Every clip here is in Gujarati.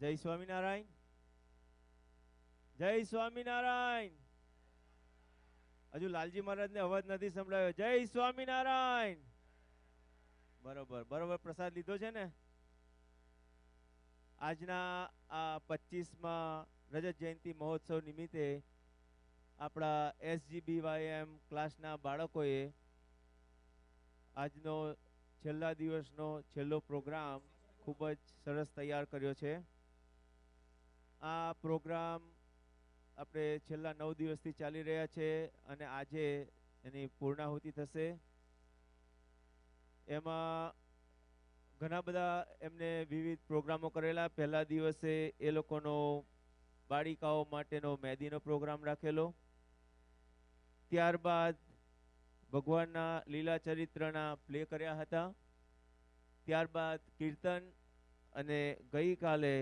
જય સ્વામિનારાયણ. જય સ્વામિનારાયણ. હજુ લાલજી મહારાજને અવાજ નથી સંભળાયો. જય સ્વામિનારાયણ. બરોબર બરોબર પ્રસાદ લીધો છે ને? આજના આ પચીસમાં રજત જયંતિ મહોત્સવ નિમિત્તે આપણા એસજીબીવાયએમ ક્લાસના બાળકોએ આજનો છેલ્લા દિવસનો છેલ્લો પ્રોગ્રામ ખૂબ જ સરસ તૈયાર કર્યો છે. આ પ્રોગ્રામ આપણે છેલ્લા નવ દિવસથી ચાલી રહ્યા છે અને આજે એની પૂર્ણાહુતિ થશે. એમાં ઘણા બધા એમને વિવિધ પ્રોગ્રામો કરેલા. પહેલા દિવસે એ લોકોનો બાળિકાઓ માટેનો મહેંદીનો પ્રોગ્રામ રાખેલો. ત્યારબાદ ભગવાનના લીલા ચરિત્રના પ્લે કર્યા હતા. ત્યારબાદ કીર્તન અને ગઈકાલે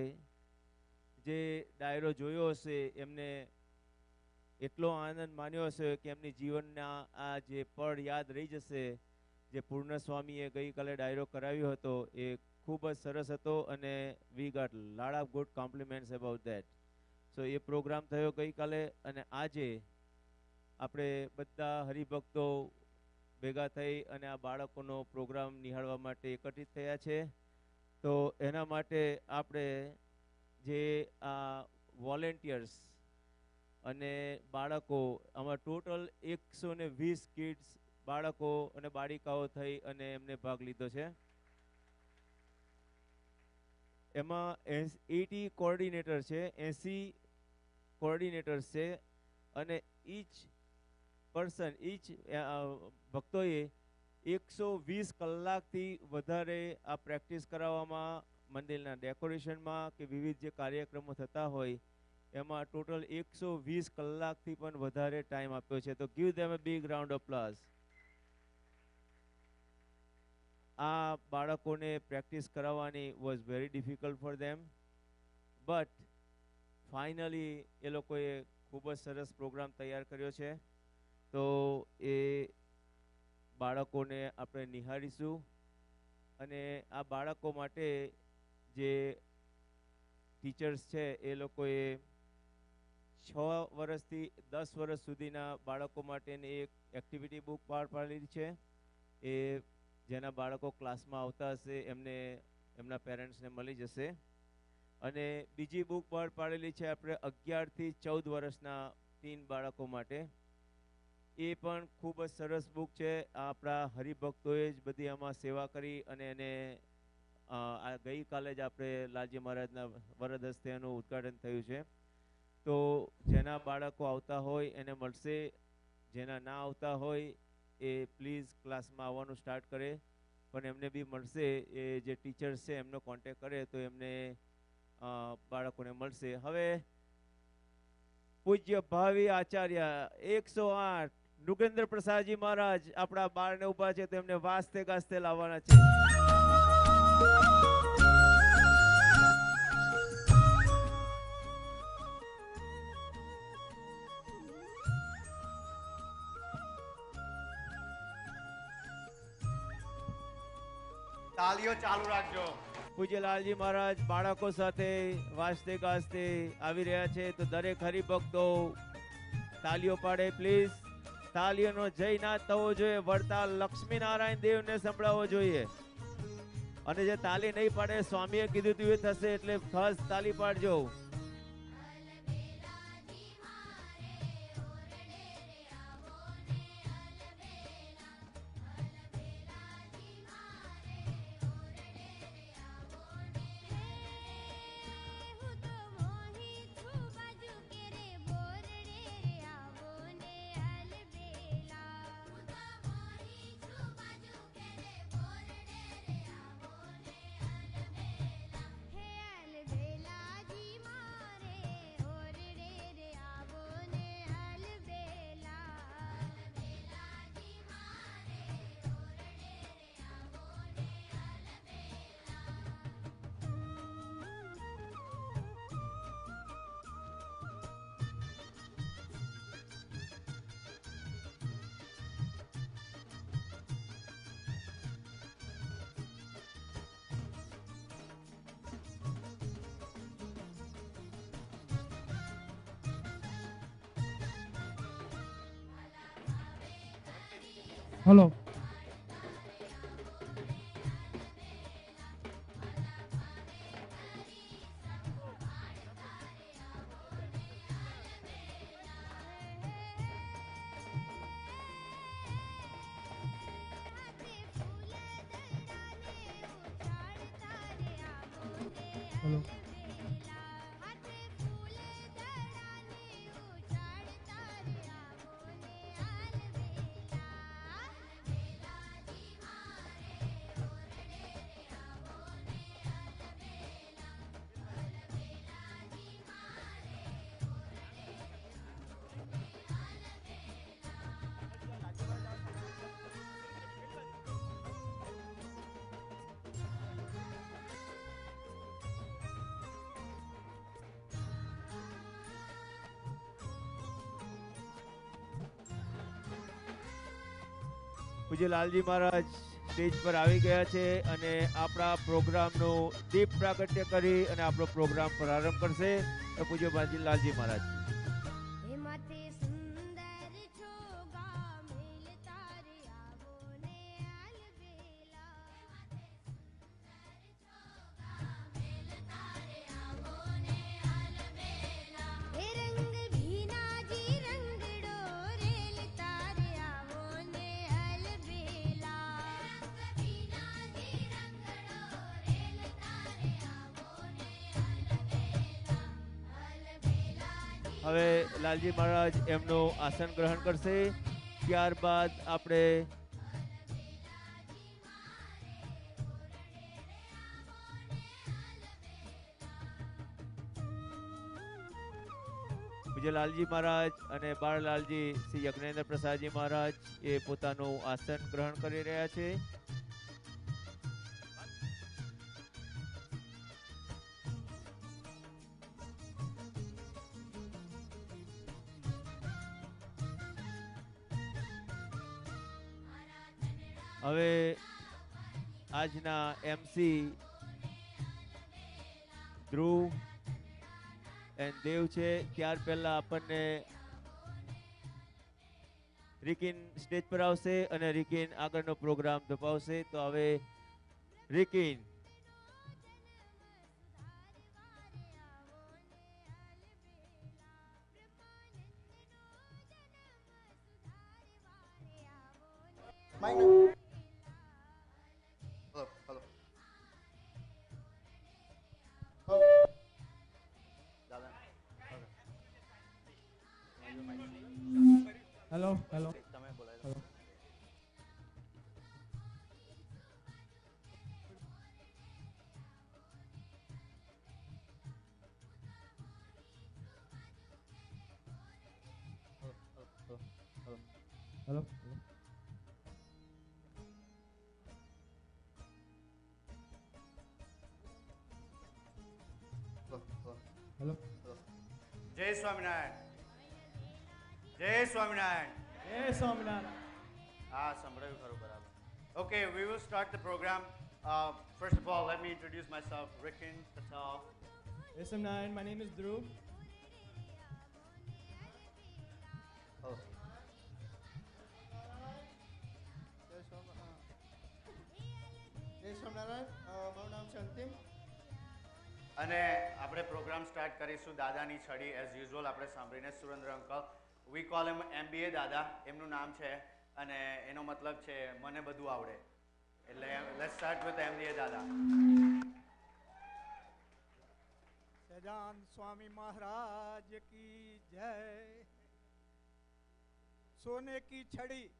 જે ડાયરો જોયો હશે, એમને એટલો આનંદ માન્યો હશે કે એમની જીવનના આ જે પળ યાદ રહી જશે, જે પૂર્ણ સ્વામીએ ગઈકાલે ડાયરો કરાવ્યો હતો, એ ખૂબ જ સરસ હતો અને we got lot of good compliments about that so a programme થયો ગઈકાલે અને આજે આપણે બધા હરિભક્તો ભેગા થઈ અને આ બાળકોનો પ્રોગ્રામ નિહાળવા માટે એકત્રિત થયા છે. તો એના માટે આપણે જે આ વોલેન્ટિયર્સ અને બાળકો, આમાં ટોટલ એકસો ને વીસ કિડ્સ બાળકો અને બાળિકાઓ થઈ અને એમને ભાગ લીધો છે. એમાં એટી કોર્ડિનેટર છે, એસી કોર્ડિનેટર્સ છે અને ઈચ પર્સન ઈચ ભક્તોએ એકસો વીસ કલાકથી વધારે આ પ્રેક્ટિસ કરાવવામાં મંદિરના ડેકોરેશનમાં કે વિવિધ જે કાર્યક્રમો થતા હોય, એમાં ટોટલ એકસો વીસ કલાકથી પણ વધારે ટાઈમ આપ્યો છે. તો give them a big round of plus આ બાળકોને પ્રેક્ટિસ કરાવવાની was very difficult for them but finally એ લોકોએ ખૂબ જ સરસ પ્રોગ્રામ તૈયાર કર્યો છે. તો એ બાળકોને આપણે નિહાળીશું. અને આ બાળકો માટે જે ટીચર્સ છે, એ લોકોએ છ વર્ષથી દસ વર્ષ સુધીના બાળકો માટેની એક એક્ટિવિટી બુક બહાર પાડેલી છે. એ જેના બાળકો ક્લાસમાં આવતા હશે, એમને એમના પેરેન્ટ્સને મળી જશે. અને બીજી બુક બહાર પાડેલી છે આપણે અગિયારથી ચૌદ વર્ષના તીન બાળકો માટે. એ પણ ખૂબ જ સરસ બુક છે. આપણા હરિભક્તોએ જ બધી આમાં સેવા કરી અને એને ગઈકાલે જ આપણે લાલજી મહારાજના વરદ હસ્તે એનું ઉદઘાટન થયું છે. તો જેના બાળકો આવતા હોય એને મળશે, જેના ના આવતા હોય એ પ્લીઝ ક્લાસમાં આવવાનું સ્ટાર્ટ કરે. પણ એમને બી મળશે, એ જે ટીચર્સ છે એમનો કોન્ટેક કરે તો એમને બાળકોને મળશે. હવે પૂજ્ય ભાવિ આચાર્ય એકસો આઠ નૃગેન્દ્ર પ્રસાદજી મહારાજ આપણા બાળને ઊભા છે, તો એમને વાસ્તે ગાસ્તે લાવવાના છે. તાલીઓ લાલજી મહારાજ બાળકો સાથે વાસ્તે ગાસ્તે આવી રહ્યા છે તો દરેક હરિભક્તો તાલીઓ પાડે પ્લીઝ તાલીઓનો જય ના થવો જોઈએ વડતાલ લક્ષ્મી નારાયણ દેવને સંભળાવવો જોઈએ. અને જે તાલી નહીં પાડે સ્વામીએ કીધું તું એ થશે એટલે ખાસ તાલી પાડજો. હલો હલો પૂજ્ય લાલજી મહારાજ સ્ટેજ પર આવી ગયા છે અને આપણા પ્રોગ્રામનું દીપ પ્રાગટ્ય કરી અને આપણો પ્રોગ્રામ પ્રારંભ કરશે. પૂજ્ય લાલજી મહારાજ. લાલજી મહારાજ એમનું આસન ગ્રહણ કરશે. ત્યારબાદ આપણે વિજયલાલજી લાલજી મહારાજ અને બાળલાલજી શ્રી યજ્ઞેન્દ્ર પ્રસાદજી મહારાજ એ પોતાનું આસન ગ્રહણ કરી રહ્યા છે. આજના એમસી ધ્રુવ એન્ડ દેવ છે. ત્યાર પહેલા આપણને રિકિન સ્ટેજ પર આવશે અને રિકિન આગળનો પ્રોગ્રામ દબાવશે તો હવે રિકિન સ્વામિનારાયણ જય સ્વામિનારાયણ જય સ્વામિનારાયણ હા સંભળાયું ખરું બરાબર Okay, we will start the program. Uh, first of all, let me introduce myself, Rikin Patel. જય Swaminarayan my name is Dhruv Oh. જય સ્વામ- અ, જય સ્વામિનારાયણ અ, મારું નામ છે અંતિમ અને આપણે પ્રોગ્રામ સ્ટાર્ટ કરીશું દાદાની છડી. એઝ યુઝ્યુઅલ આપણે સાંભળીને Surendra uncle. We call em MBA dada. એમનું નામ છે અને એનો મતલબ છે, મને બધું આવડે. એટલે લેટ સ્ટાર્ટ વિથ એમબીએ દાદા. સજાન સ્વામી મહારાજ કી જય. સોને કી છડી,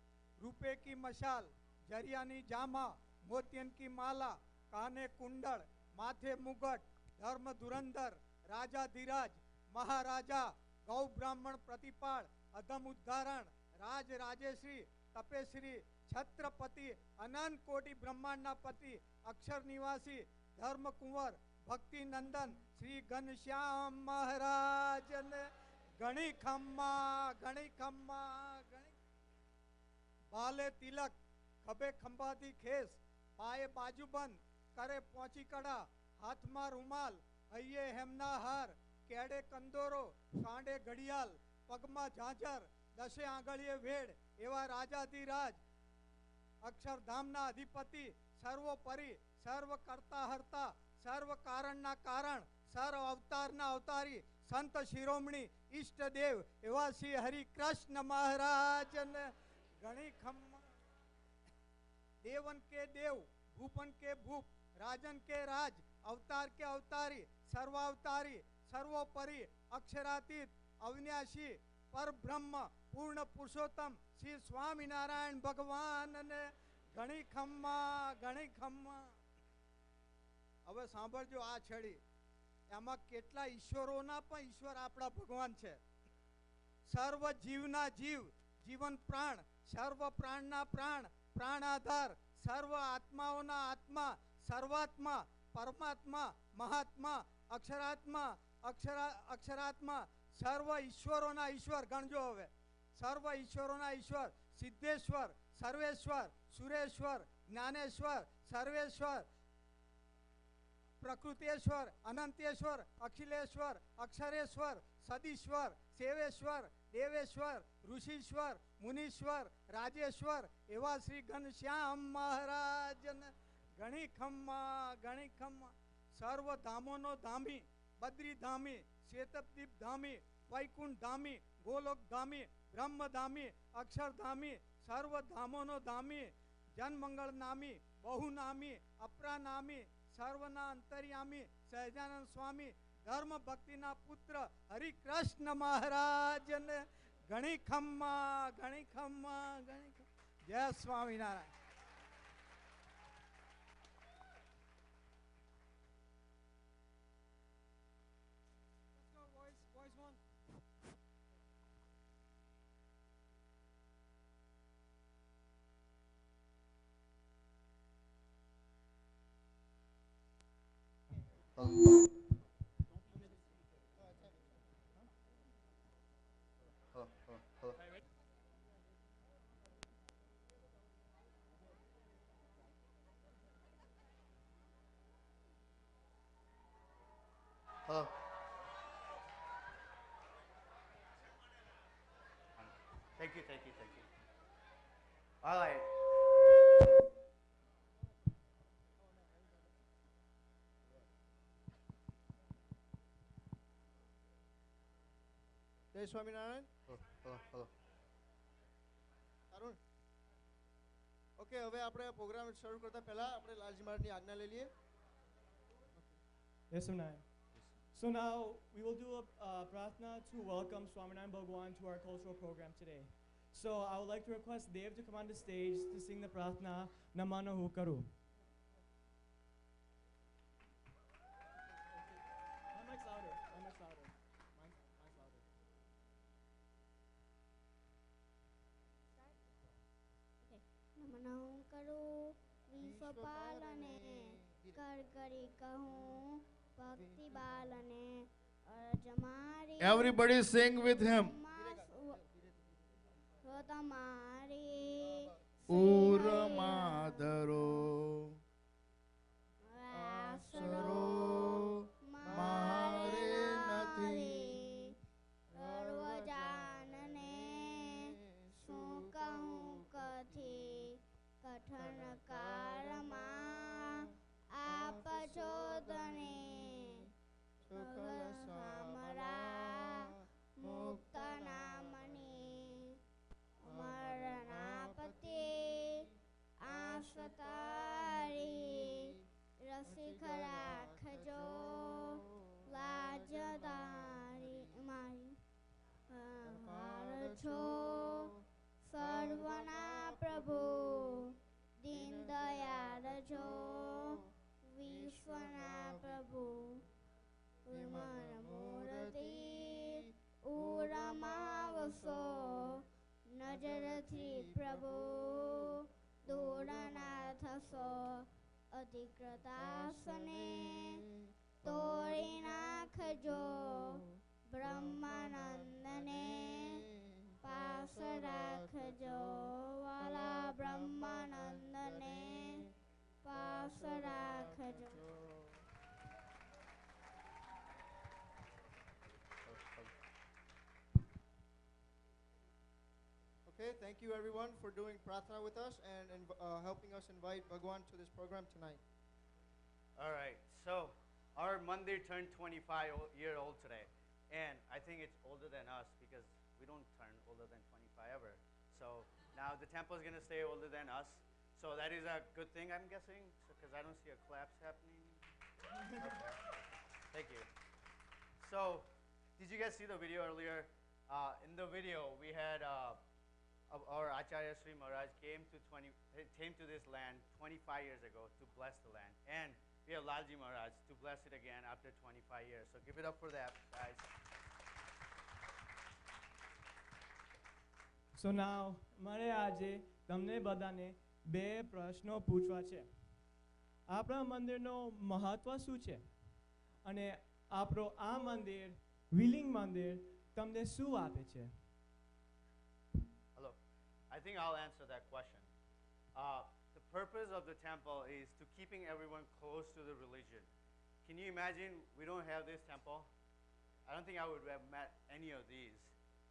રૂપે કી મશાલ, જરિયાની જામા, મોતિયન કી માલા, કાને કુંડળ, માથે મુગટ धर्म धुरंधर, राजा धीराज, महाराजा, गौ ब्राह्मण प्रतिपाल, अधम उद्धारण, राज राजेश्री, तपेश्री, छत्रपति, अनंत कोटि ब्रह्मांडना पति, अक्षर निवासी, धर्म कुंवर, भक्ति नंदन, श्री घनश्याम महाराज गणी खम्मा गणी खम्मा, गणी बाले तिलक, खबे खंबादी खेस, पाए बाजूबंद, करे पहुँची कड़ा હાથમાં રૂમાલ, હૈયે હેમના હાર કેડે કંદોરો કાંડે ઘડિયાળ, પગમાં ઝાંઝર દશે આંગળીએ વેડ, એવા રાજાધિરાજ. અક્ષરધામના અધિપતિ, સર્વોપરી સર્વ કરતા હરતા સર્વ કારણના કારણ, સર્વ અવતારના અવતારી, સંત શિરોમણી ઈષ્ટદેવ એવા શ્રી હરિકૃષ્ણ મહારાજને. ઘણી ખમ્મા. દેવન કે દેવ, ભૂપન કે ભૂપ, રાજન કે રાજ અવતાર કે અવતારી, સર્વાવતારી, સર્વોપરી, અક્ષરાતીત, અવિનાશી, પરબ્રહ્મ, પૂર્ણ પુરુષોત્તમ, શ્રી સ્વામિનારાયણ ભગવાનને ઘણી ખમ્મા ઘણી ખમ્મા. હવે સાંભળજો આ છડી. એમાં કેટલા ઈશ્વરોના પણ ઈશ્વર આપણા ભગવાન છે. સર્વ જીવના જીવ, જીવન પ્રાણ, સર્વ પ્રાણના પ્રાણ પ્રાણ આધાર સર્વ આત્માઓના આત્મા, સર્વાત્મા પરમાત્મા, મહાત્મા, અક્ષરાત્મા, અક્ષરા, અક્ષરાત્મા, સર્વ ઈશ્વરોના ઈશ્વર ગણજો હવે. સર્વ ઈશ્વરોના ઈશ્વર, સિદ્ધેશ્વર, સર્વેશ્વર, સુરેશ્વર, જ્ઞાનેશ્વર, સર્વેશ્વર, પ્રકૃતેશ્વર, અનંતેશ્વર, અખિલેશ્વર, અક્ષરેશ્વર, સદીશ્વર, સેવેશ્વર, દેવેશ્વર, ઋષિશ્વર, મુનીશ્વર, રાજેશ્વર એવા શ્રી ઘનશ્યામ મહારાજને ઘણી ખમ્મા ઘણી ખમ્મા સર્વ ધામોનો ધામી, બદ્રી ધામી, શેતપદીપ ધામી, વૈકુંઠ ધામી, ગોલોક ધામી બ્રહ્મધામી અક્ષરધામી સર્વ ધામોનો ધામી, જનમંગળ નામી બહુનામી અપ્રાનામી સર્વના અંતર્યામી, સહજાનંદ સ્વામી, ધર્મ ભક્તિના પુત્ર, હરિકૃષ્ણ મહારાજને ઘણી ખમ્મા ઘણી ખમ્મા ઘણી જય સ્વામિનારાયણ. Allah. જય Swaminarayan Hello, hello, hello. Arun okay હવે આપણે પ્રોગ્રામ શરૂ કરતા પહેલા આપણે લાલજી મહારાજની આજ્ઞા લઈ લઈએ Yes, Swaminarayan. So now we will do a uh, pratna to welcome Swaminarayan Bhagwan to our cultural program today. So I would like to request Dev to come on the stage to sing the pratna Namana Hukaru. વિશ્વ પાલને કર કરી કહું ભક્તિ બાલને જમારી મારી એવરીબડી સિંગ વિથ હિમ તો તમારી ઉર માધરો. છો ધને મુક્ત નામની મરણાપતે આશતારી રસિક રાખજો, લાજદારી મારી છો સર્વના પ્રભુ દીન દયાળ છો વિશ્વના પ્રભુ વિમન મૂર્તિ ઉરમાવસો નજરથી પ્રભુ દૂર ના થશો, અધિકૃતાસને તોડી નાખજો, બ્રહ્માનંદને પાસ રાખજો, વાલા બ્રહ્માનંદને પાસ રાખજો okay Okay, thank you everyone for doing pratna with us and, and uh, helping us invite Bhagwan to this program tonight. All right, so our Mandir turned 25 o- year old today, and I think it's older than us because we don't turn older than 25 ever. So now the temple is gonna stay older than us. So that is a good thing, I'm guessing, because I don't see a claps happening. Thank you. So, did you guys see the video earlier? Uh, in the video, we had uh, of our Acharya Sri Maharaj came to 20, he came to this land 25 years ago to bless the land, and we have Lalji Maharaj to bless it again after 25 years. So give it up for that, guys. સો નાવ મારે આજે તમને બધાને બે પ્રશ્નો પૂછવા છે આપણા મંદિરનો મહત્વ શું છે અને આપણો આ મંદિર વિલિંગ મંદિર તમને શું આપે છે Hello. I think I'll answer that question. Uh, the purpose of the temple is to keeping everyone close to the religion. Can you imagine we don't have this temple? I don't think I would have met any of these,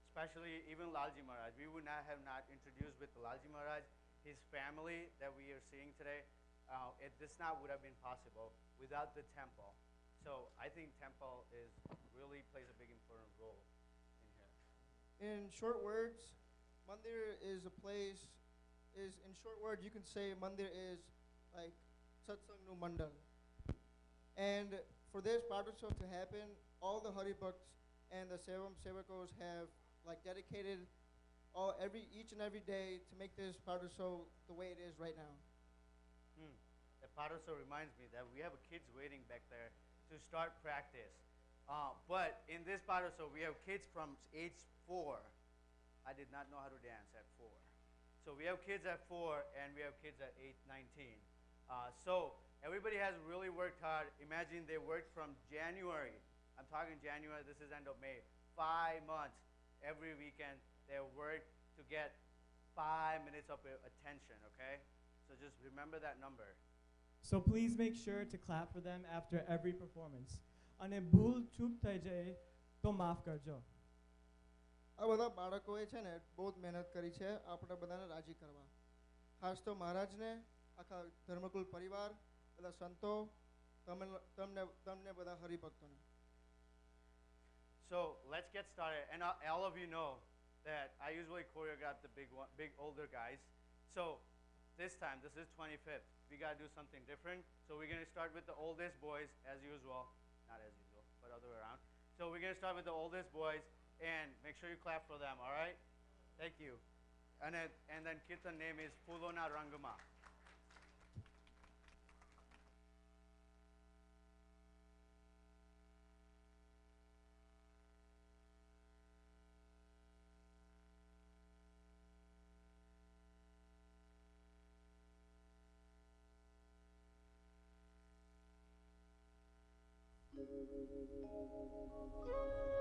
especially even Lalji Maharaj. We would not have not introduced with Lalji Maharaj, his family that we are seeing today. Uh, it, this not would have been possible without the temple. So I think temple is really plays a big important role in here. In short words, mandir is a place. Is in short words, you can say mandir is like satsang mandal. And for this Padusov to happen, all the Hari Bhakts and the Sevam Sevakos have like dedicated all every each and every day to make this Padusov the way it is right now. Hmm. That part also reminds me that we have kids waiting back there to start practice. Uh, but in this part also, we have kids from age four. I did not know how to dance at four. So we have kids at four and we have kids at eight, 19. Uh, so everybody has really worked hard. Imagine they worked from January. I'm talking January, this is end of May. Five months every weekend they worked to get five minutes of uh, attention, okay? So just remember that number. So please make sure to clap for them after every performance. અને ભૂલ ચૂક થઈ જાય તો માફ કરજો આ બધા બાળકોએ છે ને બહુ જ મહેનત કરી છે આપણે બધાને રાજી કરવા ખાસ તો મહારાજને આખા ધર્મકુલ પરિવાર બધા સંતો તમને તમને તમને બધા હરિભક્તોને So let's get started. And uh, all of you know that I usually choreograph the big one, big older guys. So this time, this is 25th. We gotta do something different. So we're gonna start with the oldest boys as usual, not as usual, but other way around. So we're gonna start with the oldest boys and make sure you clap for them. All right? Thank you. And then, and then Kirtan name is Pulona Rangama. Thank you.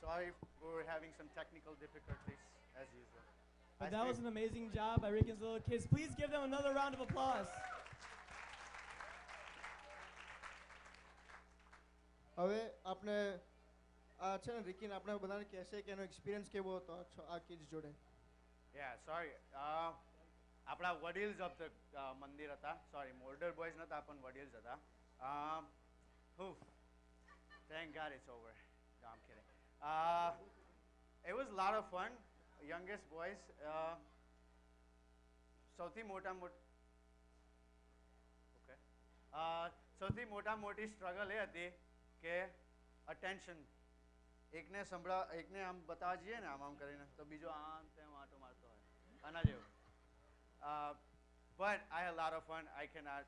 Sorry, we were having some technical difficulties as usual. But I that was speak- an amazing job by Rickens Little Kids. Please give them another round of applause. હવે આપણે આ છે ને રિકિન આપણે બધાને કહેશે કે એનો એક્સપિરિયન્સ કેવો હતો આ કિડ્સ જોડે? યા. Uh, આપણા વડીલ્સ ઓફ ધ મંદિર હતા. સોરી મોલ્ડર બોયઝ નહોતા પણ વડીલ્સ હતા. Huff thank god it's over ગામ ખેરે I'm was Uh, of fun youngest. Uh, સૌથી મોટા મોટ ઓકે સૌથી મોટા મોટી સ્ટ્રગલ એ હતી કે અટેન્શન એકને સંભળા એકને આમ બતાવવા જઈએ ને આમ આમ કરીને તો બીજો આમ તેમ આટો મારતો હોય. આના જેવું. But I have lot of fun I can cannot.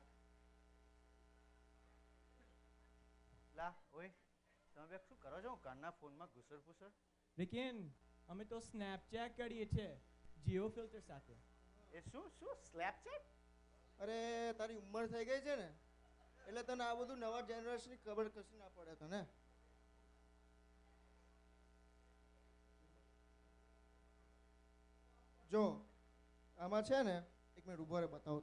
લા ઓય તમે બે શું કરો છો? કાનના ફોનમાં ઘુસર ફુસર? નિકિન અમે તો સ્નેપચેટ કરીએ છીએ જીઓ ફિલ્ટર સાથે. એ શું શું સ્નેપચેટ અરે તારી ઉંમર થઈ ગઈ છે ને? એટલે તને આ બધું નવા જનરેશનની ખબર કશું ના પડે તને? જો આમાં છે ને એક મિનિટ ઊભો રે બતાવો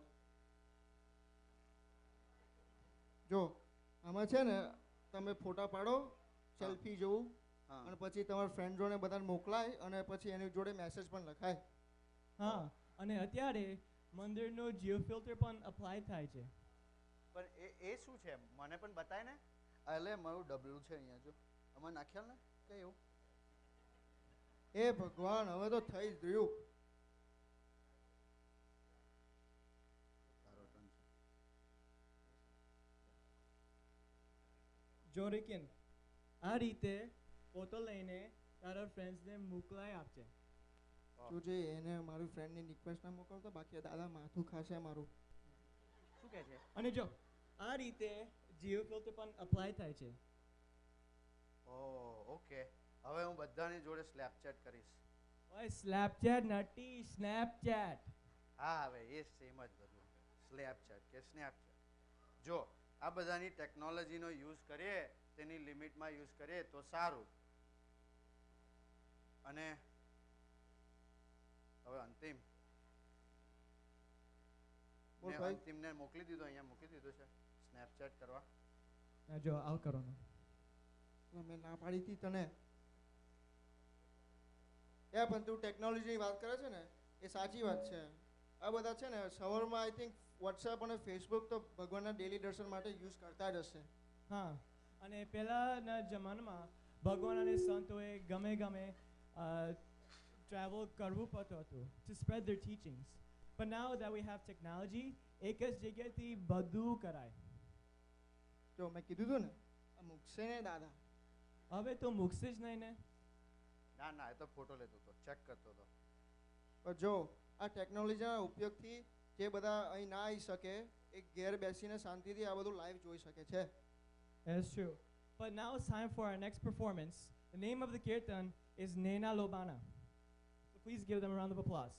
જો આમાં છે ને તમે ફોટા પાડો સેલ્ફી જોવું હા. અને પછી તમારા ફ્રેન્ડ જોડે બધાને મોકલાય અને પછી એની જોડે મેસેજ પણ લખાય. હા અને અત્યારે મંદિરનો જીઓ ફિલ્ટર પણ અપ્લાય થાય છે. પણ એ એ શું છે મને પણ બતાય ને. એટલે મારું ડબલું છે અહીંયા જો. અમે નાખ્યા ને? કઈ એવું? એ ભગવાન હવે તો થઈ જ રહ્યું તારો turn છે. જો રિકિન આ રીતે ફોટો લઈને તારા ફ્રેન્ડ્સને મોકલાય આપજે. તું જે એને મારી ફ્રેન્ડની રિક્વેસ્ટ ના મોકલતો બાકી દાદા માથું ખાશે મારું. શું કહે છે? અને જો આ રીતે જીઓ ફિલ્ટર પણ અપ્લાય થાય છે. Oh okay. હવે હું બધાની જોડે સ્લેપચેટ કરીશ. ઓય સ્લેપચેટ નટી સ્નેપચેટ હા હવે એ સેમ જ બધું. સ્લેપચેટ કે સ્નેપચેટ જો આ બધાની ટેકનોલોજીનો યુઝ કરીએ તેની લિમિટમાં યુઝ કરીએ તો સારું. અને હવે અંતિમ. અંતિમને મોકલી દીધો અહીંયા મૂકી દીધું છે. સ્નેપચેટ કરવા. જો આવ કરવાનું. મેં ના પાડી હતી તને. એ પણ તું ટેકનોલોજીની વાત કરે છે ને એ સાચી વાત છે. આ બધા છે ને સવારમાં આઈ થિંક વોટ્સએપ અને ફેસબુક તો ભગવાનના ડેલી દર્શન માટે યુઝ કરતા જ હશે. હા. અને પહેલાંના જમાનામાં ભગવાન અને સંતોએ ગમે ગમે ટ્રાવેલ કરવું પડતું હતું to spread their teachings but now that we have technology એક જ જગ્યાએથી બધું કરાય. જો મેં કીધું હતું ને મૂકશે ને દાદા? હવે તો મૂકશે જ નહીં ને? ના ના એ તો ફોટો લેતો હતો ચેક કરતો હતો. પણ જો આ ટેકનોલોજીના ઉપયોગથી જે બધા અહીં ના આવી શકે એ ઘેર બેસીને શાંતિથી આ બધું લાઈવ જોઈ શકે છે That's true. But now it's time for our next performance. The name of the kirtan is Nena Lobana. So please give them a round of applause.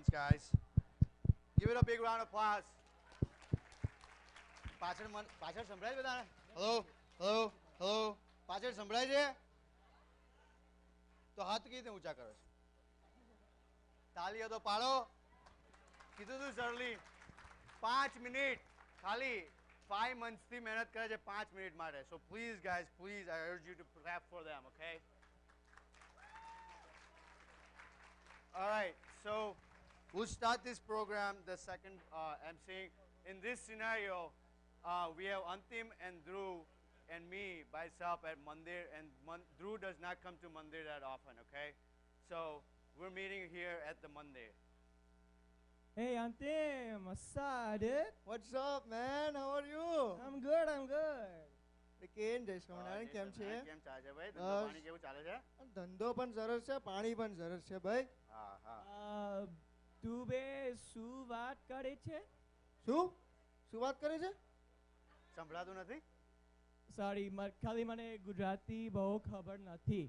Performance, guys. Give it a big round of applause. પાછળ મન પાછળ સંભળાય છે બધાને હલો હલો હલો પાછળ સંભળાય છે તો હાથ કેવી રીતે ઊંચા કરો છો તાલીઓ તો પાડો કીધું તું સરલી પાંચ મિનિટ ખાલી ફાઈવ મંથ્સથી મહેનત કરે છે પાંચ મિનિટ માટે so please guys please I urge you to clap for them okay All right, so we'll start this program. The second, uh, I'm saying, in this scenario, uh, we have Antim and Dhruv and me, myself at Mandir, and Man- Dhruv does not come to Mandir that often, okay? So we're meeting here at the Mandir. Hey, Antim, what's up, dude? What's up, man? How are you? I'm good, I'm good. કેમ જય સ્વામિનારાયણ કેમ છે કેમ ચાલે છે ભાઈ બસ. ધંધો પાણી કેવું ચાલે છે ધંધો પણ સરસ છે પાણી પણ સરસ છે ભાઈ હા હા Uh, તું બે શું વાત કરે છે? શું? શું વાત કરે છે? સંભળાતું નથી? સોરી ખાલી મને ગુજરાતી બહુ ખબર નથી.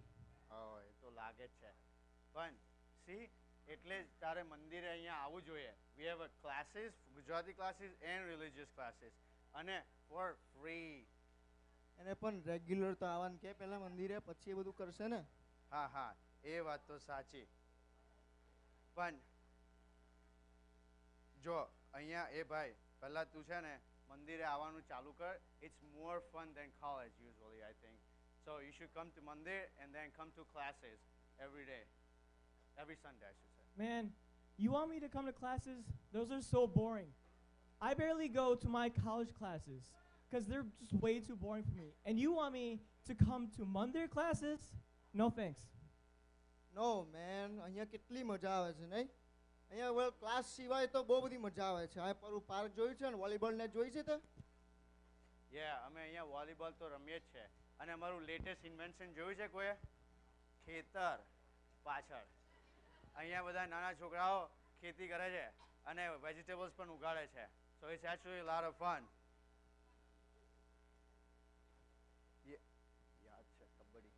હા એ તો લાગે જ છે. પણ સી એટલે જ તારે મંદિરે અહીંયા આવવું જોઈએ. We have classes Gujarati classes and religious classes અને ફોર ફ્રી એને પણ રેગ્યુલર તો આવવાનું કે પહેલા મંદિરે પછી એ બધું કરશે ને? હા હા એ વાત તો સાચી. પણ જો અહીંયા એ ભાઈ પહેલા તું છે ને મંદિરે આવવાનું ચાલુ કર it's more fun than college usually I think so you should come to mandir and then come to classes every day every Sunday I should say Man, you want me to come to classes? Those are so boring. I barely go to my college classes because they're just way too boring for me. And you want me to come to Monday classes? No thanks. No man અહીંયા કેટલી મજા આવે છે નહીં અહીંયા ક્લાસ સિવાય તો બહુ બધી મજા આવે છે. આ પર પાર્ક જોયું છે ને વોલીબોલ ને જોઈ છે તે? યા અમે અહીંયા વોલીબોલ તો રમીએ જ છે. અને અમારું લેટેસ્ટ ઇન્વેન્શન જોયું છે કોઈએ? ખેતર પાછળ. અહીંયા બધા નાના છોકરાઓ ખેતી કરે છે અને વેજીટેબલ્સ પણ ઉગાડે છે. So it's actually lot of fun યાદ છે કબડ્ડી.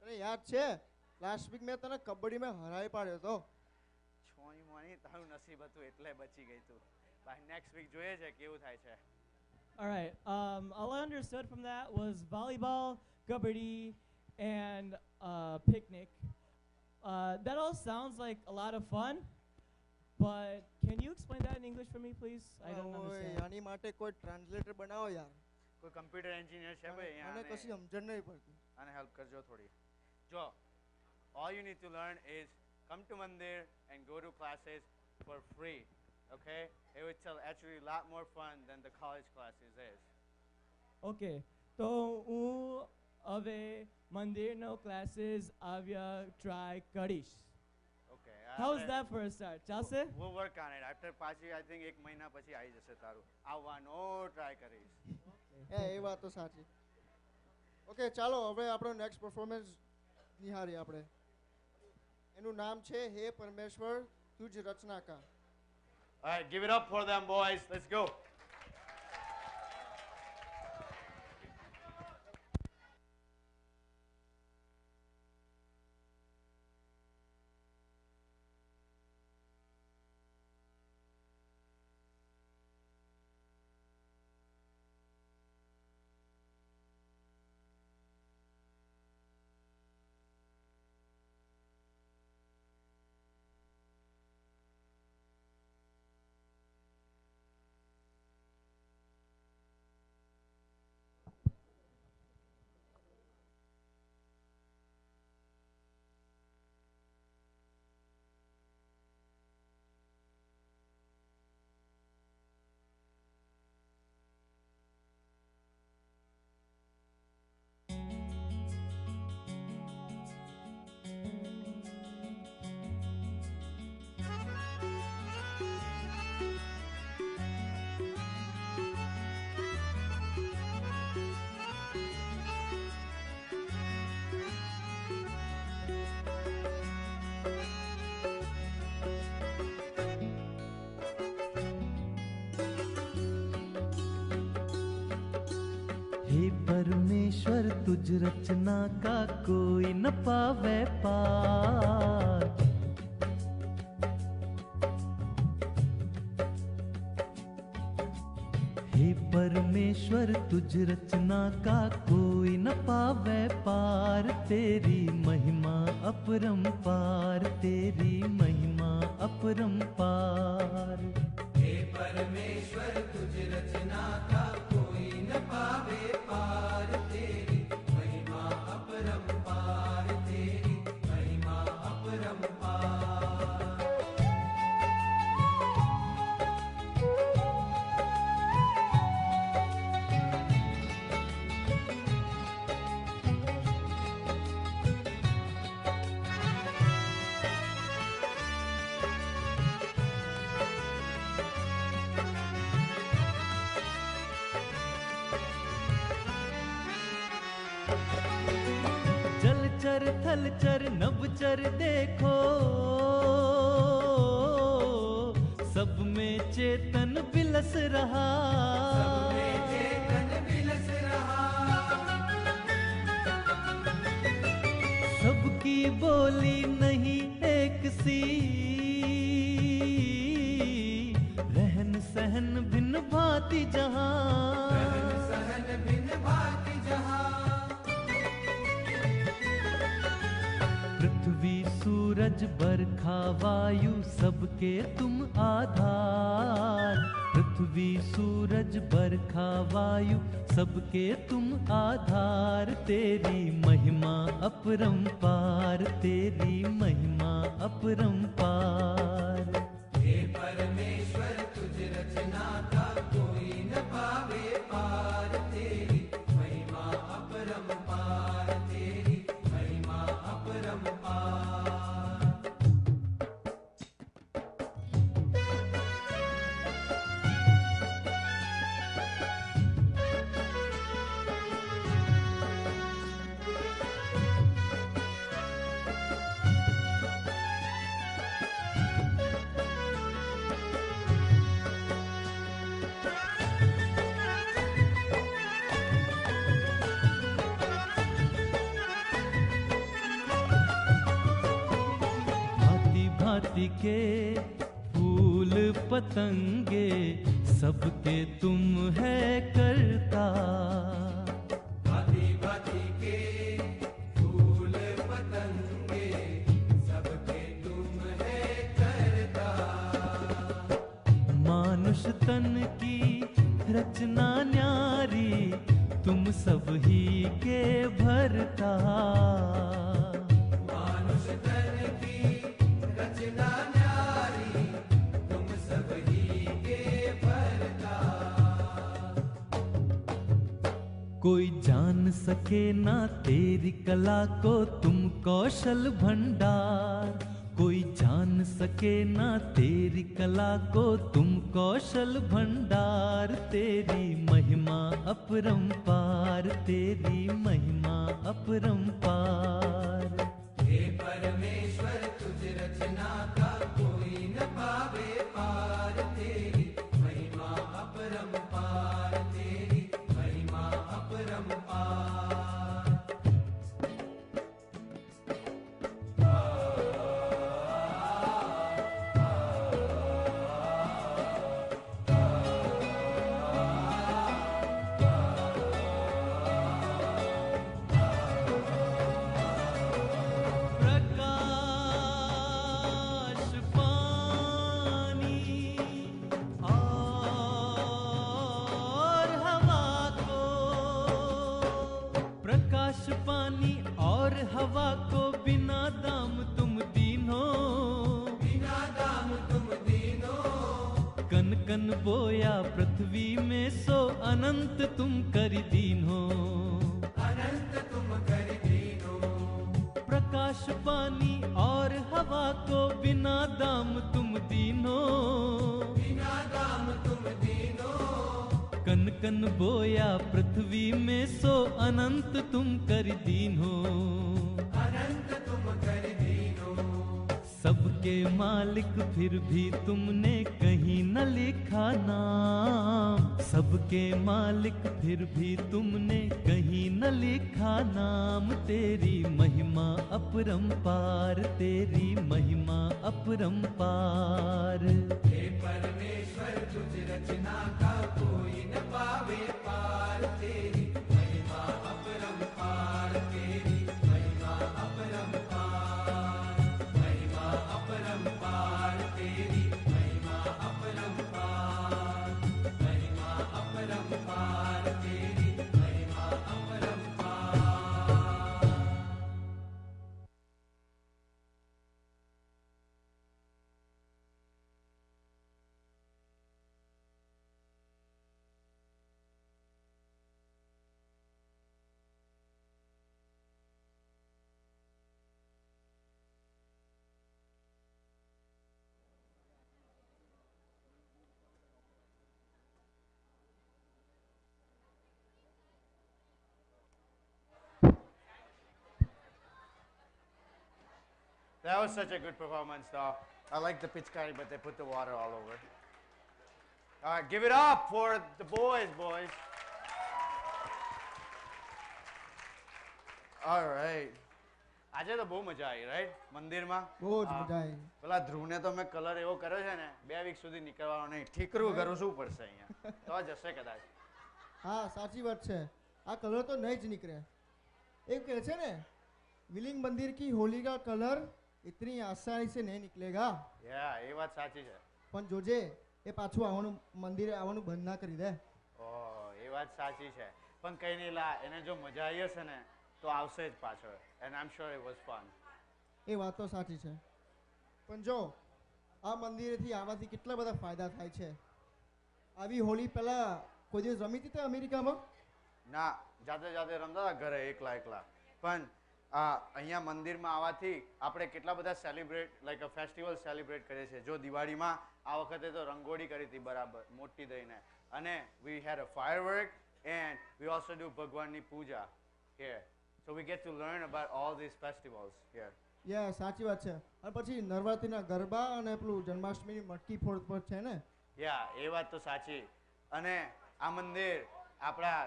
તને યાદ છે? લાસ્ટ વીક મેં તને કબડ્ડીમાં હરાવી પાડ્યો હતો. છોઈ મોની તારું નસીબ હતું એટલે બચી ગઈ તું બાય નેક્સ્ટ વીક જોઈએ છે કેવું થાય છે All right. Um, all I understood from that was volleyball, kabaddi, and uh, picnic. Uh, that all sounds like a lot of fun, but can you explain that in English for me, please? I don't ઓય, understand. આની માટે કોઈ ટ્રાન્સલેટર બનાવો યાર કોઈ કમ્પ્યુટર એન્જિનિયર છે ભાઈ મને અહીંયા કશી આને- સમજણ નહીં પડતી આને હેલ્પ કરજો થોડી જો all you need to learn is come to mandir and go to classes for free okay it will tell actually a lot more fun than the college classes is Okay. તો હું હવે મંદિરનો classes આવ્યા try કરીશ. okay How's આપણે- that for a start? ચાલશે? we'll work on it after પાછી i think એક મહિના પછી આવી જશે તારું આવવાનો ટ્રાય કરીશ એ એ વાત તો સાચી ઓકે ચાલો હવે આપણો નેક્સ્ટ પરફોર્મન્સ નિહાળીએ આપણે એનું નામ છે હે પરમેશ્વર તુજ રચના કા all right give it up for them boys let's go परमेश्वर, तुझ रचना का कोई न पावे पार। हे परमेश्वर, तुझ रचना का कोई न पावे पार, तेरी महिमा हंस रहा सके तुम आधार तेरी महिमा अपरम पार तेरी के फूल पतंगे सबके तुम भोला को तुम कौशल भंडार कोई जान सके ना तेरी कला को मालिक फिर भी तुमने कहीं न लिखा नाम तेरी महिमा अपरम पार तेरी That was such a good performance, though. I like the pitchkari, but they put the water all over. All right, give it up for the boys, boys. All right. આજે તો બહુ મજા આવી રાઈટ મંદિરમાં બહુ જ હા. મજા આવી પેલા ધ્રુવને તો મેં કલર એવો કર્યો છે ને બે વીક સુધી નીકળવાનો નહીં ઠીકરું કરું શું પડશે અહીંયા તો જશે કદાચ હા સાચી વાત છે આ કલર તો નહીં જ નીકળે એ કહે છે ને વિલિંગ મંદિર કી હોલી કા કલર ઇતની આસાની से नहीं निकलेगा યા એ વાત સાચી છે પણ જોજે એ પાછું આવવાનું મંદિરે આવવાનું બંધ ના કરી દે ઓ એ વાત સાચી છે પણ કઈ નહીં લા એને જો મજા આવી હશે ને તો આવશે જ પાછળ and I am sure it was fun એ વાત તો સાચી છે પણ જો આ મંદિરેથી આવવાથી કેટલા બધા ફાયદા થાય છે આવી હોળી પહેલા કોઈ દિવસ રમી હતી તે અમેરિકામાં ના જાતે જાતે રમતા હતા ઘરે એકલા એકલા પણ આ અહીંયા મંદિરમાં આવવાથી આપણે કેટલા બધા celebrate like a festival celebrate કરીએ છીએ. જો દિવાળીમાં આ વખતે તો રંગોળી કરી હતી બરાબર મોટી દઈને. અને we had a firework and we also do ભગવાનની puja here so we get to learn about all this festivals here yeah સાચી વાત છે. અને પછી નવરાત્રિના ગરબા અને પેલું જન્માષ્ટમીની મટકી ફોડ પર છે ને? યા એ વાત તો સાચી. અને આ મંદિર આપણા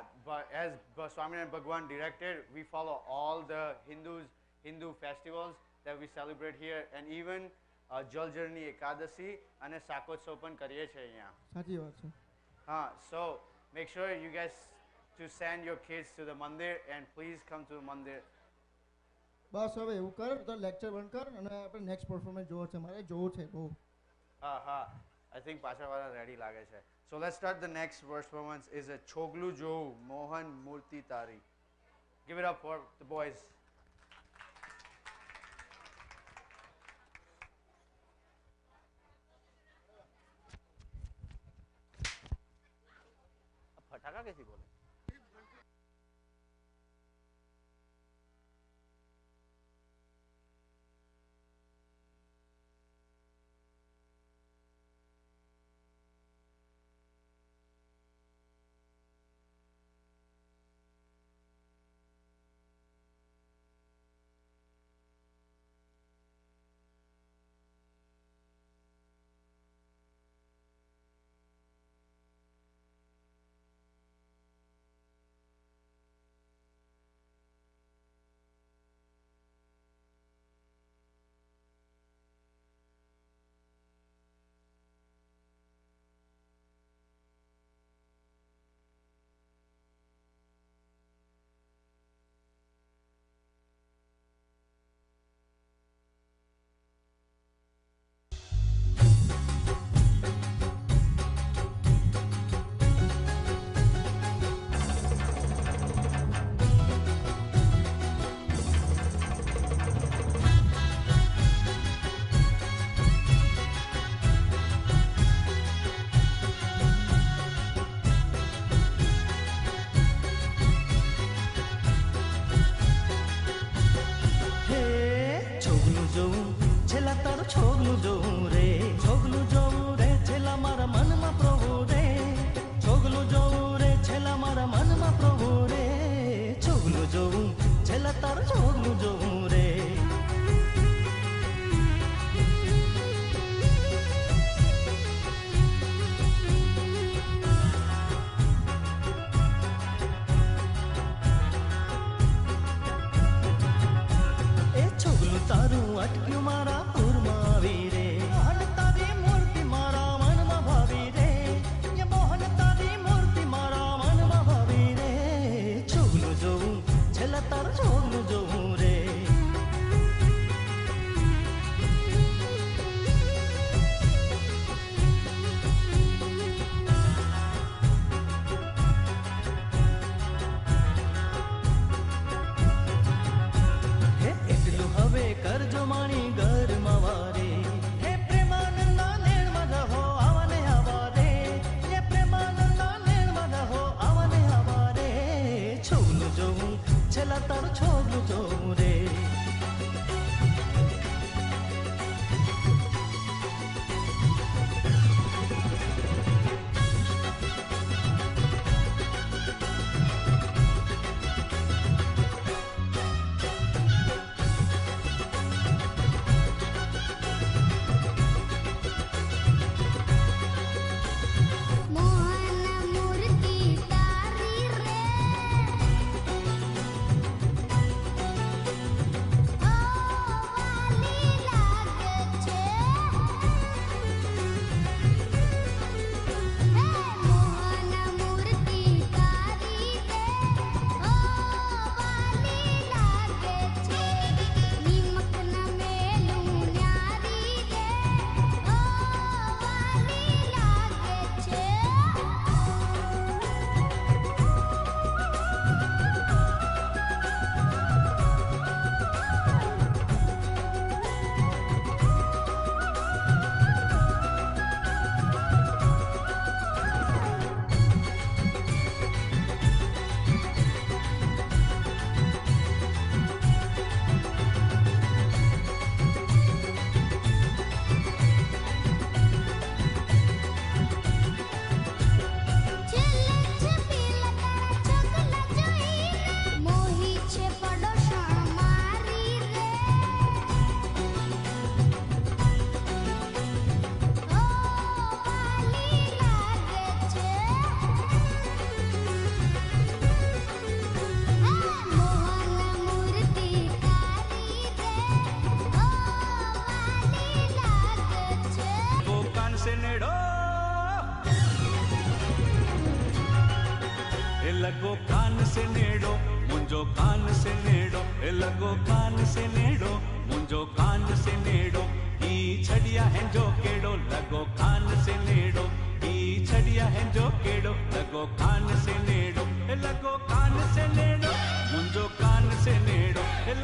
as Swaminarayan Bhagwan directed we follow all the Hindus Hindu festivals that we celebrate here and even uh, જલજરની એકાદશી અને શાકોત્સવ પણ કરીએ છીએ અહીંયા. સાચી વાત છે. હા so make sure you guys to send your kids to the મંદિર and please come to the મંદિર બસ હવે એવું કર તો લેક્ચર બંધ કર અને આપણે નેક્સ્ટ પરફોર્મન્સ જોવો છે. મારે જોવું છે બહુ. હા હા. આઈ થિંક પાછળવાળા રેડી લાગે છે so let start the next performance is a છોગલું જોવું મોહન મૂર્તિ તારી give it up for the boys ફટાકા कैसी બોલે તારું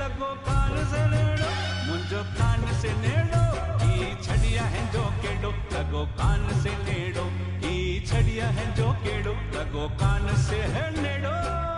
ए कान से नेड़ो, मुंजो कान से नेड़ो, ई छड़िया है जो केड़ो, लगो कान से नेड़ो, ई छड़िया है जो केड़ो, लगो कान से है नेड़ो।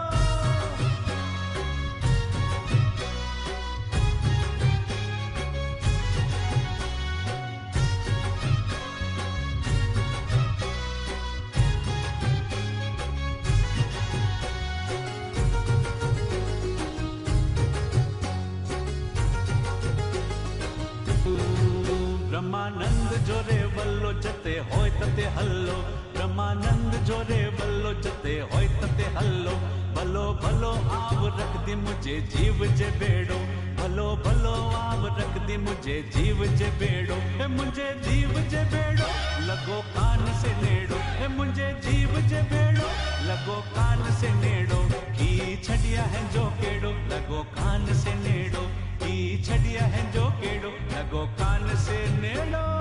જોરે વલ્લો જતે હોય તતે હલ્લો બ્રહ્માનંદ જોરે વલ્લો જતે હોય તતે હલ્લો ભલો ભલો આવ રખ દે મુજે જીવ જે બેડો ભલો ભલો આવ રખ દે મુજે જીવ જે બેડો એ મુજે જીવ જે બેડો લગો કાન સે નેડો એ મુજે જીવ જે બેડો લગો કાન સે નેડો की छड़िया है जो केड़ो लगो कान से नेड़ो की छड़िया है जो केड़ो लगो कान से नेड़ो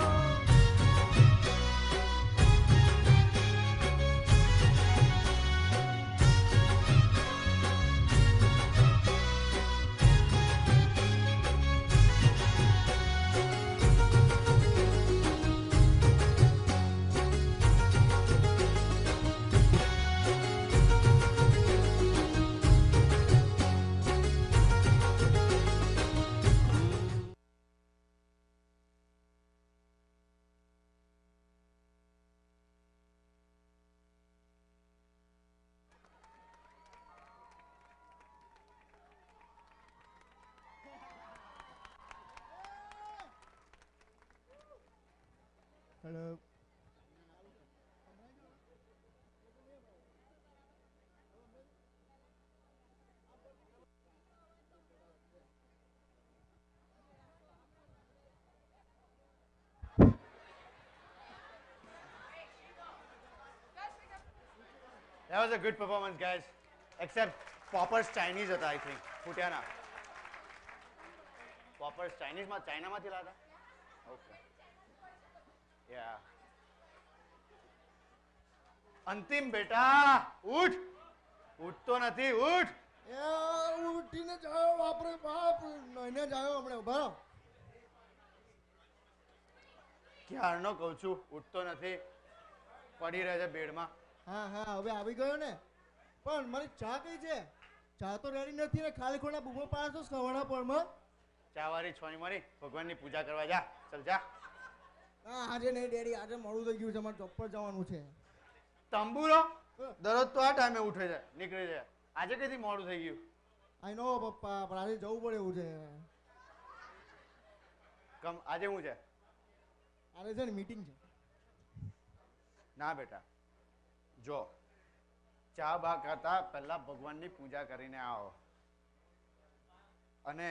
That was a good performance, guys. Except Poppers Chinese હતા, I think. ફૂટ્યા ના. Poppers Chinese માં ચાઇનામાંથી લાતા? Okay. Yeah. અંતિમ બેટા ઉઠ ઉઠતો નથી ઉઠ યાર ઉઠીને જાયો બાપરે બાપ નઈને જાયો હમણાં ઊભા રહો. ક્યારનો કહું છું ઉઠતો નથી પડી રહે છે બેડમાં હા હા હવે આવી ગયો ને. પણ મારી ચા કઈ છે? ચા તો રેડી નથી ને ખાલી ખોડા બૂમો પાડશો સવાણા પરમાં. ચાવારી છોની મારી ભગવાનની પૂજા કરવા જા. ચલ જા. હા આજે નહીં ડેડી આજે મોડું થઈ ગયું છે મારે જોબ પર જવાનું છે. તંબુરો? દરરોજ તો આ ટાઈમે ઉઠે છે નીકળે છે. આજે કઈથી મોડું થઈ ગયું? આઈ નો પપ્પા પણ આજે જવું પડે એવું છે. કમ આજે હું છે? આજે છે ને મીટિંગ છે. ના બેટા. જો ચા બા કરતા પહેલા ભગવાનની પૂજા કરીને આવો અને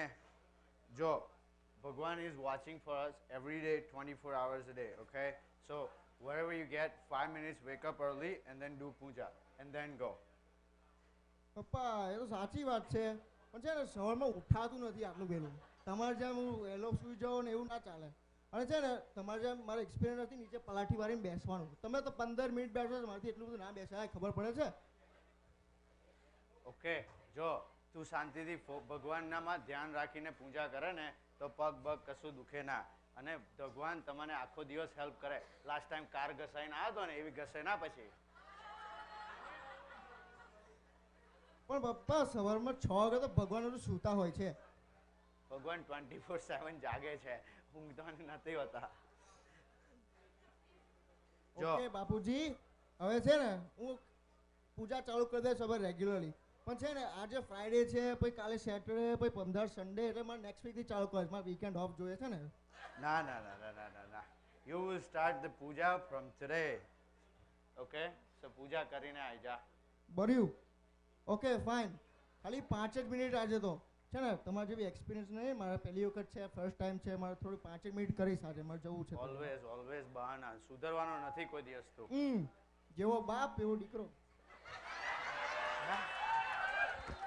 જો ભગવાન is watching for us every day 24 hours a day okay so wherever you get 5 minutes wake up early and then do puja and then go પપ્પા એ તો સાચી વાત છે પણ છે ને સવારમાં ઉઠાતું નથી આટલું વહેલું તમારે જેમ હું વહેલો સુઈ જાઉં ને એવું ના ચાલે અને છે ને તમારે જેમ મારો એક્સપિરિયન્સ નથી નીચે પલાઠી વાળીને બેસવાનું. તમે તો પંદર મિનિટ બેસો મારાથી એટલું બધું ના બેસાય ખબર પડે છે? ઓકે જો તું શાંતિથી ભગવાનનામાં ધ્યાન રાખીને પૂજા કરે ને તો પગ પગ કશું દુખે ના. અને ભગવાન તમને આખો દિવસ હેલ્પ કરે. લાસ્ટ ટાઈમ કાર ઘસાઈને આવ્યો હતો ને એવી ઘસે ના પછી. પણ પપ્પા સવારમાં છ વાગે તો ભગવાન સૂતા હોય છે. ભગવાન ટ્વેન્ટી ફોર સેવન જાગે છે. ઊંઘતો નથી હોતા. ઓકે બાપુજી. હવે છે ને હું પૂજા ચાલુ કરી દઈશ હવે રેગ્યુલરલી પણ છે ને આજે ફ્રાઈડે છે પછી કાલે સેટરડે પછી પંદર સન્ડે એટલે મારે નેક્સ્ટ વીકથી ચાલુ કરીશ મારે વીકેન્ડ ઓફ જોઈએ છે ને. ના ના ના ના ના ના ના. You will start the puja from today okay so પૂજા કરીને આવી જા. બર્યું ઓકે ફાઇન ખાલી પાંચ જ મિનિટ આજે તો. છે ને તમારા જેવી એક્સપિરિયન્સ નહીં મારે પહેલી વખત છે ફર્સ્ટ ટાઈમ છે મારે થોડું પાંચેક મિનિટ કરી સાથે મારે જવું છે. Always always બહાના. સુધરવાનો નથી કોઈ દિવસ તો. જેવો બાપ એવો દીકરો.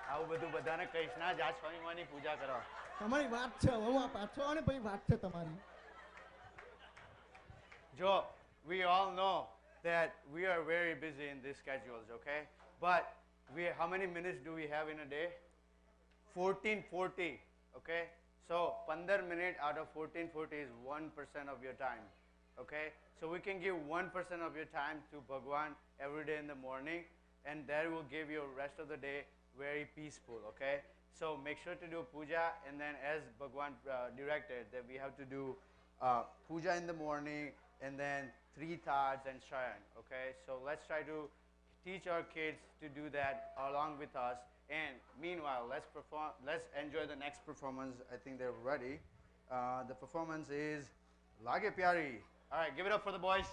આવું બધું બધાને કહીશ ના જા સ્વામીમાની પૂજા કરવા. તમારી વાત છે હવે હું આ પાછો અને ને પછી વાત છે તમારી. જો we all know that we are very busy in these schedules, okay? But we how many minutes do we have in a day? 1440, okay? So 15 minute out of 1440 is 1% of your time, okay? So we can give 1% of your time to Bhagwan every day in the morning and that will give you rest of the day very peaceful, okay? So make sure to do puja and then as Bhagwan uh, directed that we have to do uh, puja in the morning and then three thoughts and shayan. Okay, so let's try to teach our kids to do that along with us. And meanwhile, let's perform. Let's enjoy the next performance. I think they're ready. Uh, the performance is Lage Pyari. All right, give it up for the boys.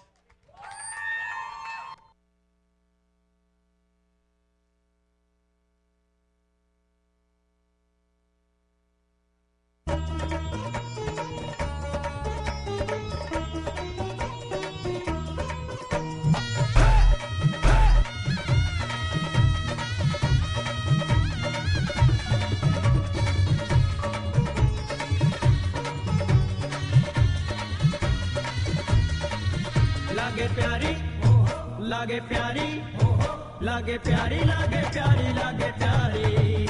લાગે પ્યારી લાગે પ્યારી લાગે પ્યારી લાગે પ્યારી.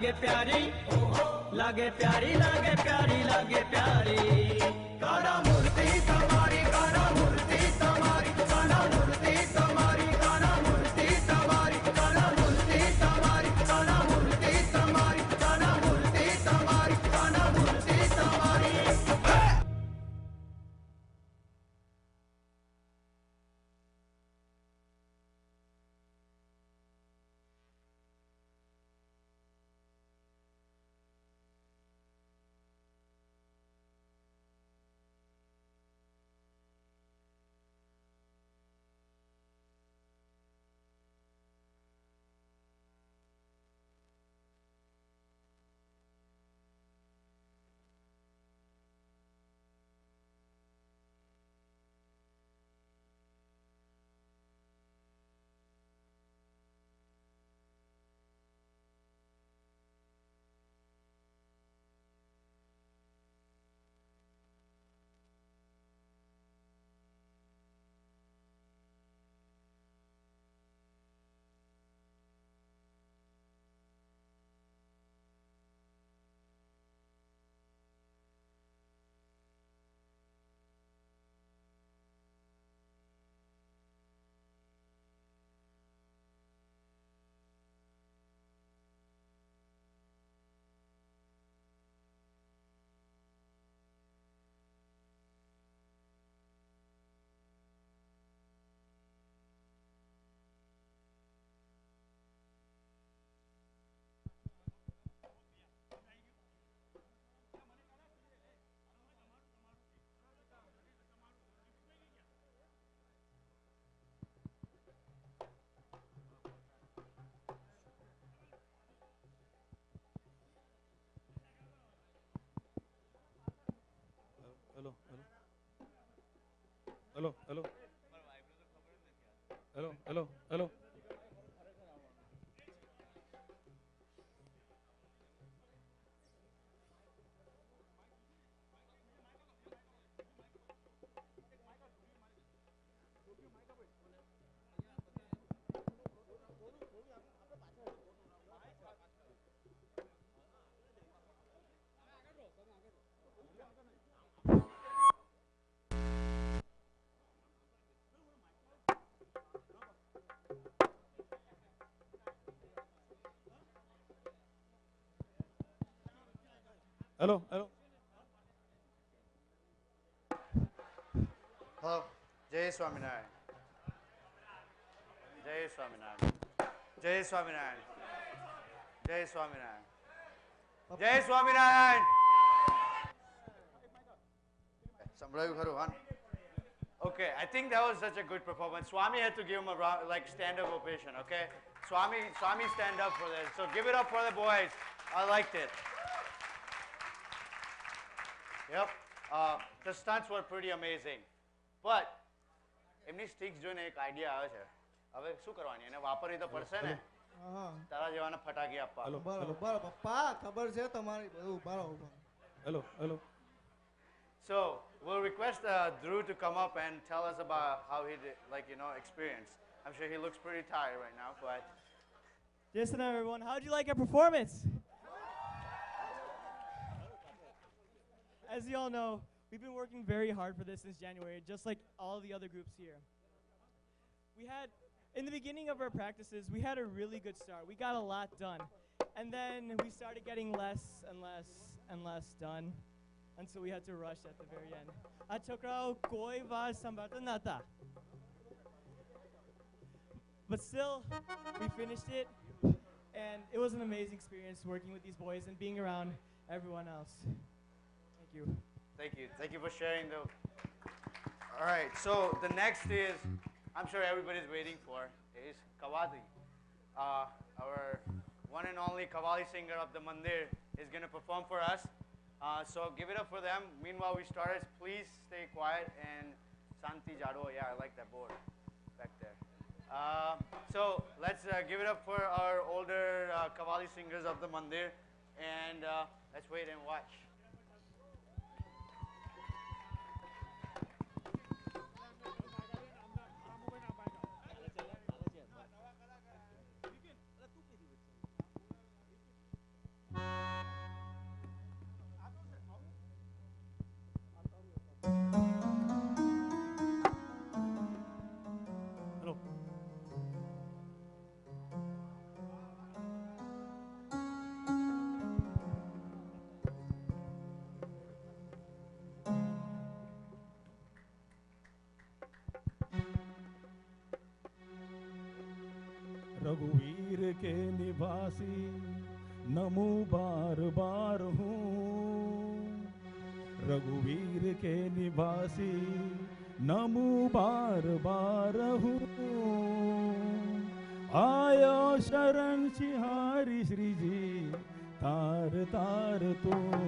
લાગે પ્યારી લાગે પ્યારી લાગે પ્યારી લાગે પ્યારી. કારા મૂર્તિ તમારી કારા મૂર્તિ hello hello hello hello hello hello hello hello hello hello જય સ્વામિનારાયણ જય સ્વામિનારાયણ જય સ્વામિનારાયણ જય સ્વામિનારાયણ જય સ્વામિનારાયણ સંભળાયું ખરું હા Okay, I think that was such a good performance. Swami had to give him a round, like stand-up ovation. Okay, Swami, Swami, stand up for this. So give it up for the boys. I liked it. Yep, uh, the stunts were pretty amazing. But એમની સ્ટિક્સ જોઈને એક આઈડિયા આવે છે હવે શું કરવાની એને વાપરવી તો પડશે ને હા તારા જેવાને ફટાકી આપવા હેલો બરાબર બરાબર પપ્પા ખબર છે તમારી બધું ઉભા રહો ઉભા રહો. Hello hello So we'll request uh, Drew to come up and tell us about how he did, like you know, experienced. I'm sure he looks pretty tired right now, but Listen, everyone, how'd you like our performance? as you all know, we've been working very hard for this since January, just like all the other groups here. We had, in the beginning of our practices, we had a really good start. We got a lot done. And then we started getting less and less and less done until we had to rush at the very end. But still, we finished it, and it was an amazing experience working with these boys and being around everyone else. Thank you. Thank you. Thank you for sharing the. All right. So the next is, I'm sure everybody's waiting for, is Kawadi. Uh, our one and only Kawali singer of the Mandir is going to perform for us. Uh, so give it up for them. Meanwhile, we started. Please stay quiet and Santi Jado. Yeah, I like that board back there. Uh, so let's uh, give it up for our older uh, Kawali singers of the Mandir, and uh, let's wait and watch. रघुवीर के निवासी, नमो बार बार हूँ। रघुवीर के निवासी, नमो बार बार हूँ। आयो शरण सिहारी श्री जी, तार तार तू।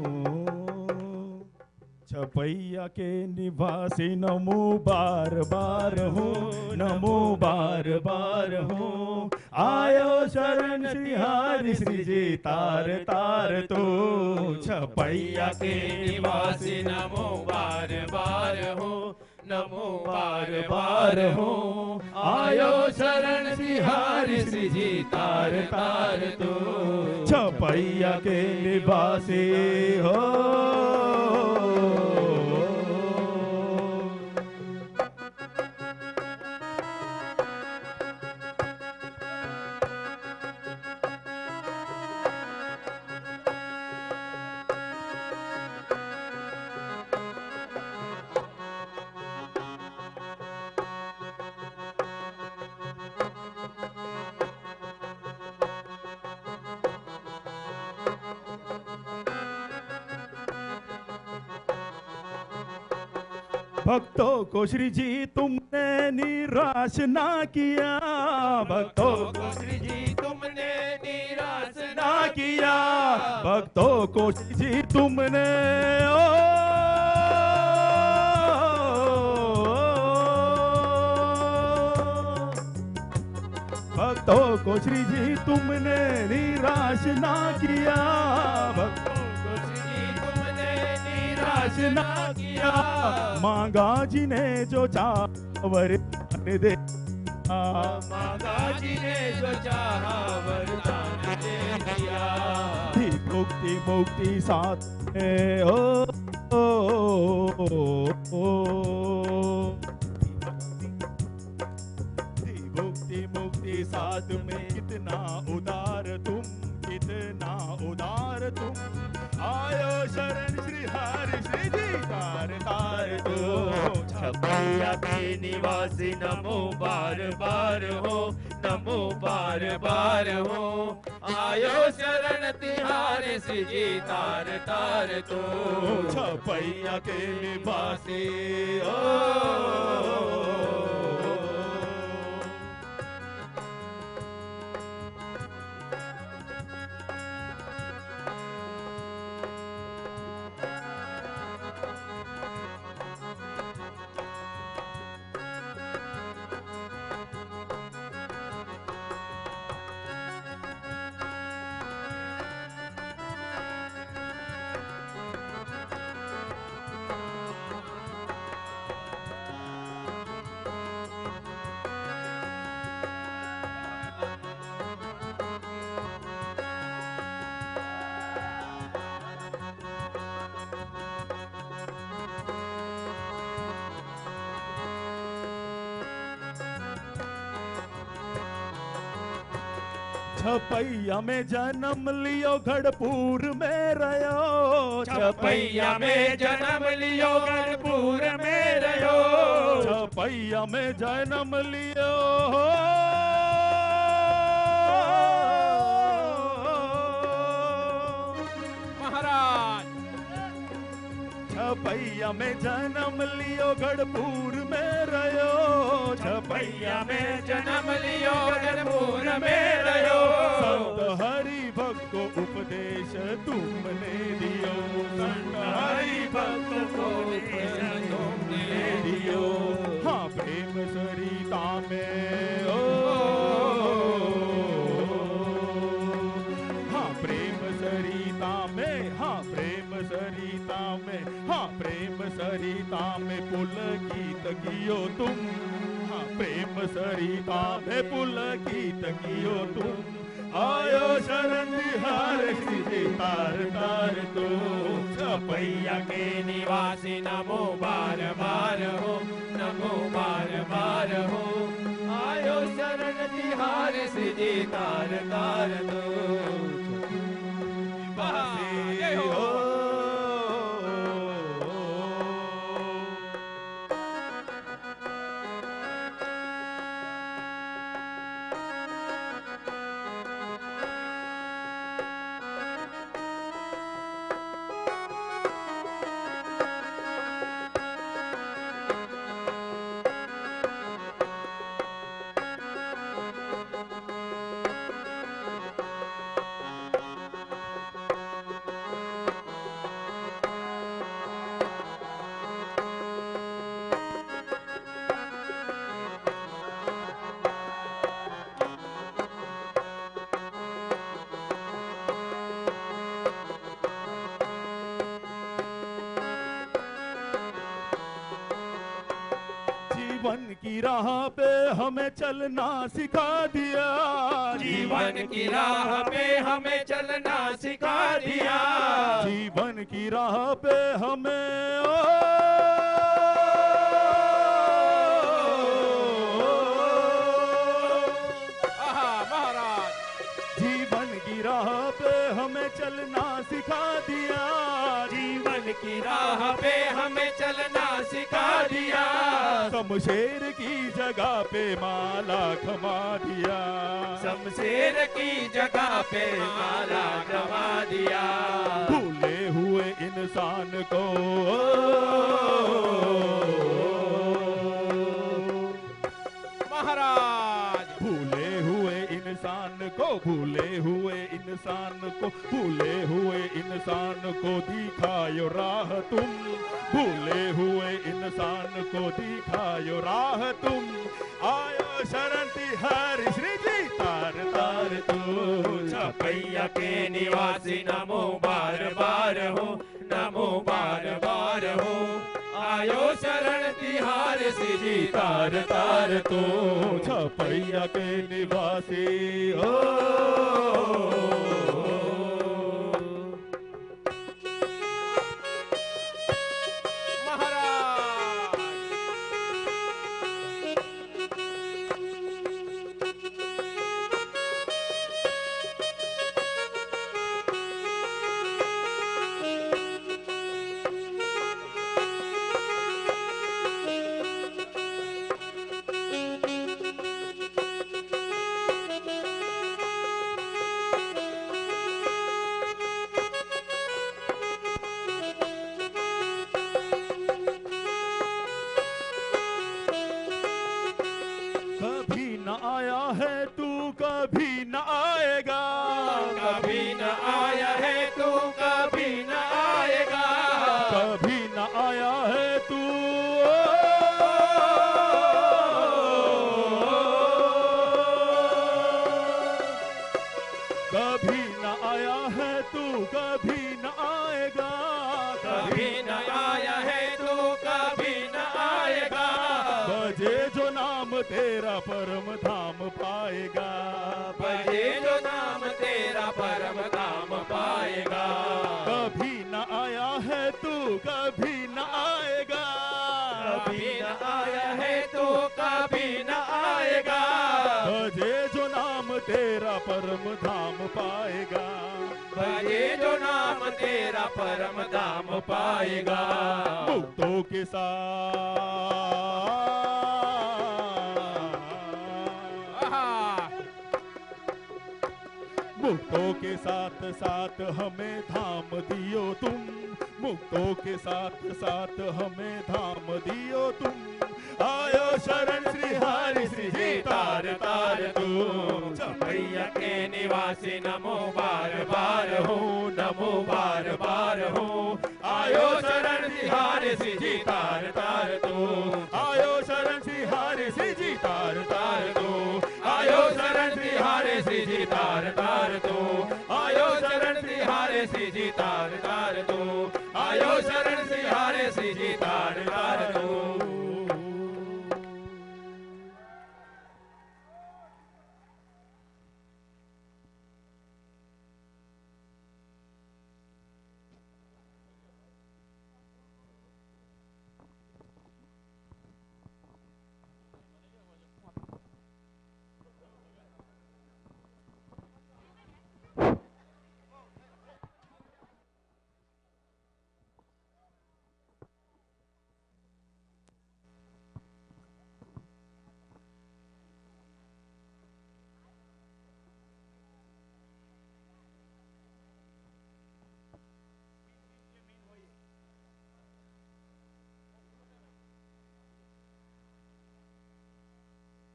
छपैया के निवासी, नमो बार बार हो, नमो बार बार हो। आयो शरण श्रीहारी श्री जी, तार तार तो। छपैया के निवासी नमो बार बार हो, नमो बार बार हो। आयो शरण श्रीहारी श्री जी, तार तार तो। छपैया के निवासी हो। भक्तों को श्री जी तुमने निराश ना किया। भक्तों को श्री जी तुमने निराश ना किया। भक्तों को श्री जी तुमने, ओ, भक्तों को श्री जी तुमने निराश ना किया। ना किया। मांगा जी ने जो चाहा वरदान दे। मांगा जी ने जो चाहा वरदान दे दिया। मुक्ति मुक्ति साथ में ओ, ओ, ओ, ओ, थी मुक्ति मुक्ति साथ में कितना उदार छपैया के निवासी नमो बार बार हो नमो बार बार हो आयो शरण तिहारे श्री जी तार तार तो छपैया के निवासी ओ छपैया में जन्म लियो गढ़पुर में रहो। छपैया में जन्म लियो गढ़पुर में रहो। छपैया में जन्म लियो। महाराज। छपैया में जन्म लियो गढ़पुर में रहो छपैया में जन्म लियो गढ़पुर में रहो। संत हरि भक्त को उपदेश तुमने दियो। संत हरि भक्त को उपदेश तुमने दियो। हाँ प्रेम सरिता में। ओ सरिता में पुलकित कियो तुम हाँ प्रेम सरिता में पुलकित कियो तुम आयो शरण बिहार श्री तार तार तो छपैया के निवासी नमो बार बार हो नमो बार बार हो आयो शरण तिहार श्री तार तार दो जय हो राह पे हमें चलना सिखा दिया। जीवन की राह पे हमें चलना सिखा दिया। जीवन की राह पे हमें ओ महाराज। जीवन की राह पे हमें चलना सिखा दिया। जीवन की राह पे हमें दिया। शमशेर की जगह पे माला खमा दिया। शमशेर की जगह पे माला खमा दिया। भूले हुए इंसान को। को भूले हुए इंसान को, भूले हुए इंसान को दिखायो राह तुम। भूले हुए इंसान को दिखायो राह तुम। आयो शरण तिहारी श्री जी तार तार तू छपैया के निवासी, नमो बार बार हो, नमो बार बार हो। આયો શરણ તિહાર શ્રીજી તાર તાર તો. છપૈયા કે નિવાસી ઓ. परम पाएगा। भजे जो नाम तेरा परम धाम पाएगा। मुक्तों के साथ। मुक्तों के साथ साथ हमें धाम दियो तुम। मुक्तों के साथ साथ हमें धाम दियो तुम। आयो शरण श्री हरि श्री तार तार तुम भैया के निवासी नमो बार बार हो, नमो बार बार हो। आयो शरण तिहारे सिजी तार तार तो आयो शरण श्री हरि श्री तार तार तो ਸਿਹਾਰੇ ਸੀ ਜੀ ਤਾੜ ਤਾੜ ਤੂੰ।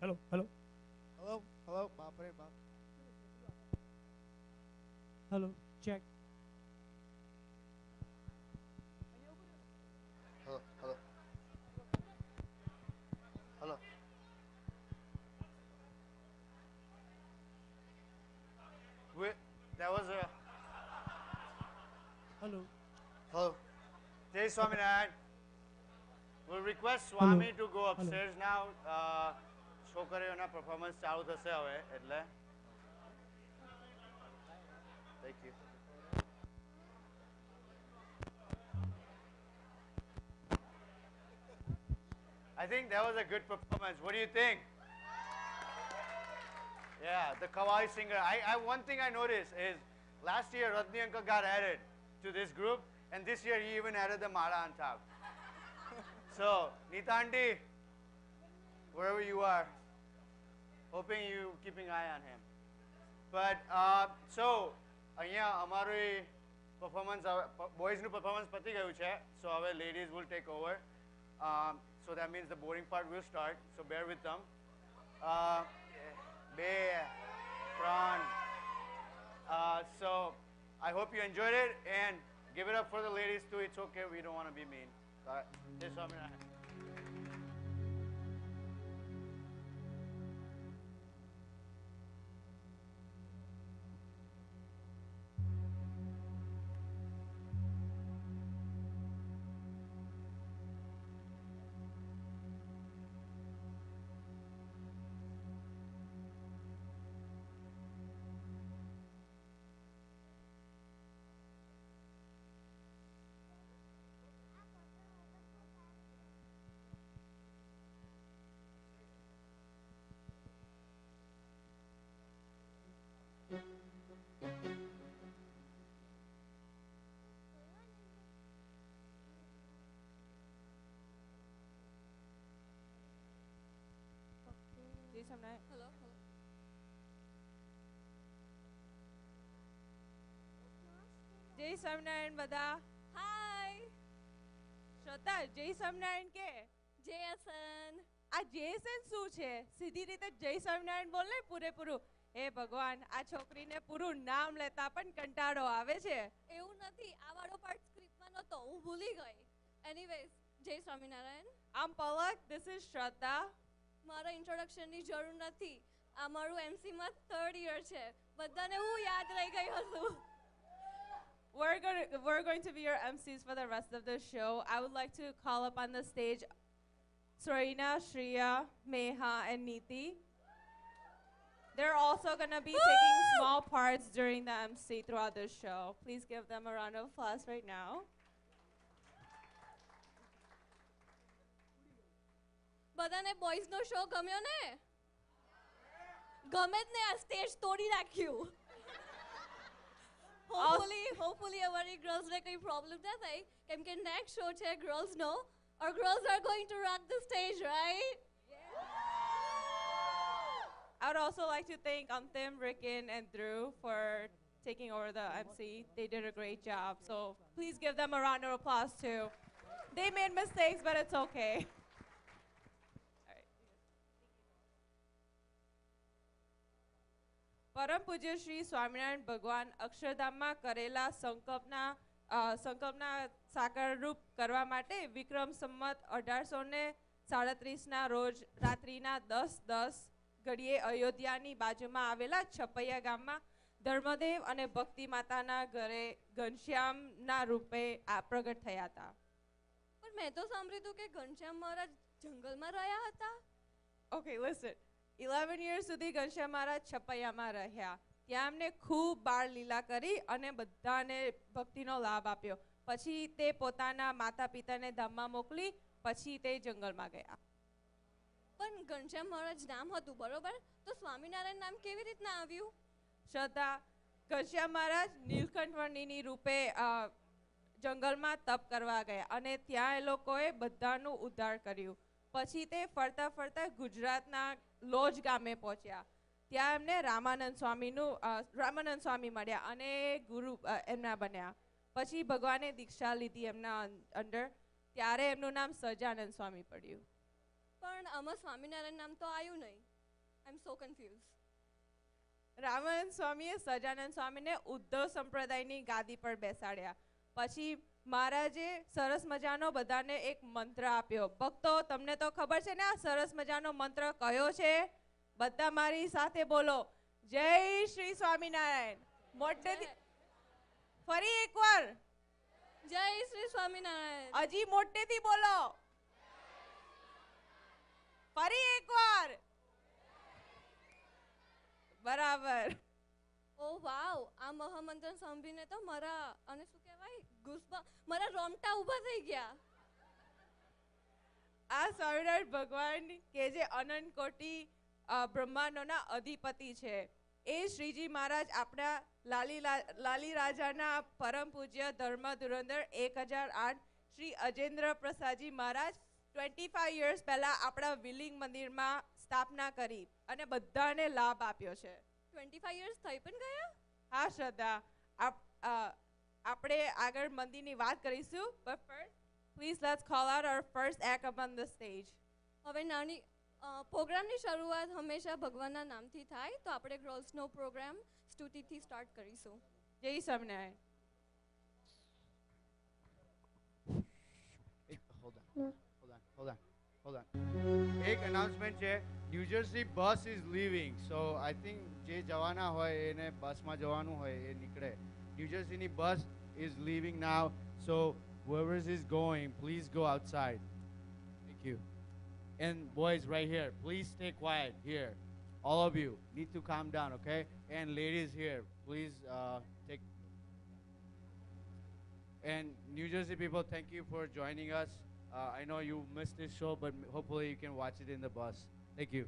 Hello, hello, Hello, hello, બાપરે બાપ. hello. Check. Hello, hello. Hello. Wait, that was a. Hello. Hello. Jai Swaminarayan. We'll request Swami to go upstairs now. Uh, છોકરીઓના પરફોર્મન્સ ચાલુ થશે હવે એટલે thank you I think that was a good performance. What do you think? Yeah, the Kawaii singer. I, I one thing I noticed is last year Ratni Uncle got added to this group, and this year he even added the Mala on top. so, Nita Auntie, wherever you are, hoping you keeping eye on him. But uh, so અહીંયા અમારું પરફોર્મન્સ બોયઝનું પરફોર્મન્સ પતી ગયું છે સો હવે ladies will take over so that means the boring part will start so bear with them બે ત્રણ સો I hope you enjoyed it and give it up for the ladies too. It's okay. We don't want to be mean. Uh, Jai Swaminarayan. જય Hello. હેલો જય સ્વામિનારાયણ બધા. હાય શ્રદ્ધા જય સ્વામિનારાયણ કે? જેસન આ જેસન શું છે? સીધી રીતે જય સ્વામિનારાયણ બોલ ને પૂરેપૂરું. હે ભગવાન આ છોકરીને પૂરું નામ લેતા પણ કંટાળો આવે છે. એવું નથી આ વાળો પાર્ટ સ્ક્રિપ્ટમાં નહોતો હું ભૂલી ગઈ. એનીવેઝ જય સ્વામિનારાયણ. આમ પલક ધીસ ઇઝ શ્રદ્ધા મારા ઇન્ટ્રોડક્શનની જરૂર નથી આ મારું એમસીમાં થર્ડ યર છે બધાને હું યાદ રહી ગઈ હતું We're going, to, we're going to be your MCs for the rest of the show. I would like to call up on the stage Sarina, Shriya, Meha, and Niti. They're also going to be taking small parts during the MC throughout the show. Please give them a round of applause right now. બધાને બોયઝનો શો ગમ્યો ને ગમે જ ને આ સ્ટેજ તોડી નાખ્યું હોપફુલી અમારી ગર્લ્સને કંઈ પ્રોબ્લેમ ના થાય કેમ કે નેક્સ્ટ શો છે ગર્લ્સનો or girls are going to rock the stage right I would also like to thank Antim, Ricken, and Drew for taking over the MC. They did a great job. So please give them a round of applause too. They made mistakes, but it's okay. પરમ પૂજ્ય શ્રી સ્વામિનારાયણ ભગવાન અક્ષરધામમાં કરેલા સંકલ્પના સંકલ્પના સાકારરૂપ કરવા માટે વિક્રમ સંમત અઢારસો ને સાડત્રીસના રોજ રાત્રિના દસ દસ ઘડીએ અયોધ્યાની બાજુમાં આવેલા છપૈયા ગામમાં ધર્મદેવ અને ભક્તિ માતાના ઘરે ઘનશ્યામના રૂપે આ પ્રગટ થયા હતા. પણ મેં તો સાંભળ્યું હતું કે ઘનશ્યામ મહારાજ જંગલમાં રહ્યા હતા. ઓકે લિસન 11 યર સુધી ઘનશ્યામ મહારાજ છપૈયામાં રહ્યા. ત્યાં એમને ખૂબ બાળ લીલા કરી અને બધાને ભક્તિનો લાભ આપ્યો. પછી તે પોતાના માતા પિતાને ધામમાં મોકલી પછી તે જંગલમાં ગયા. પણ ઘનશ્યામ મહારાજ નામ હતું બરોબર? તો સ્વામિનારાયણ નામ કેવી રીતના આવ્યું? શ્રદ્ધા ઘનશ્યામ મહારાજ નીલકંઠવર્ણીની રૂપે જંગલમાં તપ કરવા ગયા અને ત્યાં એ લોકોએ બધાનું ઉદ્ધાર કર્યું. પછી તે ફરતા ફરતા ગુજરાતના લોજ ગામે પહોંચ્યા. ત્યાં એમને રામાનંદ સ્વામીનું રામાનંદ સ્વામી મળ્યા અને ગુરુ એમના બન્યા. પછી ભગવાને દીક્ષા લીધી એમના અંડર ત્યારે એમનું નામ સજાનંદ સ્વામી પડ્યું. પણ આમાં સ્વામિનારાયણ નામ તો આવ્યું નહીં. આઈ એમ સો કન્ફ્યુઝ રામાનંદ સ્વામીએ સજાનંદ સ્વામીને ઉદ્ધવ સંપ્રદાયની ગાદી પર બેસાડ્યા. પછી મહારાજે સરસ મજાનો બધાને એક મંત્ર આપ્યો. ભક્તો તમને તો ખબર છે ને આ સરસ મજાનો મંત્ર કયો છે? બધા મારી સાથે બોલો. જય શ્રી સ્વામિનારાયણ. મોટેથી ફરી એકવાર. જય શ્રી સ્વામિનારાયણ. હજી મોટેથી બોલો. ફરી એકવાર. બરાબર. ઓ વાવ આ મહામંત્ર સાંભળીને તો મારા અને ગુસ્બા મારા રોમટા ઊભા થઈ ગયા. આ સ્વામિનારાયણ ભગવાન કે જે અનંત કોટી બ્રહ્માંડોના અધિપતિ છે. એ શ્રીજી મહારાજ આપણા લાલી લાલી રાજાના પરમ પૂજ્ય ધર્મ ધુરંધર એક હજાર આઠ Shri Ajendra Prasadji Maharaj twenty five years પહેલાં આપણા વિલિંગ મંદિરમાં સ્થાપના કરી અને બધાને લાભ આપ્યો છે. ટ્વેન્ટી ફાઈવ યર્સ થઈ પણ ગયા? હા શ્રદ્ધા. આપ આપણે આગળ મંદિરની વાત કરીશું but first please let's call out our first up on the stage હવે નાની પ્રોગ્રામની શરૂઆત હંમેશા ભગવાનના નામથી થાય તો આપણે ગર્લ્સનો પ્રોગ્રામ સ્તુતિથી સ્ટાર્ટ કરીશું જય Swaminarayan Hold on. Hold on. Hold on. Hold on. એક અનાઉન્સમેન્ટ છે New Jersey bus is leaving so I think જે જવાના હોય એને બસમાં જવાનું હોય એ નીકળે new જર્સીની bus is leaving now. So whoever is going, please go outside. Thank you. And boys, right here, please stay quiet here. All of you need to calm down, okay? And ladies here, please uh, take. And New Jersey people, thank you for joining us. Uh, I know you missed this show, but hopefully you can watch it in the bus. Thank you.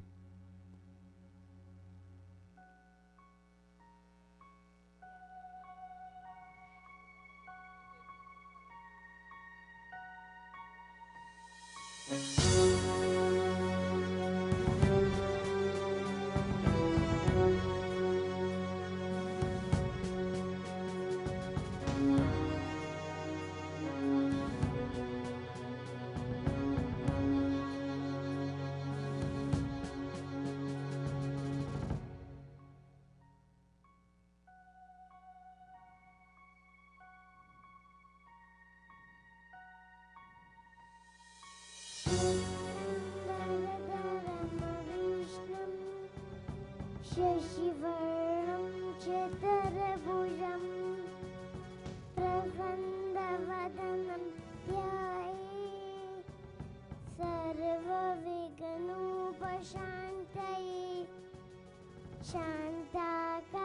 शान्ताकारं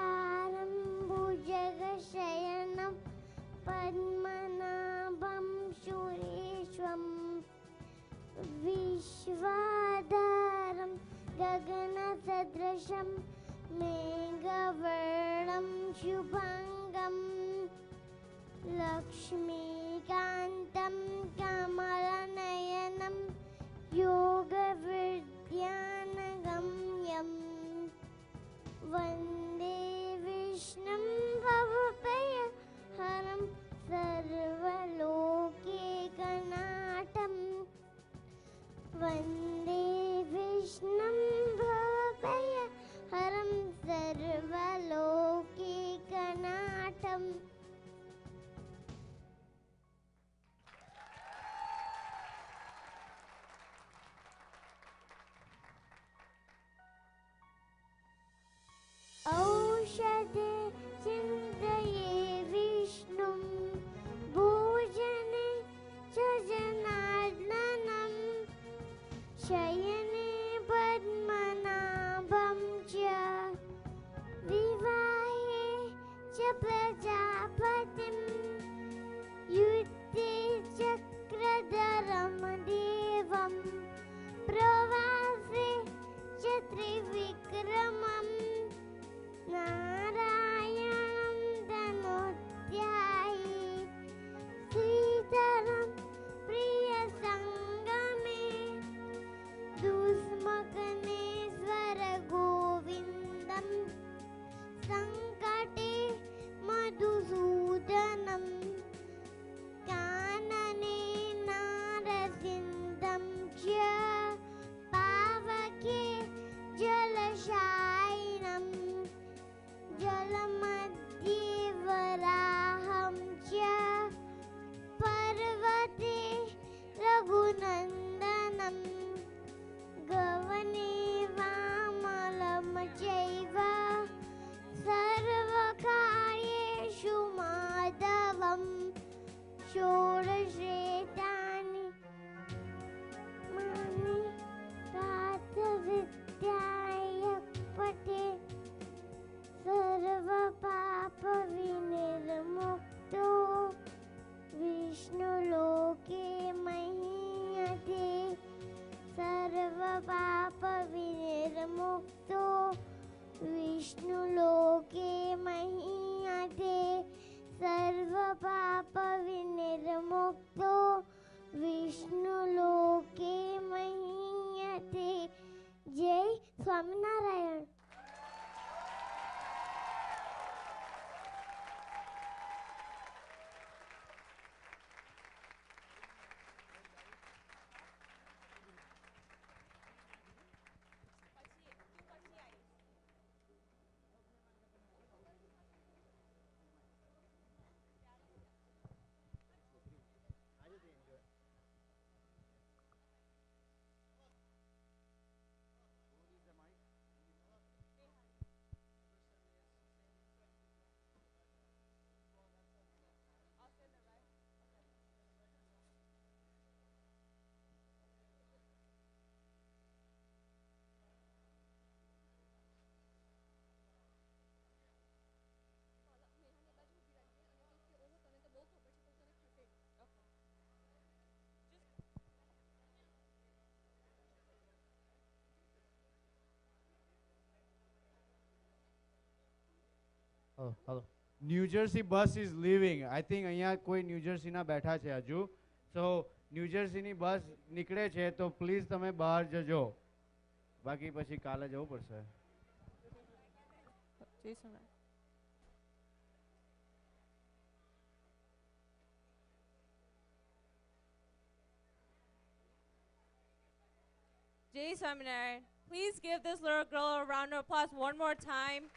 भुजगशयनं पद्मनाभं सुरेश्वम् विश्वाधारं गगनसदृशं मेघवर्णं शुभाङ्गं लक्ष्मीकान्तं New Jersey bus is leaving I think અહીંયા કોઈ ન્યૂ જર્સીના બેઠા છે હજુ. સો ન્યૂ જર્સીની બસ નીકળે છે તો પ્લીઝ તમે બહાર જજો. બાકી પછી કાલે જવું પડશે. Jai Swaminarayan. Please give this little girl a round of applause one more time.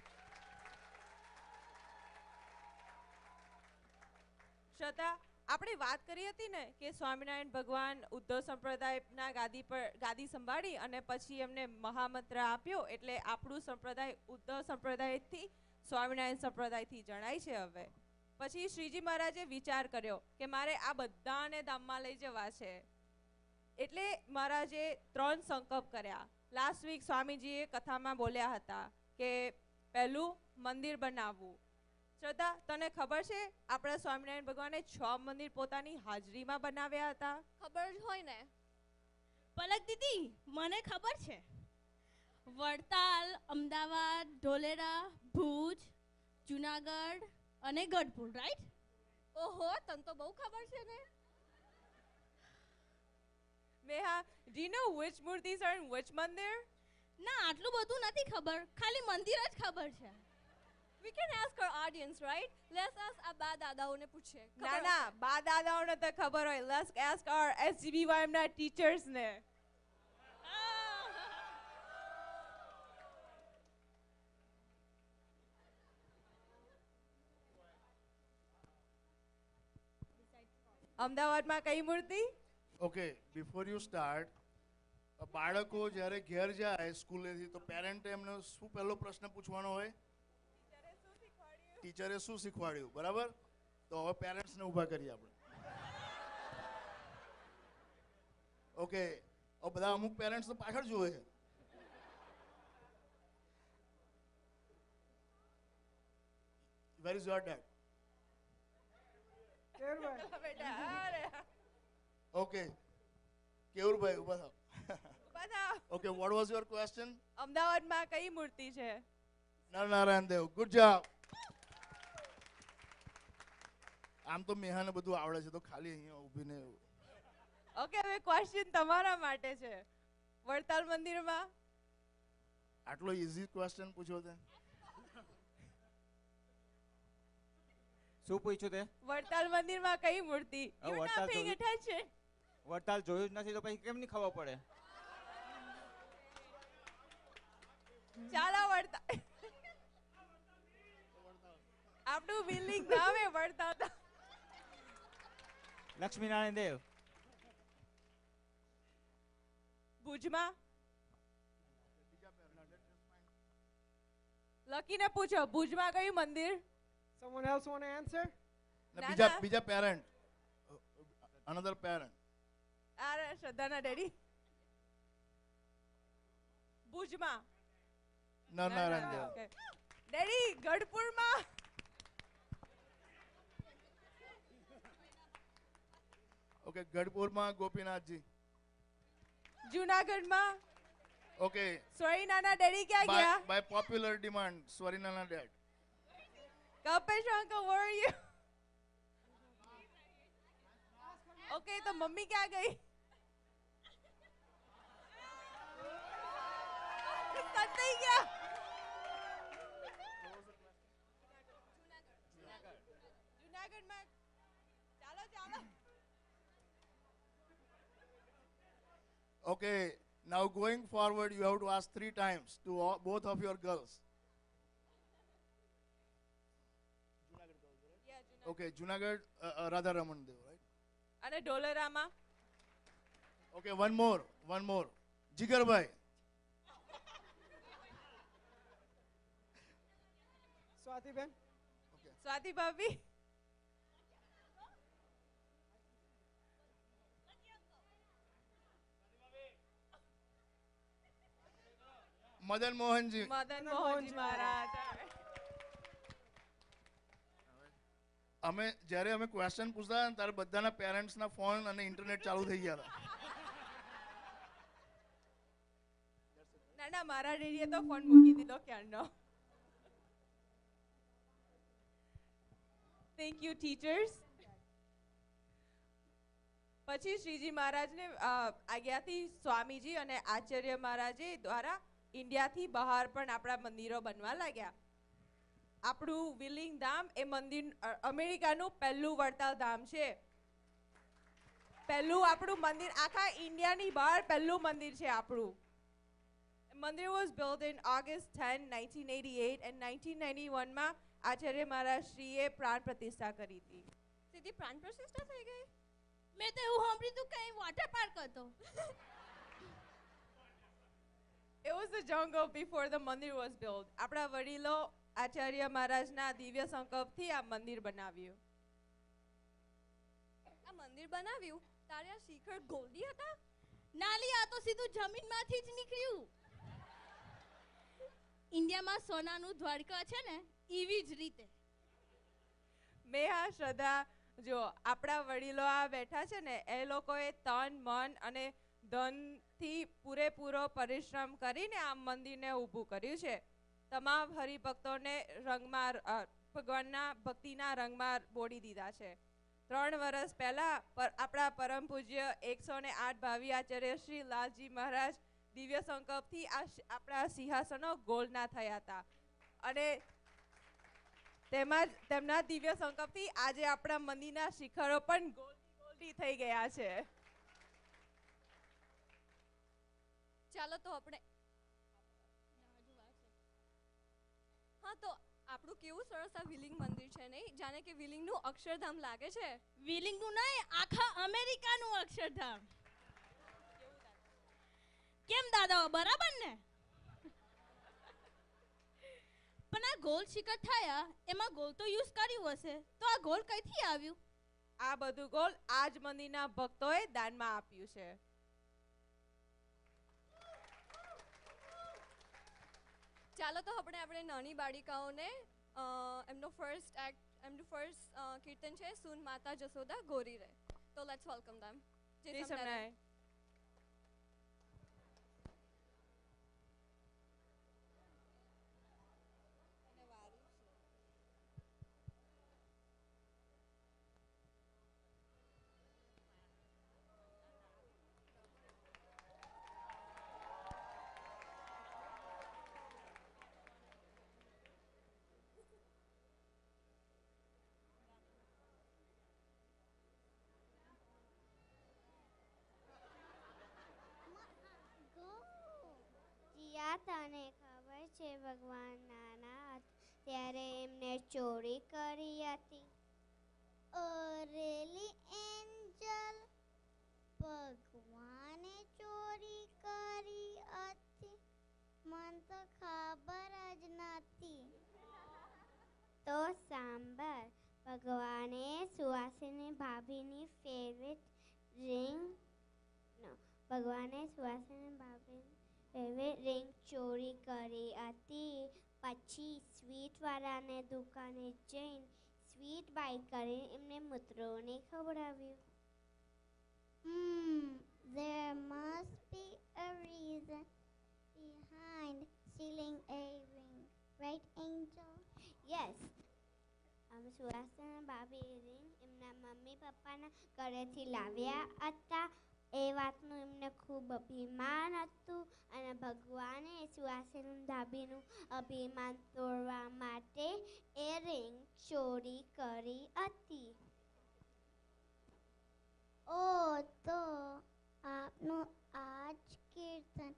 શ્રદ્ધા આપણે વાત કરી હતી ને કે સ્વામિનારાયણ ભગવાન ઉદ્ધવ સંપ્રદાયના ગાદી પર ગાદી સંભાળી અને પછી એમને મહામંત્ર આપ્યો એટલે આપણું સંપ્રદાય ઉદ્ધવ સંપ્રદાયથી, સ્વામિનારાયણ સંપ્રદાયથી જણાય છે હવે. પછી શ્રીજી મહારાજે વિચાર કર્યો કે મારે આ બધાને ધામમાં લઈ જવા છે. એટલે મહારાજે ત્રણ સંકલ્પ કર્યા. લાસ્ટ વીક સ્વામીજીએ કથામાં બોલ્યા હતા કે પહેલું મંદિર બનાવવું શ્રદ્ધા તને ખબર છે? આપણા સ્વામિનારાયણ ભગવાને છ મંદિર પોતાની હાજરીમાં બનાવ્યા હતા. ખબર જ હોય ને. પલક દીદી મને ખબર છે. વડતાલ અમદાવાદ ઢોલેરા ભુજ જુનાગઢ અને ગઢપુર રાઈટ ઓહો તને તો બહુ ખબર છે ને. Meha do you know which murtis are in which mandir? ના આટલું બધું નથી ખબર. ખાલી મંદિર જ ખબર છે. We can ask our audience right let's ask આ બા દાદાઓને પૂછીએ ના ના બા દાદાઓને તો ખબર હોય let's ask our SGBYM ના ટીચર્સ ને અમદાવાદમાં કઈ મૂર્તિ? ઓકે બિફોર યુ સ્ટાર્ટ બાળકો જ્યારે ઘેર જાય સ્કૂલેથી તો પેરેન્ટે એમને શું પહેલો પ્રશ્ન પૂછવાનો હોય? ટીચરે શું શીખવાડ્યું? બરાબર? તો હવે પેરેન્ટ્સને ઊભા કરીએ આપણે. ઓકે. હવે બધા અમુક પેરેન્ટ્સ તો પાછળ જુએ છે. Where is your dad okay Kevurbhai ઊભા થાવ. Okay what was your question અમદાવાદમાં કઈ મૂર્તિ છે? નરનારાયણ દેવ. ગુડ જોબ આમ તો મેહાને બધું આવડે છે તો ખાલી અહીંયા ઊભીને ઓકે હવે ક્વેશ્ચન તમારા માટે છે. વડતાલ મંદિરમાં? આટલો ઈઝી ક્વેશ્ચન પૂછ્યો તે. શું પૂછ્યું તે? વડતાલ મંદિરમાં કઈ મૂર્તિ? વડતાલ જોયું? વડતાલ જોયું જ નથી તો પછી કેમ નહીં ખબર પડે? ચાલો વડતાલ. આપણું બિલ્ડિંગ નામે વડતાલ. હતા. લક્ષ્મીનારાયણ દેવ ભુજમાં? લકીને પૂછો ભુજમાં કયું મંદિર? Someone else want to answer? ના, બીજા ના. બીજા પેરેન્ટ અનધર પેરેન્ટ અરે શ્રદ્ધાના ડેડી. ભુજમાં? નરનારાયણ દેવ. Okay. ડેડી ગઢપુરમાં? ઓકે ગઢપુરમાં ગોપીનાથજી જુનાગઢમાં? ઓકે સ્વયંનાના ડેડી ક્યાં ગયા? By popular demand સ્વરીનાના dad. Kalpesh uncle are you? Okay તો મમ્મી ક્યાં ગઈ? કતાઈ ગયા? Okay, now going forward, you have to ask three times to all, both of your girls. Okay, Junagadh, uh, uh, Radha Ramandev, right? And Dolarama. Okay, one more, one more. Jigar Bhai. Swati Ben. Okay. Swati bhabi. Madan Mohanji. Madan Mohanji મહારાજ. અમે જ્યારે અમે ક્વેશ્ચન પૂછતા હતા ત્યારે બધાના પેરેન્ટ્સના ફોન અને ઇન્ટરનેટ ચાલુ થઈ ગયા હતા. ના ના મારા ડેડીએ તો ફોન મૂકી દીધો ક્યારનો. થેન્ક યુ ટીચર્સ પછી શ્રીજી મહારાજને આજ્ઞાથી સ્વામીજી અને આચાર્ય મહારાજે દ્વારા ઇન્ડિયાથી બહાર પણ આપણા મંદિરો બનવા લાગ્યા. આપણું વિલિંગ ધામ એ મંદિર અમેરિકાનું પહેલું વડતાલ ધામ છે. પહેલું આપણું મંદિર, આખા ઇન્ડિયાની બહાર પહેલું મંદિર છે આપણું. Mandir was build in August ten nineteen eighty eight and nineteen ninety વનમાં આચાર્ય મહારાજશ્રીએ પ્રાણ પ્રતિષ્ઠા કરી હતી. સીધી પ્રાણ પ્રતિષ્ઠા થઈ ગઈ? મેં તો એવું સાંભળ્યું હતું કે વોટર પાર્ક હતો. It was a jungle before the mandir was built. આપણા વડીલો આચાર્ય મહારાજના દિવ્ય સંકલ્પથી આ મંદિર બનાવ્યું આ મંદિર બનાવ્યું તારે આ શિખર ગોલ્ડી હતા? નાલી આ તો સીધું જમીનમાંથી જ નીકળ્યું. ઇન્ડિયામાં સોનાનું દ્વારકા છે ને એવી જ રીતે. મેહા શ્રદ્ધા જો આપણા વડીલો આ બેઠા છે ને એ લોકોએ તન મન અને ધનથી પૂરેપૂરો પરિશ્રમ કરીને આ મંદિરને ઊભું કર્યું છે. તમામ હરિભક્તોને રંગમાં ભગવાનના ભક્તિના રંગમાં બોડી દીધા છે. ત્રણ વર્ષ પહેલા આપણા પરમ પૂજ્ય એકસો ને આઠ ભાવિ આચાર્ય શ્રી લાલજી મહારાજ દિવ્ય સંકલ્પથી આ આપણા સિંહાસનો ગોલના થયા હતા. અને તેમાં તેમના દિવ્ય સંકલ્પથી આજે આપણા મંદિરના શિખરો પણ ગોલ્ડી ગોલ્ડી થઈ ગયા છે. ચાલો તો આપણે હા તો આપણું કેવું સરસ આ વિલિંગ મંદિર છે નહીં? જાણે કે વિલિંગનું અક્ષરધામ લાગે છે. વિલિંગનું નહીં આખા અમેરિકાનું અક્ષરધામ. કેમ દાદા બરાબર ને? પણ આ ગોલ શિખર થયા એમાં ગોલ તો યુઝ કર્યું હશે. તો આ ગોલ કઈથી આવ્યું? આ બધું ગોલ આજ મંદિરના ભક્તોએ દાનમાં આપ્યું છે. ચાલો તો આપણે આપણે નાની બાળિકાઓને એમનો ફર્સ્ટ એક્ટ એમનું ફર્સ્ટ કીર્તન છે સુન માતા જસોદા ગોરી રે તો લેટ્સ વેલકમ ધેમ જય સ્વામિનારાયણ. જીયા તને ખબર છે, ભગવાન નાના ત્યારે એમને ચોરી કરી હતી. અરેલી એન્જલ ભગવાને ચોરી કરી હતી. મન તો ખબર જ નથી તો સાંભળ, ભગવાને સુવાસિની ભાભીની ફેવરેટ નો, ભગવાને સુવાસિની ભાભીની ફેવરેટ રિંગ ચોરી કરી હતી પછી સ્વીટવાળાને દુકાને જઈને સ્વીટ બાય કરી એમને મિત્રોને ખવડાવ્યું Hmm, there must be a reason behind stealing a ring, right, Angel? Yes. આમ સુહાસના બાબી રિંગ એમના મમ્મી પપ્પાના ઘરેથી લાવ્યા હતા એ વાતનું એમને ખૂબ અભિમાન હતું અને ભગવાને સુહાસિની ધાબીનું અભિમાન તોડવા માટે એ રિંગ ચોરી કરી હતી. ઓ તો આપનું આજ કીર્તન,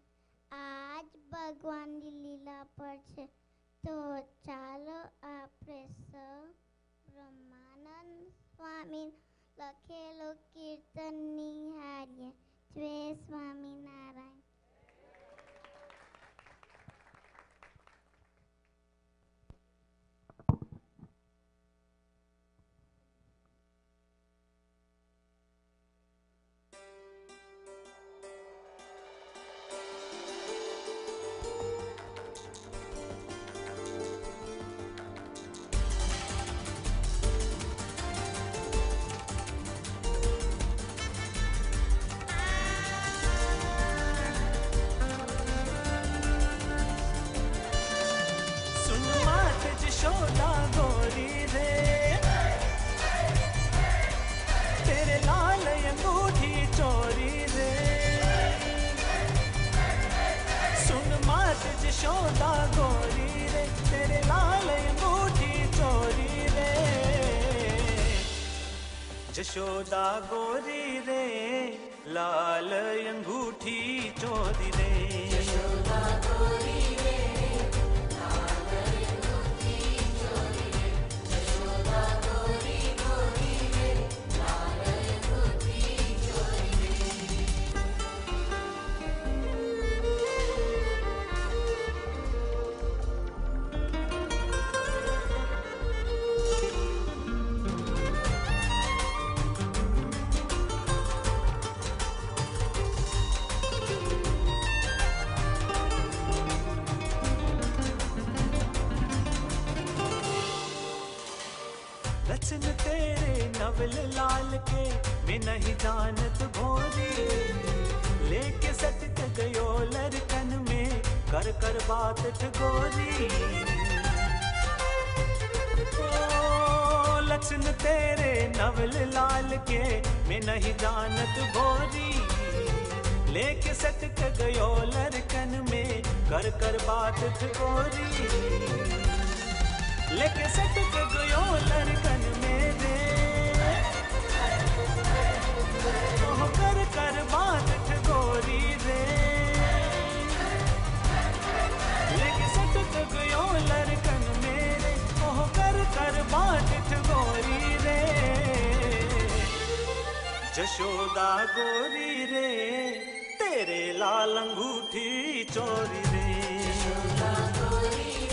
આજ ભગવાનની લીલા પર છે. તો ચાલો આપણે સૌ બ્રહ્માનંદ સ્વામી લખેલો કીર્તન નિહાળીએ જય સ્વામિનારાયણ जशोदा गोरी रे लाल अंगूठी चोरी रे मैं नहीं जानत भोरी लेके सटक गयो लड़कन में, कर कर बात ठगोरी लक्षण तेरे नव धवल लाल के मैं नहीं जानत गोरी लेके सटक गयो लड़कन में, कर कर बात गोरी लेके सटक गयो लड़कन में કરબાટ ગોરી રે જશોદા ગોરી રે તેરે લાલ અંગૂઠી ચોરી રે જશોદા ગોરી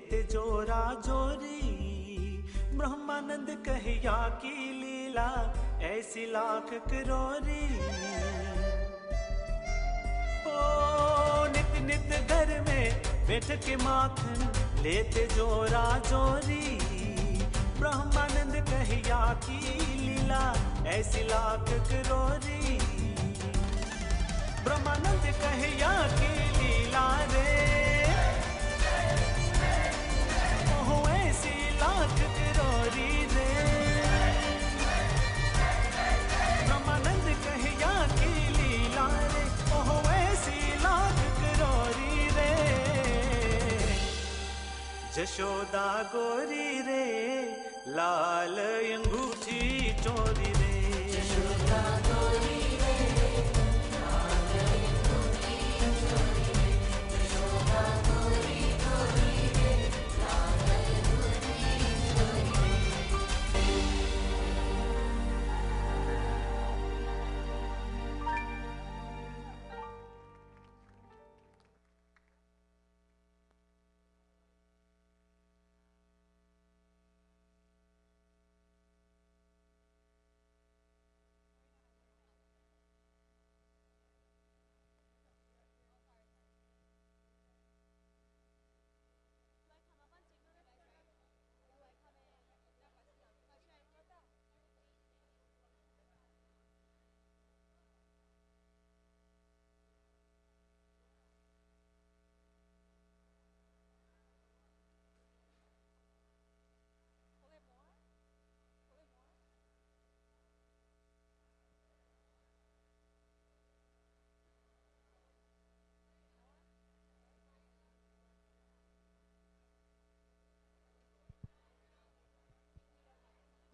लेते जोरा जोरी। ब्रह्मानंद कहिया की लीला, ऐसी लाख करोरी। ओ, नित नित घर में बैठ के माखन लेते जोरा जोरी। ब्रह्मानंद कहिया की लीला, ऐसी लाख करोरी। ब्रह्मानंद कहिया की लीला रे। जशोदा गोरी रे लाल अंगूठी चोरी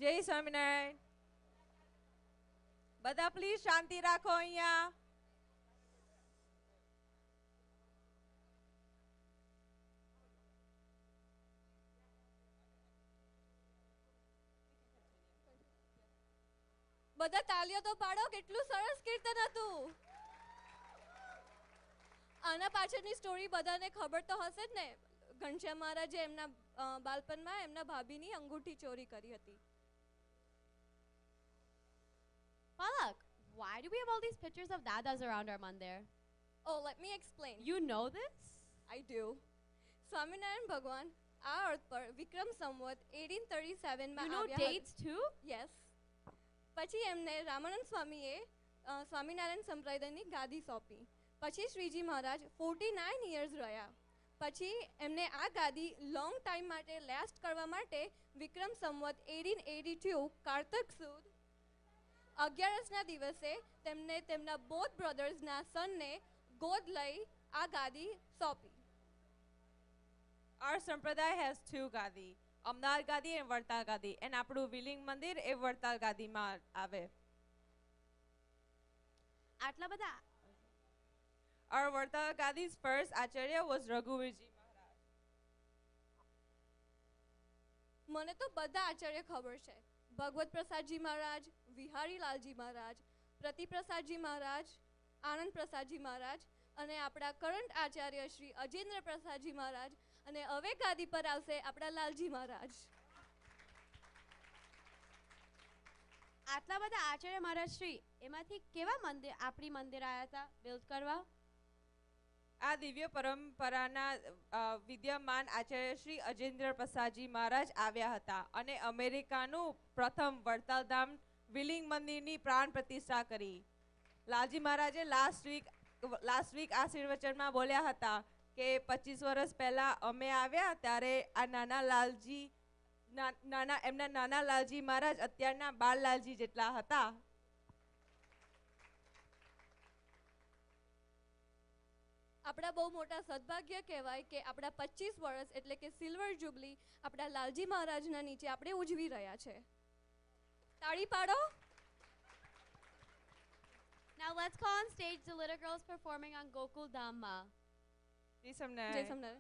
જય સ્વામિનારાયણ. બધા પ્લીઝ શાંતિ રાખો અહીંયા. બધા તાલીઓ તો પાડો, કેટલું સરસ કીર્તન હતું. આના પાછળની સ્ટોરી બધાને ખબર તો હશે જ ને. ઘનશ્યામ મહારાજે એમના બાલપણમાં એમના ભાભીની અંગૂઠી ચોરી કરી હતી. Palak, why do we have all these pictures of dadas around our mandir? Oh, let me explain. You know this? I do. Swaminarayan ભગવાન આ અર્થ પર વિક્રમ સંવત 1837 માં You know આવ્યા dates too? યસ પછી એમને રામાનંદ સ્વામીએ અ, સ્વામિનારાયણ સંપ્રદાયની ગાદી સોંપી પછી શ્રીજી મહારાજ 49 ઇયર્સ રહ્યા પછી એમને આ ગાદી લોંગ ટાઈમ માટે લાસ્ટ કરવા માટે વિક્રમ સંવત 1882 કારતક સુદ અગિયારસના દિવસે તેમને તેમના બોધ બ્રધર્સના સનને ગોદ લઈ આ ગાદી સોંપી. Our સંપ્રદાય has two ગાદી અમદાર ગાદી અને વડતાલ ગાદી અને આપણું વિલિંગ મંદિર એ વડતાલ ગાદીમાં આવે. આટલા બધા Our વડતાલ ગાદી first આચાર્ય was રઘુવીરજી મને તો બધા આચાર્ય ખબર છે. ભગવત પ્રસાદજી મહારાજ વિહારીલાલજી મહારાજ પ્રતિપ્રસાદજી મહારાજ આનંદ પ્રસાદજી મહારાજ અને આપણા કરંટ આચાર્ય શ્રી અજેન્દ્ર પ્રસાદજી મહારાજ અને હવે ગાદી પર આવશે આપણા લાલજી મહારાજ. આટલા બધા આચાર્ય મહારાજ શ્રી એમાંથી કેવા મંદિર આપણી મંદિર આવ્યા હતા? બિલ્ડ કરવા? આ દિવ્ય પરંપરાના વિદ્યમાન આચાર્ય શ્રી અજેન્દ્ર પ્રસાદજી મહારાજ આવ્યા હતા અને અમેરિકાનું પ્રથમ વડતાલધામ વિલિંગ મંદિરની પ્રાણ પ્રતિષ્ઠા કરી. લાલજી મહારાજે લાસ્ટ વીક લાસ્ટ વીક આ બોલ્યા હતા કે પચીસ વર્ષ પહેલાં અમે આવ્યા ત્યારે આ નાના લાલજી નાના, એમના નાના લાલજી મહારાજ અત્યારના બાળ લાલજી જેટલા હતા. આપણા બહુ મોટા સદભાગ્ય કહેવાય કે આપણા પચીસ વર્ષ એટલે કે સિલ્વર જુબલી આપણા લાલજી મહારાજના નીચે આપણે ઉજવી રહ્યા છે. Thari Paro. Now let's call on stage the little girls performing on Gokul Dhamma. Jai Samnar. Jai Samnar.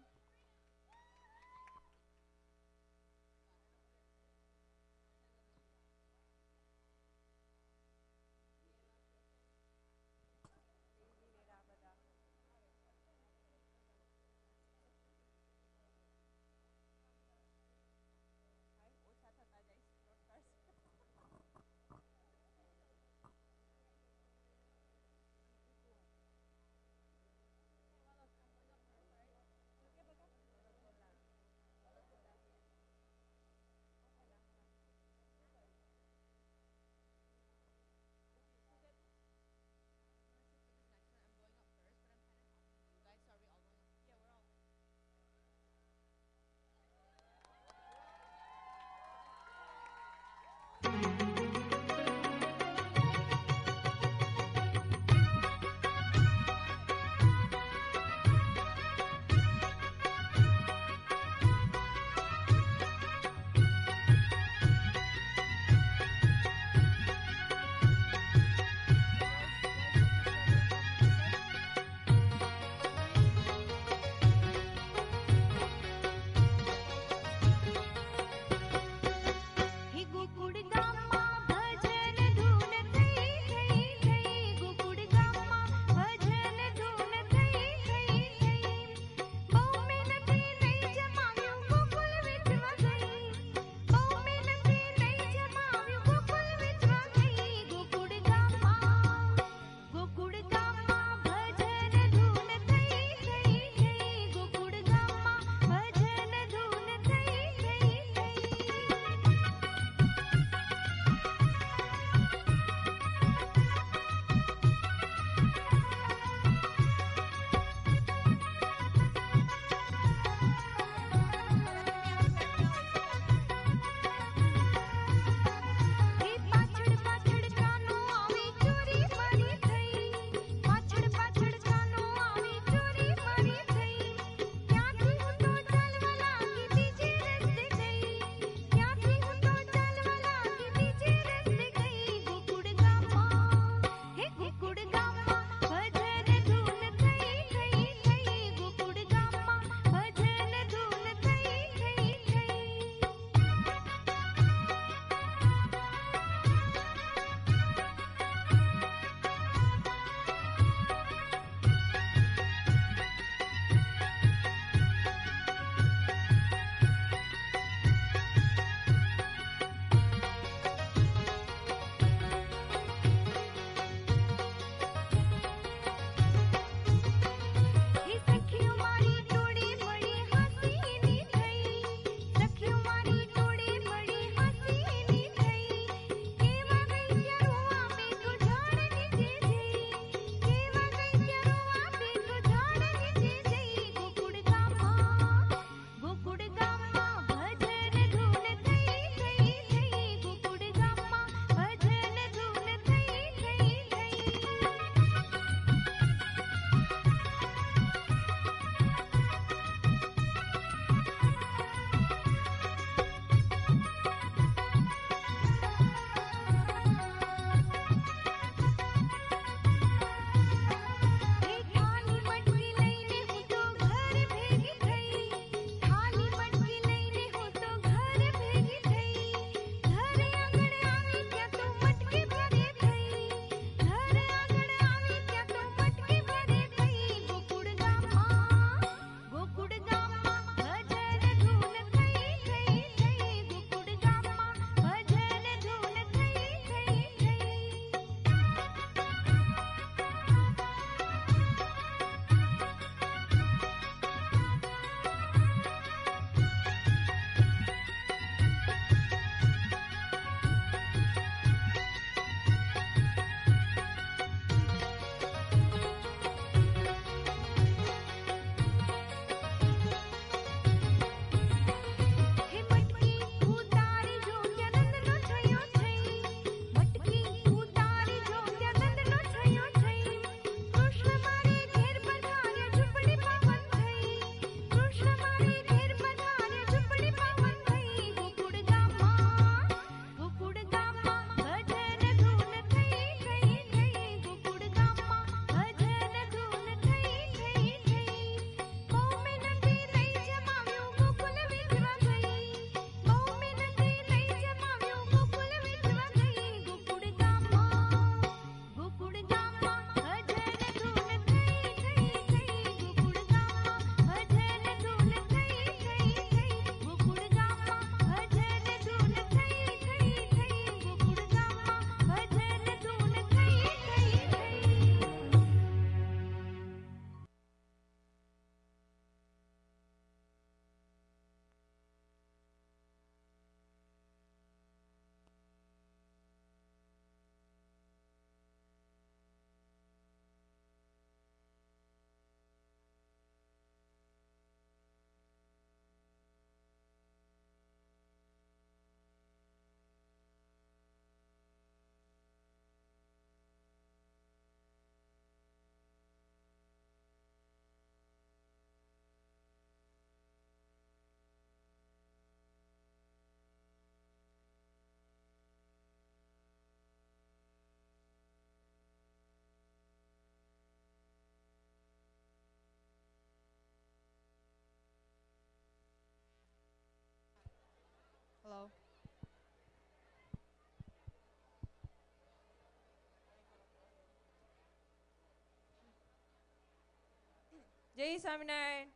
જય સ્વામિનારાયણ.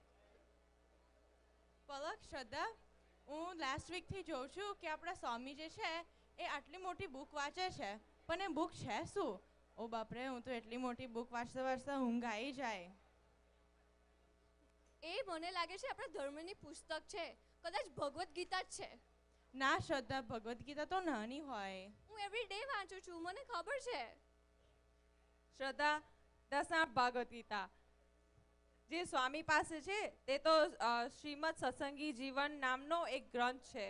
પલક શ્રદ્ધા હું લાસ્ટ વીકથી જોઉં છું કે આપણા સ્વામી જે છે એ આટલી મોટી બુક વાંચે છે. પણ એ બુક છે શું? ઓ બાપરે હું તો એટલી મોટી બુક વાંચતા વાંચતા ઊંઘ આવી જાય. એ મને લાગે છે આપણા ધર્મની પુસ્તક છે. કદાચ ભગવદ્ ગીતા જ છે. ના શ્રદ્ધા ભગવદ્ ગીતા તો નાની હોય. હું એવરી ડે વાંચું છું મને ખબર છે. શ્રદ્ધા દસા ભાગવત ગીતા. જે સ્વામી પાસે છે, તે તો શ્રીમદ સત્સંગી જીવન નામનો એક ગ્રંથ છે.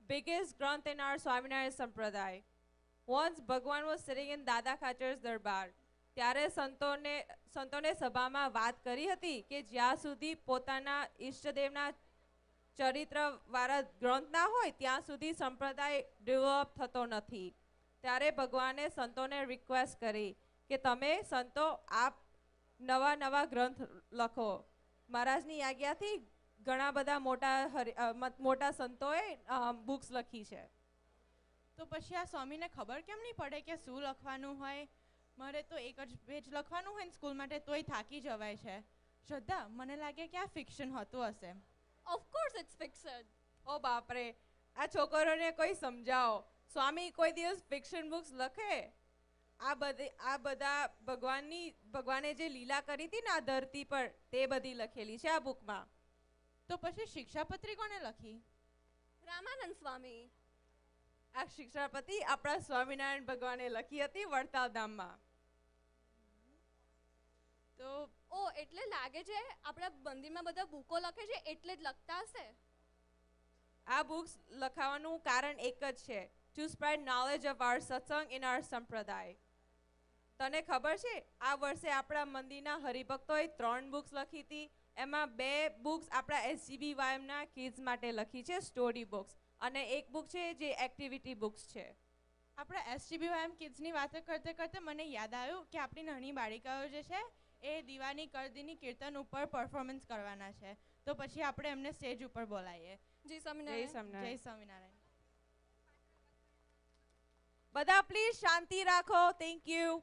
બિગેસ્ટ ગ્રંથ ઇન આર સ્વામિનારાયણ સંપ્રદાય. વોન્સ ભગવાન વોઝ સિટિંગ ઇન દાદા ખાચર્સ દરબાર. ત્યારે સંતોને સંતોને સભામાં વાત કરી હતી કે જ્યાં સુધી પોતાના ઈષ્ટદેવના ચરિત્ર વાળા ગ્રંથ ના હોય, ત્યાં સુધી સંપ્રદાય ડેવલપ થતો નથી. ત્યારે ભગવાને સંતોને રિક્વેસ્ટ કરી કે તમે સંતો, આપ નવા નવા ગ્રંથ લખો. મહારાજની આજ્ઞાથી ઘણા બધા મોટા હરિ- મોટા સંતોએ બુક્સ લખી છે. તો પછી આ સ્વામીને ખબર કેમ નહીં પડે કે શું લખવાનું હોય? મારે તો એક જ પેજ લખવાનું હોય ને સ્કૂલ માટે તોય થાકી જવાય છે. શ્રદ્ધા મને લાગે કે આ ફિક્શન હોતું હશે. ઓફકોર્સ ઇટ્સ ફિક્શન ઓ બાપરે આ છોકરોને કોઈ સમજાવો. સ્વામી કોઈ દિવસ ફિક્શન બુક્સ લખે? આ બધે આ બધા ભગવાનની ભગવાને જે લીલા કરી હતી ને આ ધરતી પર તે બધી લખેલી છે આ બુકમાં. તો પછી શિક્ષાપત્રી કોને લખી? રામાનંદ સ્વામી. આ શિક્ષાપતિ આપણા સ્વામિનારાયણ ભગવાને લખી હતી વડતાલ ધામમાં તો ઓ એટલે લાગે છે આપણા મંદિરમાં બધા બુકો લખે છે એટલે જ લખતા હશે? આ બુક્સ લખાવાનું કારણ એક જ છે. To spread knowledge of our satsang in our sampraday તને ખબર છે આ વર્ષે આપણા મંદિરના હરિભક્તોએ ત્રણ બુક્સ લખી હતી. એમાં બે બુક્સ આપણા એસજીબી વાયમના કિડ્સ માટે લખી છે સ્ટોરી બુક્સ. અને એક બુક છે જે એક્ટિવિટી બુક્સ છે. આપણા એસજીબી વાયમ કિડ્સની વાત કરતે કરતે મને યાદ આવ્યું કે આપણી નાની બાળિકાઓ જે છે એ દીવાની કરદીની કીર્તન ઉપર પરફોર્મન્સ કરવાના છે. તો પછી આપણે એમને સ્ટેજ ઉપર બોલાવીએ. જય સ્વામિનારાયણ જય સ્વામિનારાયણ. જય સ્વામિનારાયણ. બધા પ્લીઝ શાંતિ રાખો. Thank you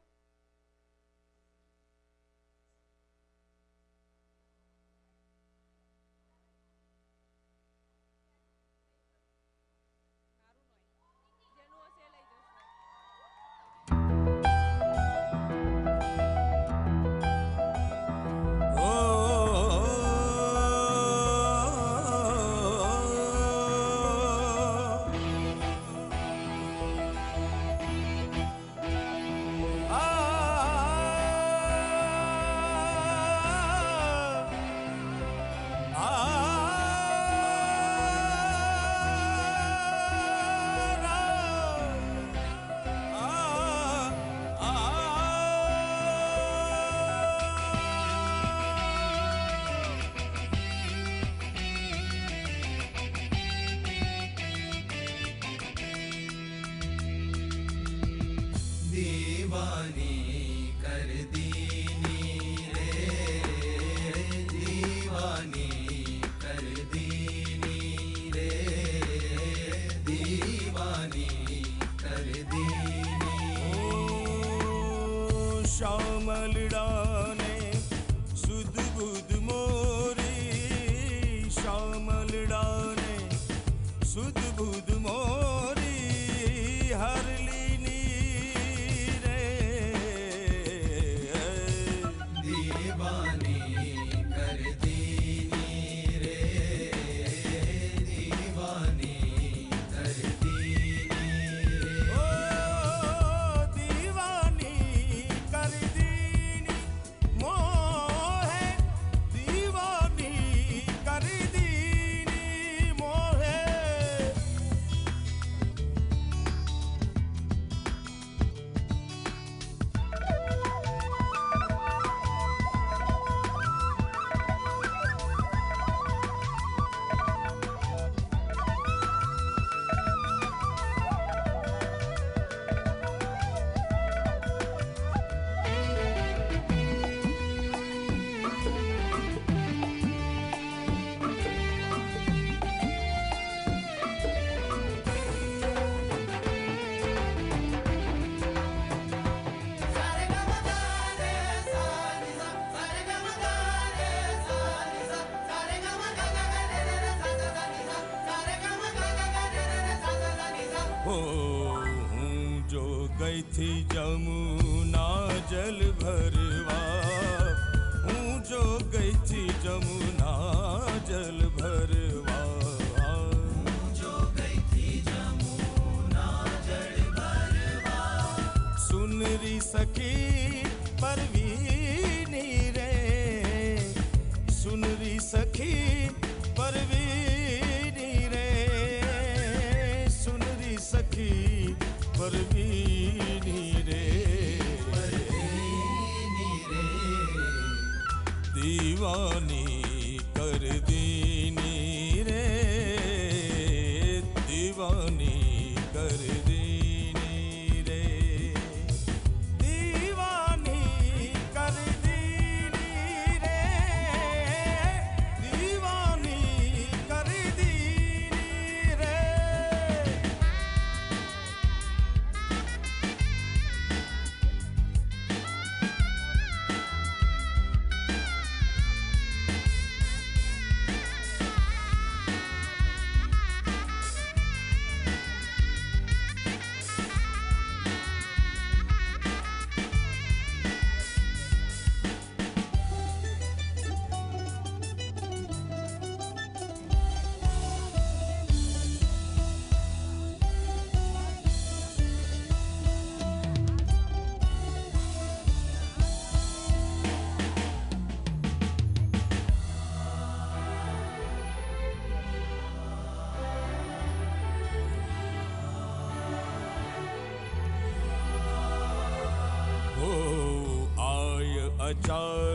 joy.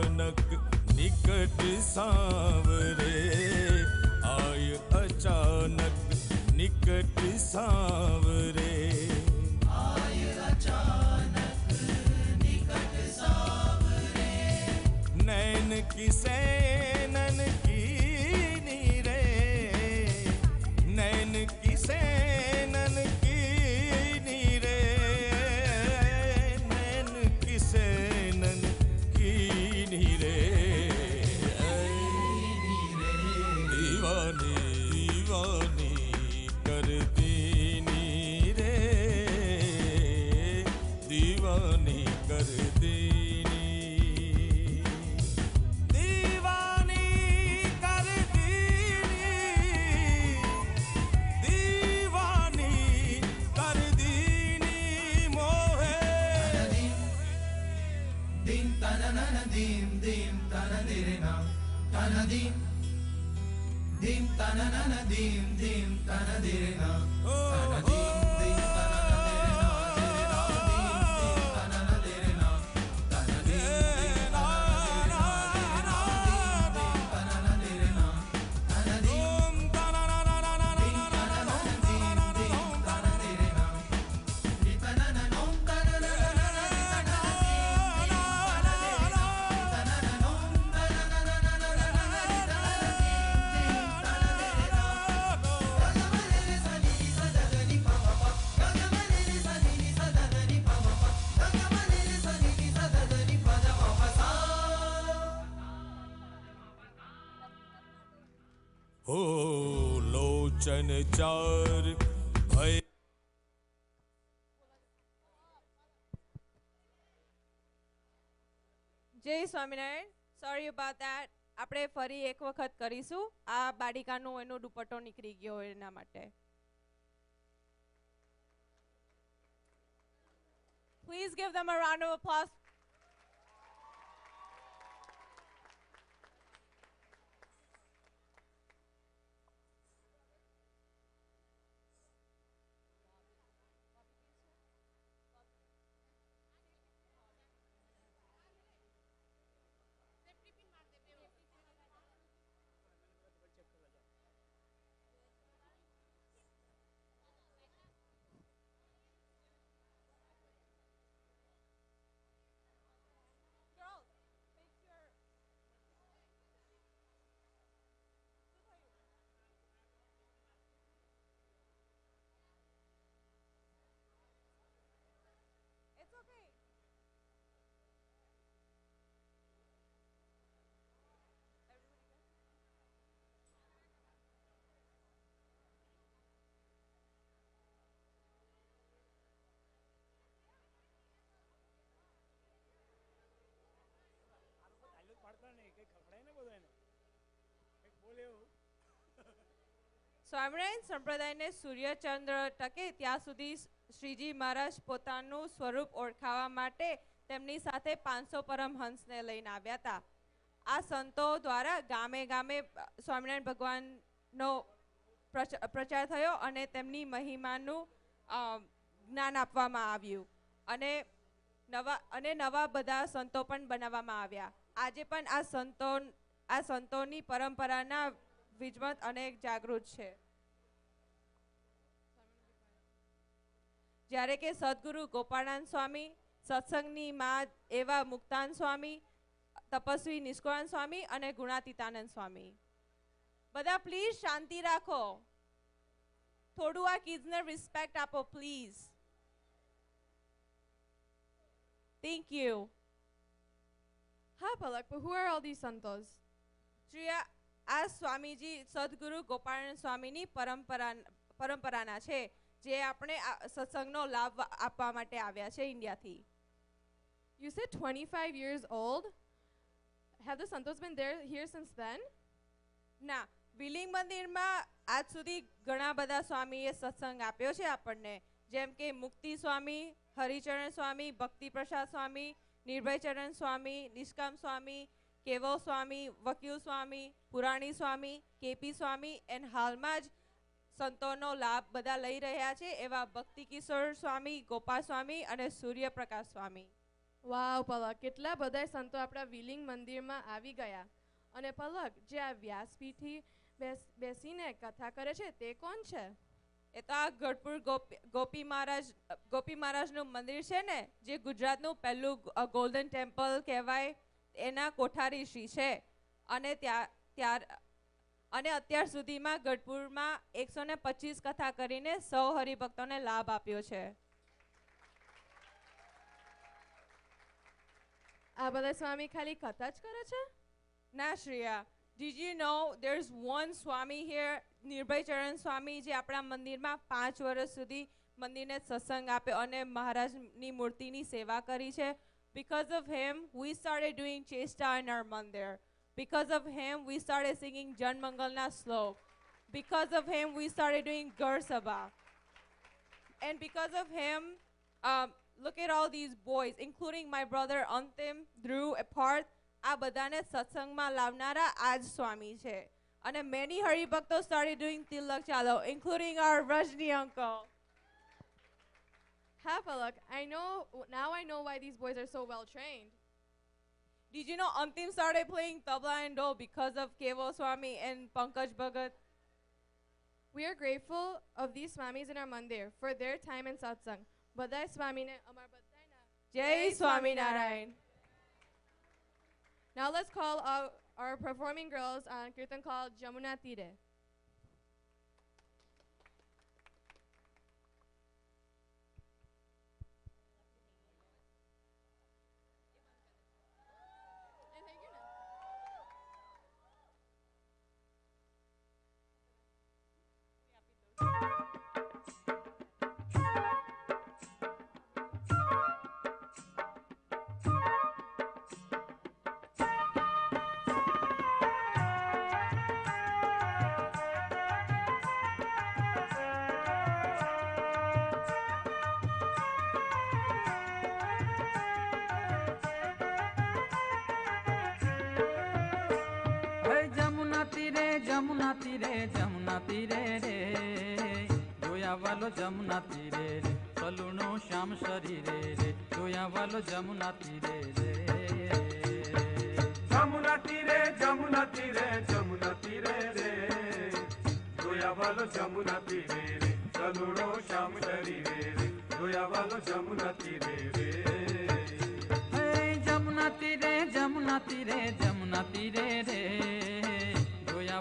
dim ीं तन दीन दीन तन देन જય સ્વામિનારાયણ. સોરી અબાઉટ દેટ આપણે ફરી એક વખત કરીશું. આ બાડિકાનું એનો દુપટ્ટો નીકળી ગયો એના માટે. Please give them a round of applause. Swaminarayan સંપ્રદાયને સૂર્યચંદ્ર ટકે ત્યાં સુધી શ્રીજી મહારાજ પોતાનું સ્વરૂપ ઓળખાવા માટે તેમની સાથે પાંચસો પરમહંસને લઈને આવ્યા હતા. આ સંતો દ્વારા ગામે ગામે સ્વામિનારાયણ ભગવાનનો પ્રચ- પ્રચાર થયો અને તેમની મહિમાનું જ્ઞાન આપવામાં આવ્યું. અને નવા અને નવા બધા સંતો પણ બનાવવામાં આવ્યા. આજે પણ આ સંતો, આ સંતોની પરંપરાના વિજમત અને જાગૃત છે. જ્યારે કે સદગુરુ ગોપાળાન સ્વામી સત્સંગની માં એવા મુક્તાન સ્વામી તપસ્વી નિષ્કળાન સ્વામી અને ગુણાતીતાનંદ સ્વામી. બધા પ્લીઝ શાંતિ રાખો. થોડું આ કિડ્સને રિસ્પેક્ટ આપો પ્લીઝ થેન્ક યુ હા Palak who are all all Santosh Shri આ- સ્વામીજી સદગુરુ ગોપાળાનંદ સ્વામીની પરંપરા પરંપરાના છે. જે આપણે આ સત્સંગનો લાભ આપવા માટે આવ્યા છે ઇન્ડિયાથી. You said 25 years old. Have the santos been there here since then? ના વિલિંગ મંદિરમાં આજ સુધી ઘણા બધા સ્વામીએ સત્સંગ આપ્યો છે આપણને. જેમ કે મુક્તિ સ્વામી હરિચરણ સ્વામી ભક્તિ પ્રસાદ સ્વામી નિર્ભયચરણ સ્વામી નિષ્કામ સ્વામી કેવો સ્વામી વકીલ સ્વામી પુરાણી સ્વામી કેપી સ્વામી એન્ડ હાલમાં જ સંતોનો લાભ બધા લઈ રહ્યા છે એવા ભક્તિ કિશોર સ્વામી ગોપા સ્વામી અને સૂર્યપ્રકાશ સ્વામી. વાવ પલક કેટલા બધા સંતો આપણા વિલિંગ મંદિરમાં આવી ગયા. અને પલક જે આ વ્યાસપીઠી બેસીને કથા કરે છે તે કોણ છે? એ તો આ ગઢપુર ગોપી ગોપી મહારાજ ગોપી મહારાજનું મંદિર છે ને જે ગુજરાતનું પહેલું ગોલ્ડન ટેમ્પલ કહેવાય એના કોઠારી શ્રી છે. અને ત્યાં ત્યાર અને અત્યાર સુધીમાં ગઢપુરમાં એકસો ને પચીસ કથા કરીને સૌ હરિભક્તોને લાભ આપ્યો છે. આ બધા સ્વામી ખાલી કથા જ કરે છે? ના Shreya Did you know there's one Swami here, નિર્ભય ચરણ સ્વામી જે આપણા મંદિરમાં પાંચ વર્ષ સુધી મંદિરને સત્સંગ આપ્યો અને મહારાજની મૂર્તિની સેવા કરી છે. Because of them we started doing Cheshta in our mandir. Because of him, we started singing Jan Mangalna slok. Because of him, we started doing Gur Sabha. And because of him, um, look at all these boys, including my brother Antim, Dhruv, Parth, આ બધાને સત્સંગમાં લાવનારા આજ સ્વામી છે અને many હરિભક્તો started doing તિલક ચાલો including our Rajni uncle. હા પલક I know now I know why these boys are so well trained Did you know Antim started playing tabla and do because of Kevo Swami and Pankaj Bhagat? We are grateful of these swamis in our mandir for their time and satsang. Badai Swamine Amar Badai Jai Swami Narayan. Now let's call our, our performing girls on Kirtan called Jamuna Tire. Jamuna તીરે રે. જોયા વાલો જમુના તીરે રે. સલુણો શ્યામ શરીરે રે. જોયા વાલો જમુના તીરે રે. જમુના તીરે જમુના તીરે જમુના તીરે રે. જોયા વાલો જમુના તીરે રે. સલુણો શ્યામ શરીરે રે. જોયા વાલો જમુના તીરે રે. જમુના તીરે જમુના તીરે જમુના તીરે રે.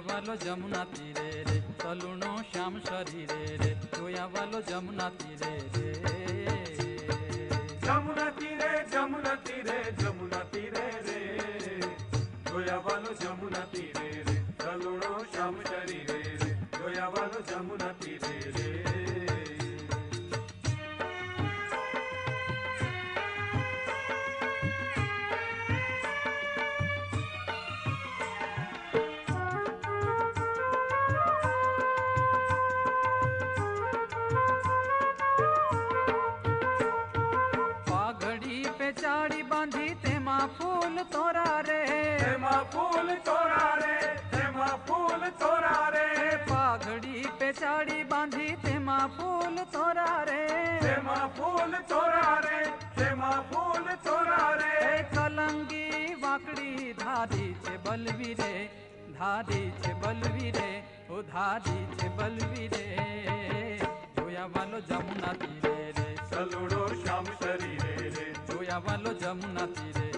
જોયા જમુના તીરે રે સલુણો શ્યામ શરીરે રે જોયા વાલો જમુના તીરે રે. જમુના તીરે જમુના તીરે જમુના તીરે રે. જોયા વાલો જમુના તીરે રે સલુણો શ્યામ શરીરે રે જોયા વાલો જમુના તીરે રે. ચોરા રે. તેમાં ફૂલ તોરા રે પાઘડી પે ચાડી બાંધી તેમાં ફૂલ તોરા રે. તેમાં ફૂલ તોરા રે તેમાં ફૂલ તોરા રે. કલંગી વાકડી ધારી છે બલવી રે ધારી છે બલવી રે ઓ ધારી છે બલવી રે. જોયા વાલો જમુના તીરે રે. સલોડો શ્યામ શરીરે રે. જોયા વાલો જમુના તીરે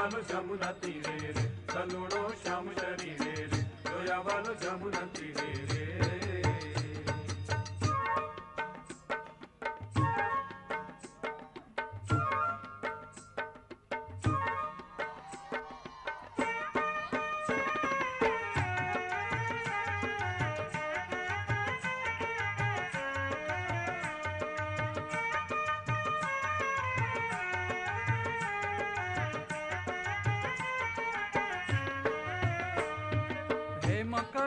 જોયા વાલો જમુના તીરે રે સલુડો શ્યામ શરીરે રે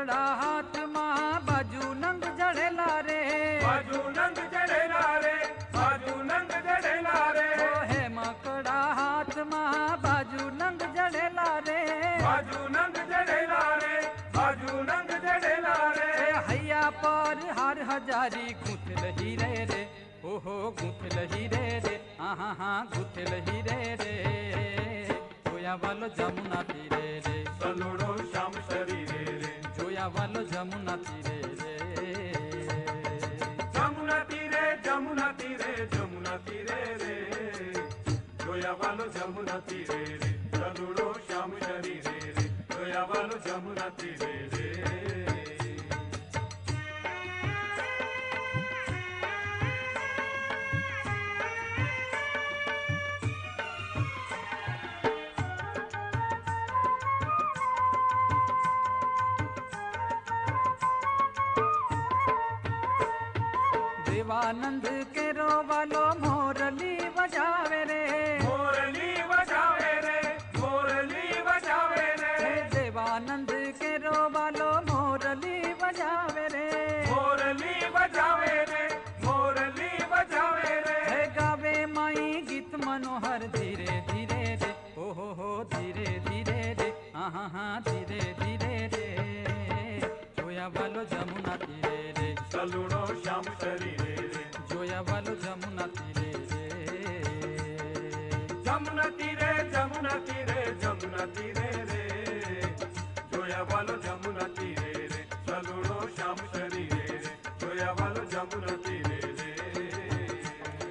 જોયા વાલો જમુના તીરે રે હે મકડા હાથમાં બાજુ નંગ જડેલા રે બાજુ નંગ જડેલા રે બાજુ નંગ જડેલા રે ઓ હે મકડા હાથમાં બાજુ નંગ જડેલા રે બાજુ નંગ જડેલા રે બાજુ નંગ જડેલા રે એ હૈયા પર હાર હજારી ગૂંથલ હીરે રે ઓહો ગૂંથલ હીરે રે આહા હા ગૂંથલ હીરે રે જોયા વાલો જમુના તીરે રે સલુડો વાલો જમુના તીરે રે જમુના તીરે જમુના તીરે જમુના તીરે રે જોયા વાલો જમુના તીરે રે સલુડો શ્યામ શરીરે રે જોયા વાલો જમુના તીરે રે દેવાનંદ કેરો વાલો મોરલી વજાવે રે મોરલી વજાવે રે મોરલી વજાવે રે હે દેવાનંદ કેરો વાલો મોરલી વજાવે રે મોરલી વજાવે રે મોરલી વજાવે રે હે ગાવે માઈ ગીત મનોહર ધીરે ધીરે રે ઓહો હો ધીરે ધીરે રે આહા હા ધીરે ધીરે રે જોયા વાલો જમુના તીરે રે જોયા વાલો જમુના તીરે રે સલુડો શ્યામ શરીરે રે જોયા વાલો જમુના તીરે રે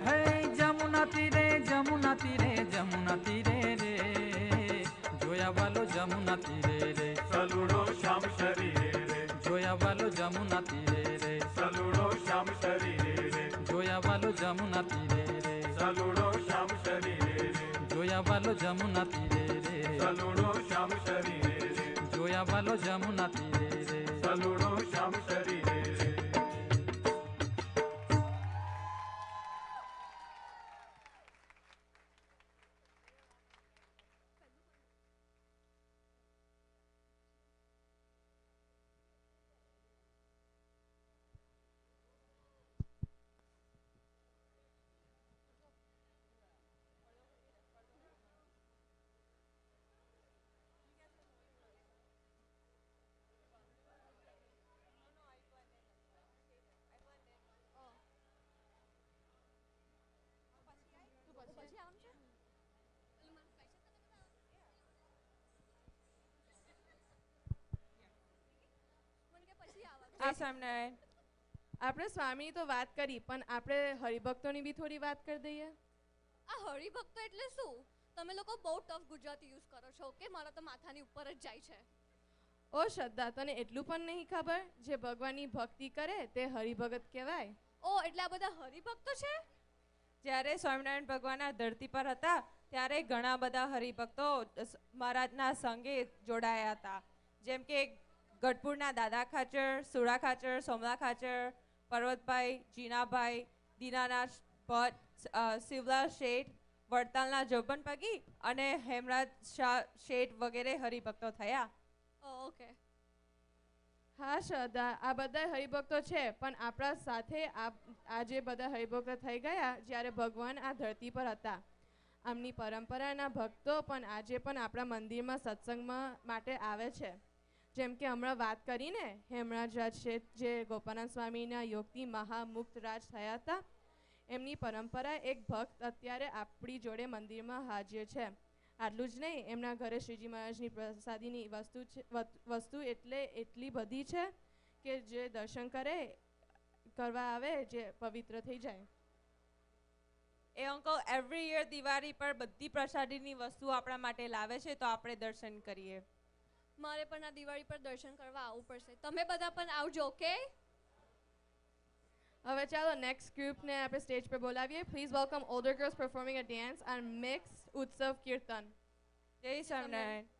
હે જમુના તીરે જમુના તીરે જમુના તીરે રે જોયા વાલો જમુના તીરે રે સલુડો શ્યામ શરીરે રે જોયા વાલો જમુના તીરે રે સલુડો શ્યામ શરીરે રે જોયા વાલો જમુના તીરે રે સલુડો શ્યામ શરીરે રે જોયા વાલો જમુના તીરે રે સલુડો શ્યામ શરીરે જોયા વાલો જમુના તીરે સલુડો શ્યામ શરીરે સ્વામિનારાયણ. આપણે સ્વામીની તો વાત કરી પણ આપણે હરિભક્તોની બી થોડી વાત કરી દઈએ. આ હરિભક્તો એટલે શું? તમે લોકો બહુ ટફ ગુજરાતી યુઝ કરો છો કે મારા તો માથાની ઉપર જ જાય છે. ઓ શ્રદ્ધા તને એટલું પણ નહીં ખબર? જે ભગવાનની ભક્તિ કરે તે હરિભગત કહેવાય. ઓ એટલે આ બધા હરિભક્તો છે? જ્યારે સ્વામિનારાયણ ભગવાન આ ધરતી પર હતા ત્યારે ઘણા બધા હરિભક્તો મહારાજના સંગે જોડાયા હતા. જેમ કે ગઢપુરના દાદા ખાચર, સુરા ખાચર, સોમલા ખાચર, પર્વતભાઈ, જીનાભાઈ દીનાનાથ ભટ્ટ શિવલા શેઠ, વડતાલના જોબન પગી અને હેમરાજ શાહ શેઠ વગેરે હરિભક્તો થયા. ઓકે. હા, શ્રદ્ધા, આ બધા હરિભક્તો છે, પણ આપણા સાથે આજે બધા હરિભક્તો થઈ ગયા જ્યારે ભગવાન આ ધરતી પર હતા. આમની પરંપરાના ભક્તો પણ આજે પણ આપણા મંદિરમાં સત્સંગમાં માટે આવે છે. જેમ કે હમણાં વાત કરીને હેમરાજ રાજ શેઠ જે ગોપાનંદ સ્વામીના યોગથી મહામુક્ત રાજ થયા હતા. એમની પરંપરા એક ભક્ત અત્યારે આપણી જોડે મંદિરમાં હાજર છે. આટલું જ નહીં, એમના ઘરે શ્રીજી મહારાજની પ્રસાદીની વસ્તુ છે વસ્તુ એટલે એટલી બધી છે કે જે દર્શન કરે, કરવા આવે, જે પવિત્ર થઈ જાય. એ અંકલ એવરી યર દિવાળી પર બધી પ્રસાદીની વસ્તુ આપણા માટે લાવે છે, તો આપણે દર્શન કરીએ. મારે પણ આ દિવાળી પર દર્શન કરવા આવવું પડશે. તમે બધા પણ આવજો ઓકે? હવે ચાલો નેક્સ્ટ ગ્રુપને આપણે સ્ટેજ પર બોલાવીએ. Please welcome older girls performing a dance and mix utsav kirtan જય સ્વામિનારાયણ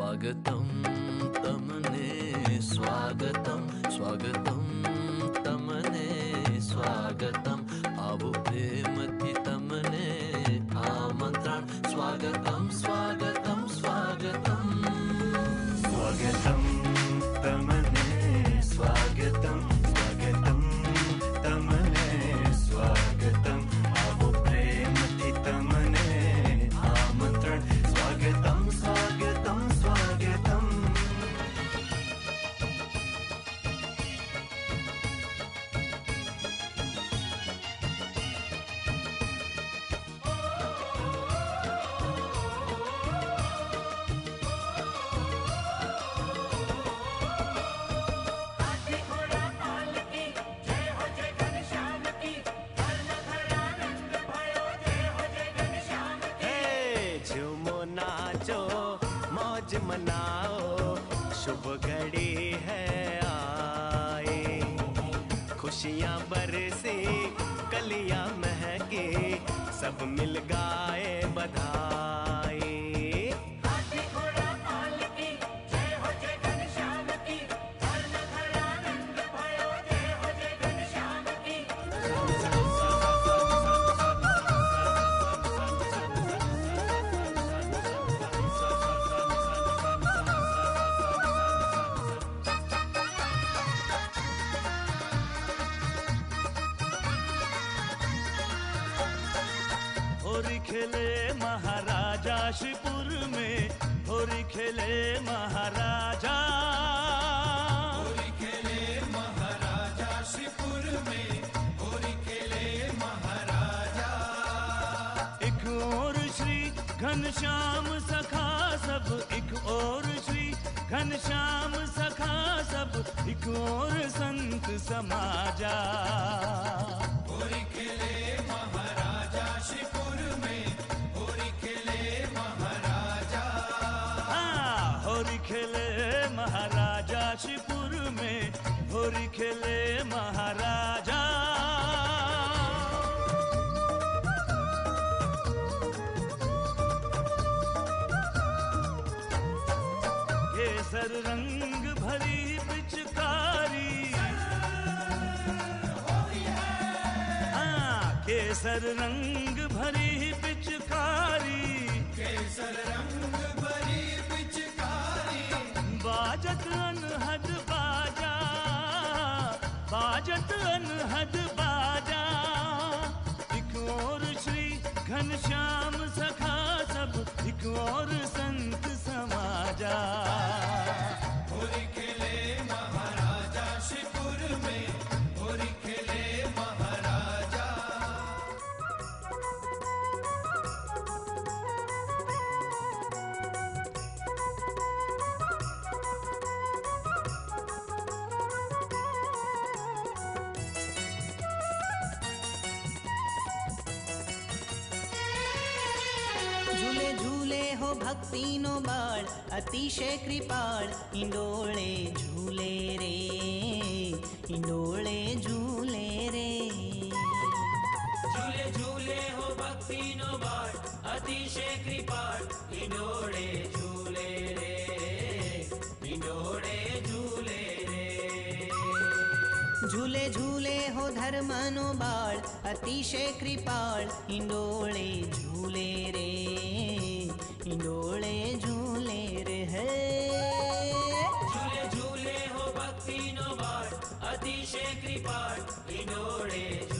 स्वागतं तमने स्वागतं स्वागतं तमने स्वागतम्। खेले महाराजा शिवपुर में। होरी खेले महाराजा। होरी खेले महाराजा शिवपुर में। होरी खेले महाराजा। एक और श्री घनश्याम सखा सब एक और श्री घनश्याम सखा सब एक और संत समाजा। खेले महाराजा शिवपुर में होरी खेले महाराजा। केसर रंग भरी पिचकारी। केसर रंग बाजत अनहद बाजा एक और श्री घनश्याम सखा सब एक और सीनो बाळ अतिशय कृपाळ इंडोळे झूले रे इंडोळे झूले रे. झूले झूले हो भक्तीनो बाळ अतिशय कृपाळ इंडोळे झूले रे इंडोळे झूले झूले झूले हो धर्मानो बाळ अतिशय कृपाळ इंडोळे झूले रे. सिंडोले झूले रे झूले झूले हो भक्ति नो बाट अतिशय कृपाट हिंडोले झूले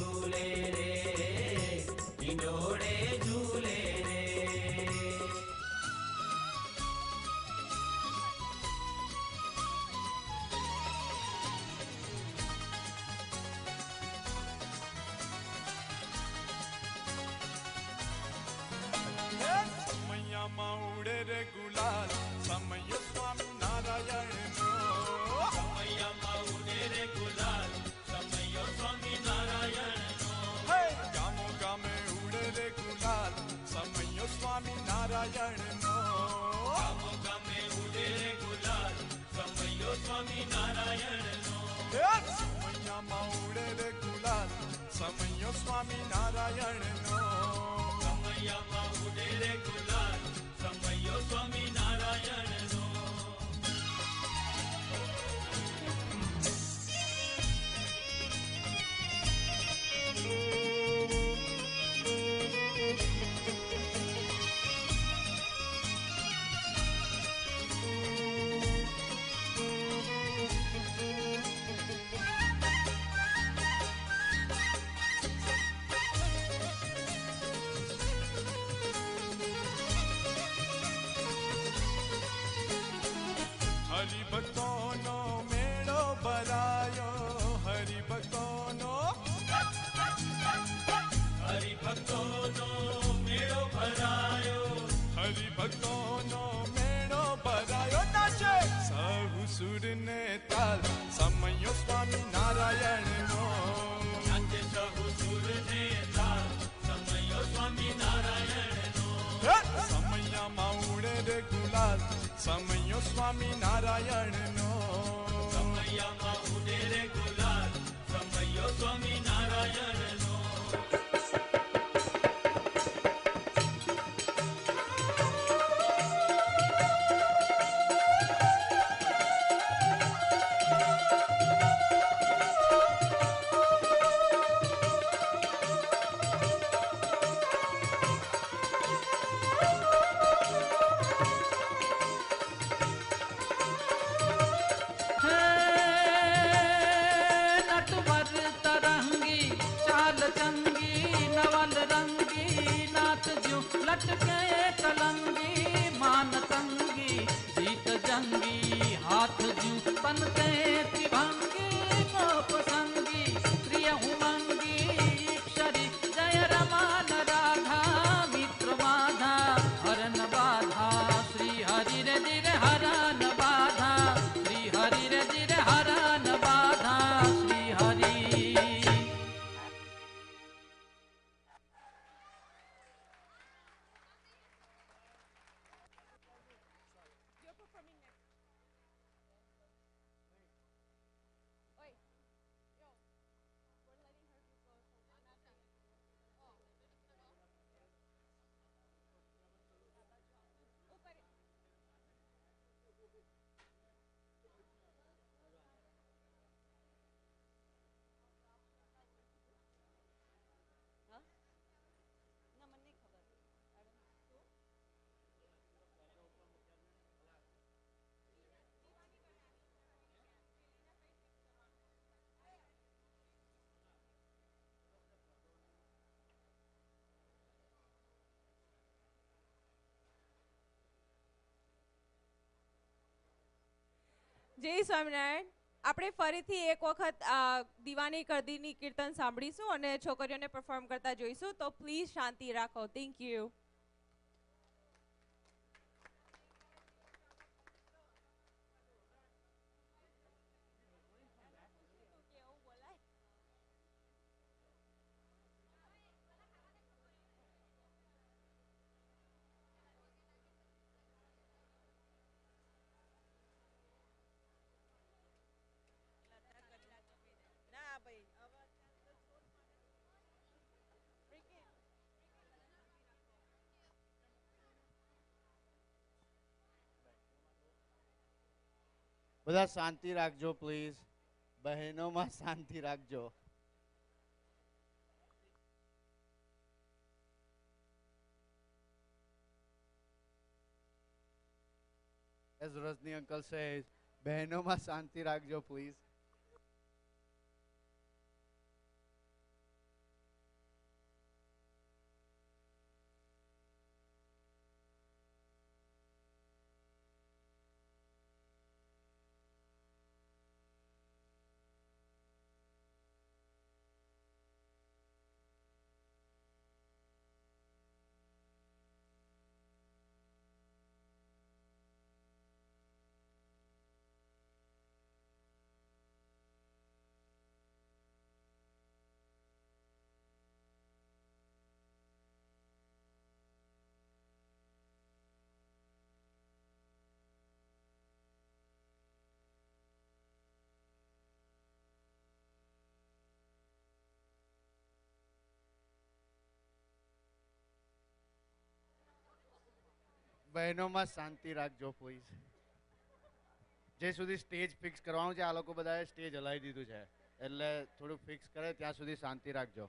સ્વામી નારાયણનો સમયમાં ઉડે રે ગુલાલ. સમયો સ્વામી ને તાલ સમયો સ્વામી નારાયણનો નાચે સહુ સુર ને તાલ સમયો સ્વામી નારાયણનો હે! સમયમાં ઉડે રે જય સ્વામિનારાયણ. આપણે ફરીથી એક વખત દિવાની કરદીની કીર્તન સાંભળીશું અને છોકરીઓને પરફોર્મ કરતા જોઈશું. તો પ્લીઝ શાંતિ રાખો. થેન્ક યુ બધા શાંતિ રાખજો પ્લીઝ બહેનોમાં શાંતિ રાખજો. As Rajni uncle says, બહેનોમાં શાંતિ રાખજો પ્લીઝ બહેનોમાં શાંતિ રાખજો પ્લીઝ જે સુધી સ્ટેજ ફિક્સ કરવાનું છે, આ લોકો બધાએ સ્ટેજ હલાવી દીધું છે. એટલે થોડું ફિક્સ કરે, ત્યાં સુધી શાંતિ રાખજો.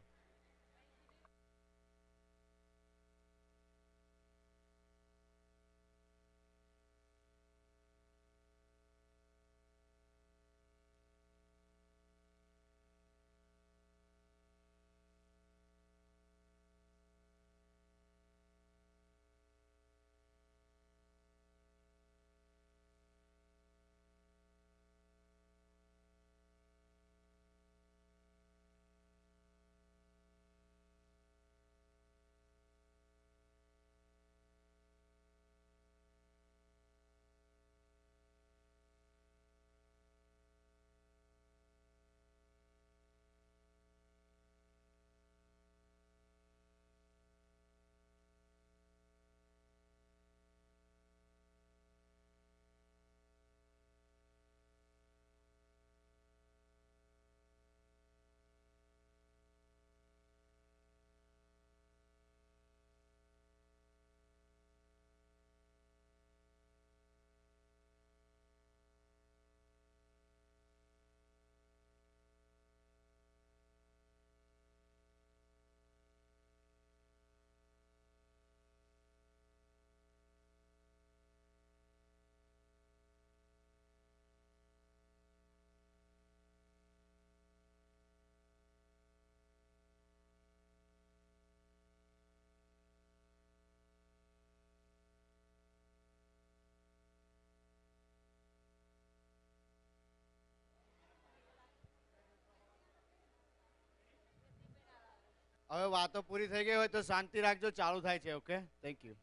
હવે વાતો પૂરી થઈ ગઈ હોય તો શાંતિ રાખજો, ચાલુ થાય છે ઓકે થેન્ક યુ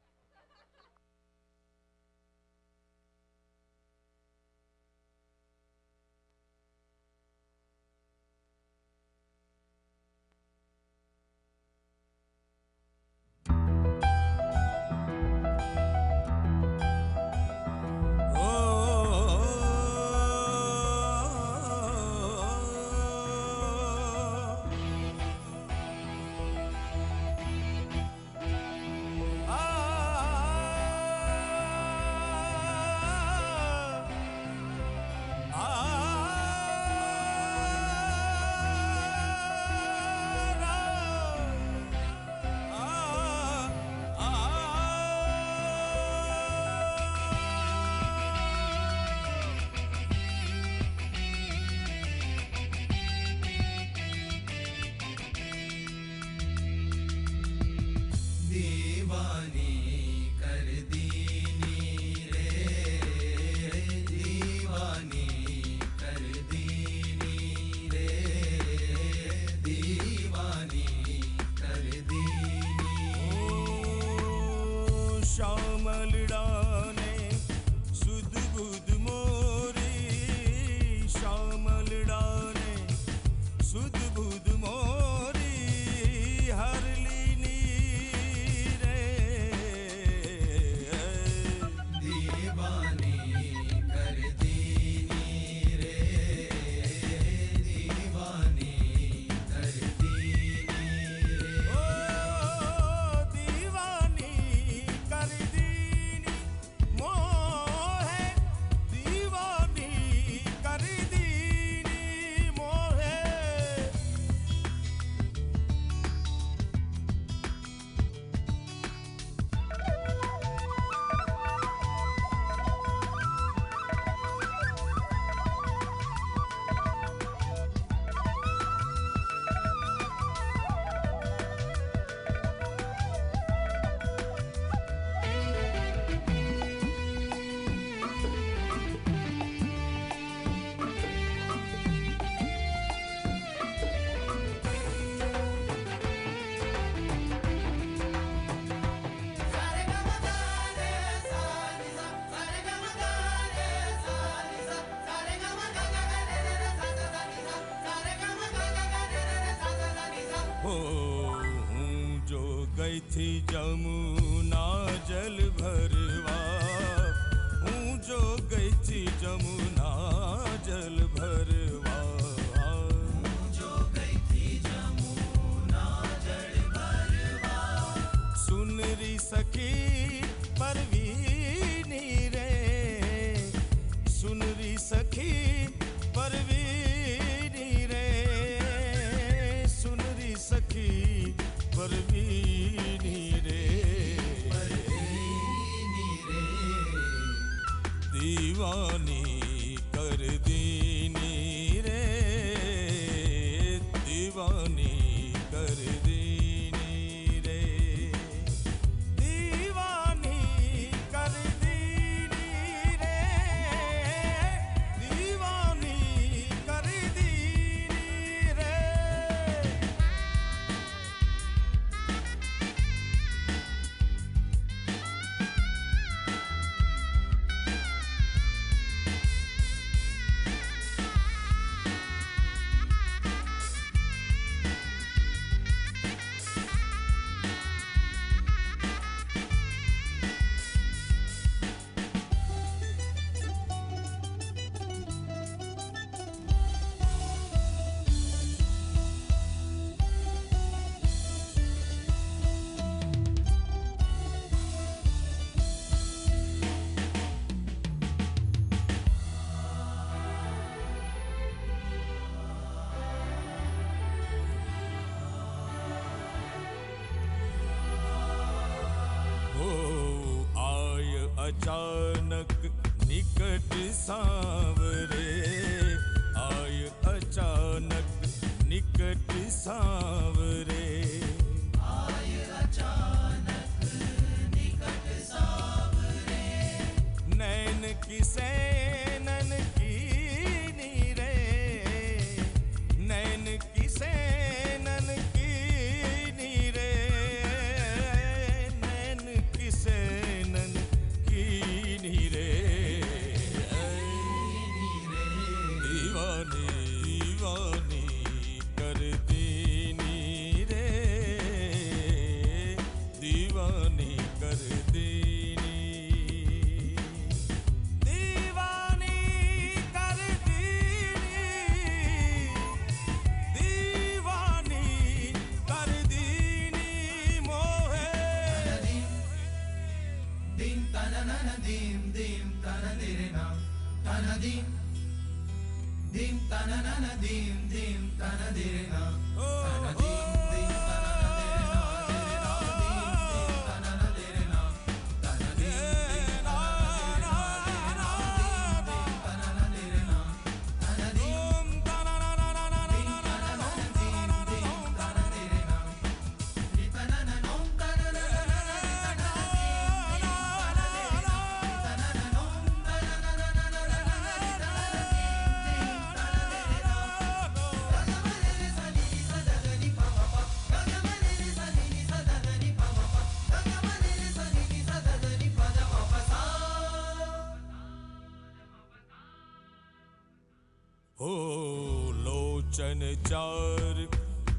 चार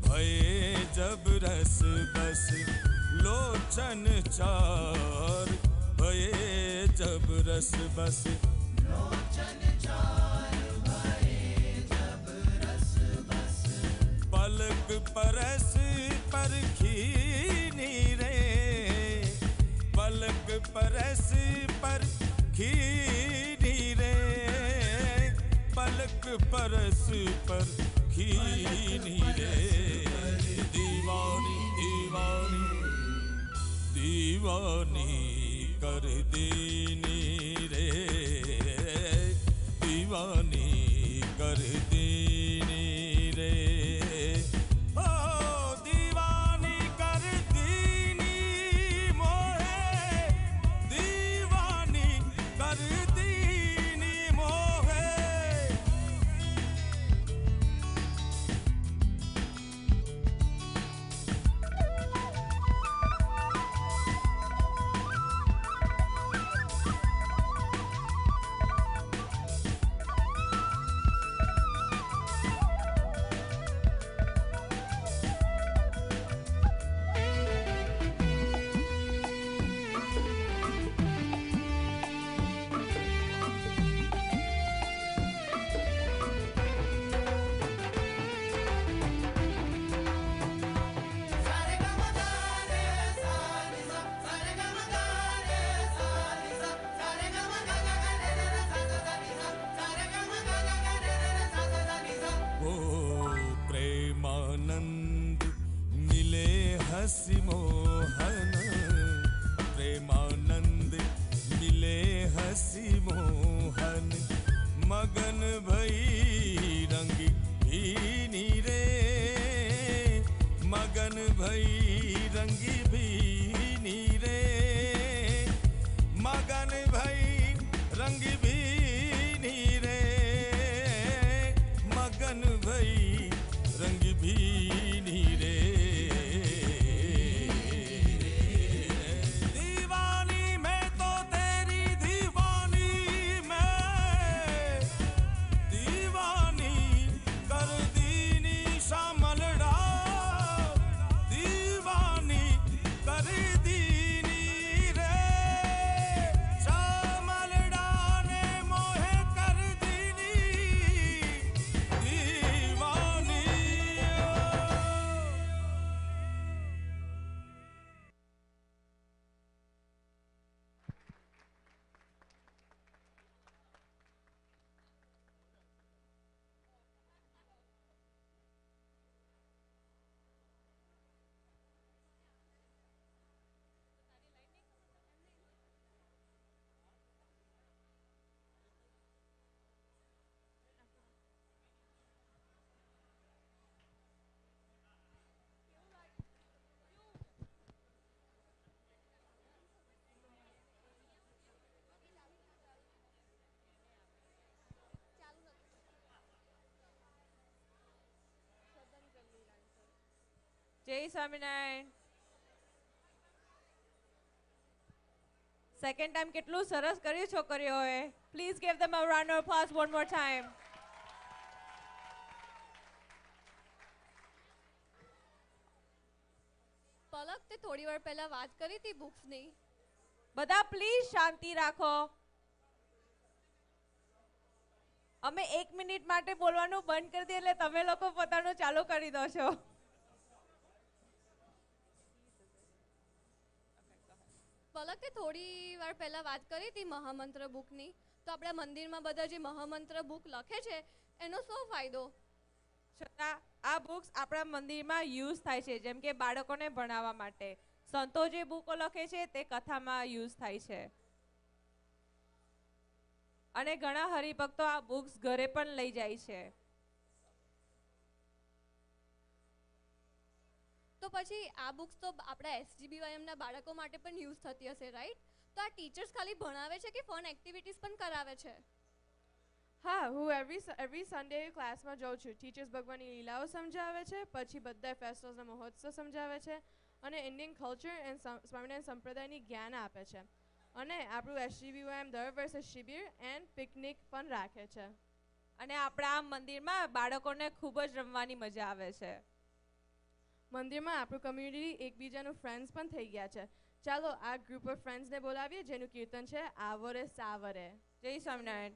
भये जब रस बस लोचन चार भये जब रस बस लोचन चार जब रस बस पलक परस परखीनी रे पलक परस पर खीनी रे पलक परस पर ಶಿವನ જય સ્વામિનારાયણ. સેકન્ડ ટાઈમ કેટલું સરસ કર્યું છોકરીઓએ. Please give them a round of applause one more time Palak તે થોડી વાર પહેલા વાત કરી હતી બુક્સની બધા પ્લીઝ શાંતિ રાખો. અમે એક મિનિટ માટે બોલવાનું બંધ કરી દઈએ એટલે તમે લોકો પોતાનું ચાલુ કરી દો છો. પલક થોડી વાર પહેલાં વાત કરી હતી મહામંત્ર બુકની. તો આપણા મંદિરમાં બધા જે મહામંત્ર બુક લખે છે, એનો શું ફાયદો? છતાં, આ બુક્સ આપણા મંદિરમાં યુઝ થાય છે, જેમ કે બાળકોને ભણાવવા માટે. સંતો જે બુકો લખે છે, તે કથામાં યુઝ થાય છે. અને ઘણા હરિભક્તો આ બુક્સ ઘરે પણ લઈ જાય છે. તો પછી આ બુક્સ તો આપણા એસજીબીવાયએમના બાળકો માટે પણ યુઝ થતી હશે રાઈટ તો આ ટીચર્સ ખાલી ભણાવે છે કે ફન એક્ટિવિટીઝ પણ કરાવે છે? હા હું એવરી એવરી સન્ડે ક્લાસમાં જાઉં છું. ટીચર્સ ભગવાનની લીલાઓ સમજાવે છે પછી બધા ફેસ્ટિવલ્સના મહોત્સવ સમજાવે છે અને ઇન્ડિયન કલ્ચર એન્ડ સ્વામિનારાયણ સંપ્રદાયની જ્ઞાન આપે છે. અને આપણું એસજીબીવાયએમ દર વર્ષે શિબિર એન્ડ પિકનિક પણ રાખે છે. અને આપણા આ મંદિરમાં બાળકોને ખૂબ જ રમવાની મજા આવે છે. મંદિરમાં આપણું કમ્યુનિટી એકબીજાનું ફ્રેન્ડ્સ પણ થઈ ગયા છે. ચાલો આ ગ્રુપ ઓફ ફ્રેન્ડ્સને બોલાવીએ, જેનું કીર્તન છે, આવરે સાવરે. જય સ્વામિનારાયણ.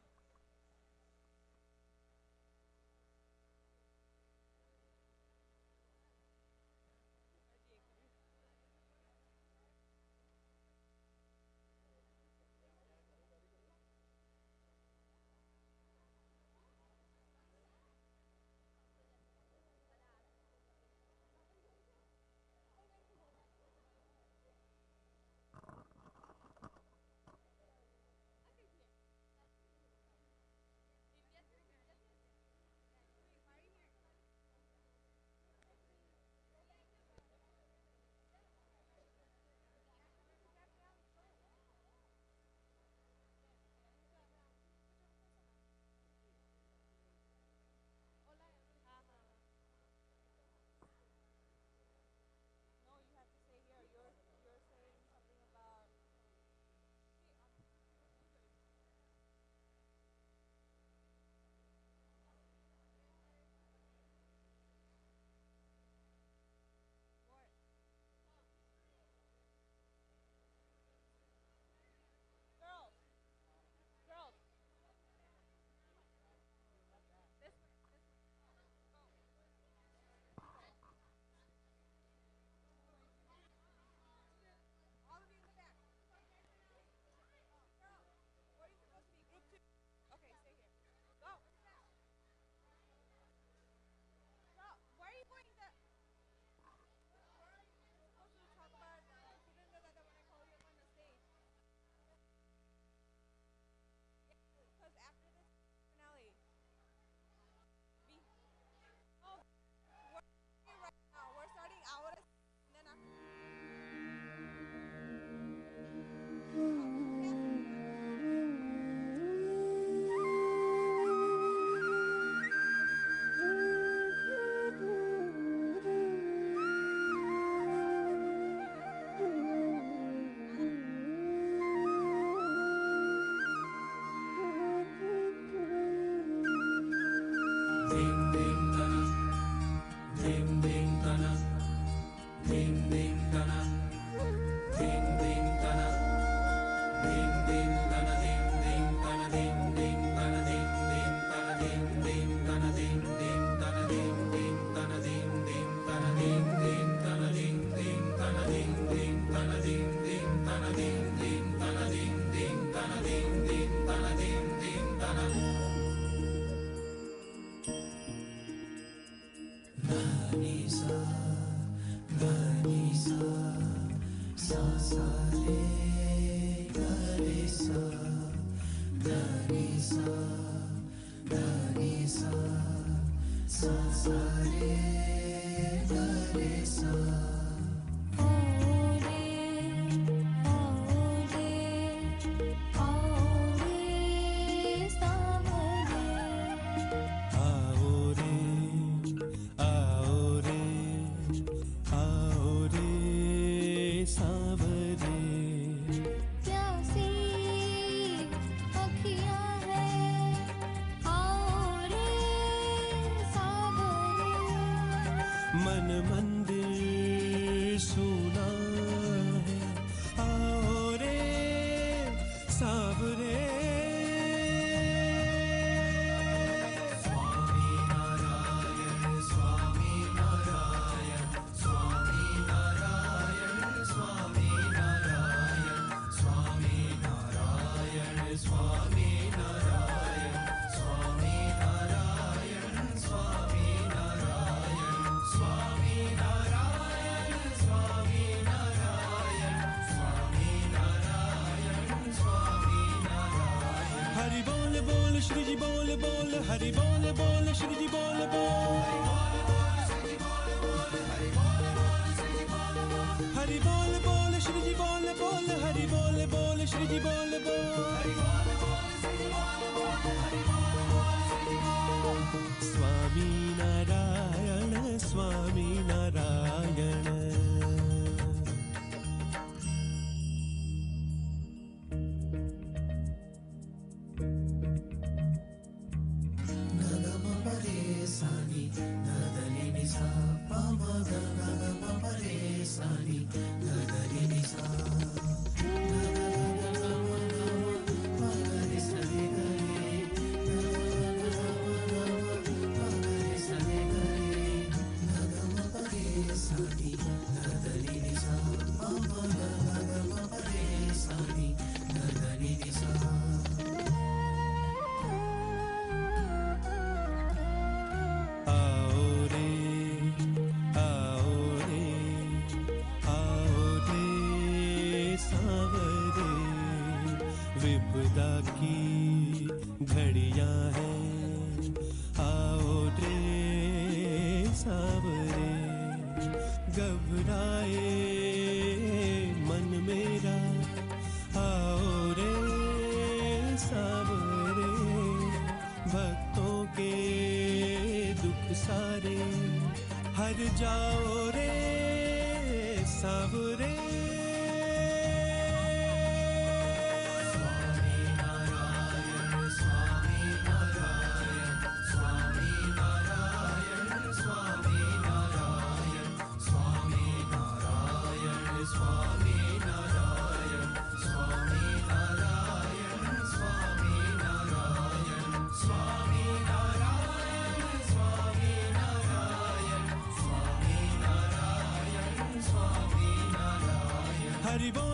बोल हरि बोल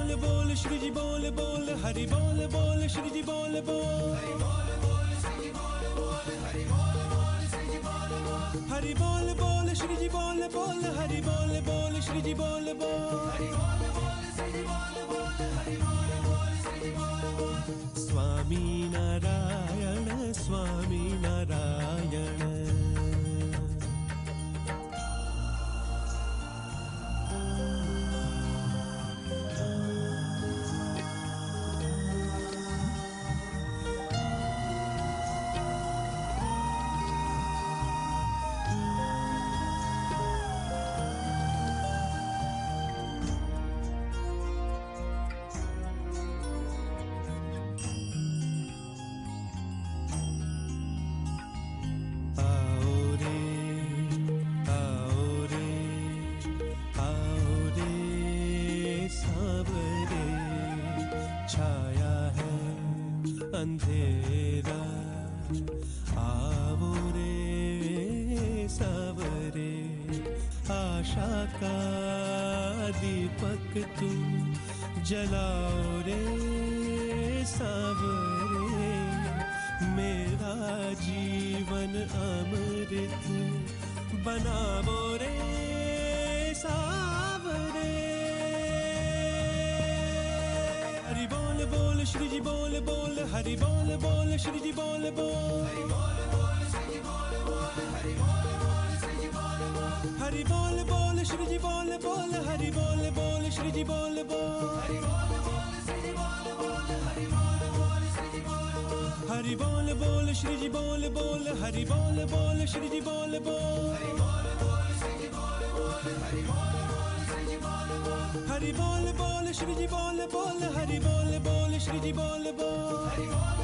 बोल बोल श्री जी बोल बोल हरि बोल बोल श्री जी बोल बोल हरि बोल बोल श्री जी बोल जलाओ रे सावरे मेरा जीवन अमृत बनाओ रे सावरे हरि बोल बोल श्री जी बोल बोल हरि बोल बोल श्री जी बोल बोल हरि बोल बोल श्री जी बोल बोल हरि बोल बोल श्री जी बोल શ્રીજી બોલ બોલ હરી બોલ બોલ શ્રીજી બોલ બોલ હરી બોલ બોલ શ્રીજી બોલ બોલ હરી બોલ બોલ શ્રીજી બોલ બોલ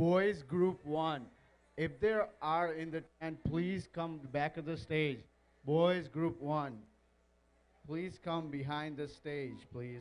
boys group one. If there are in the tent, please come back of the stage. Boys group one. Please come behind the stage, please.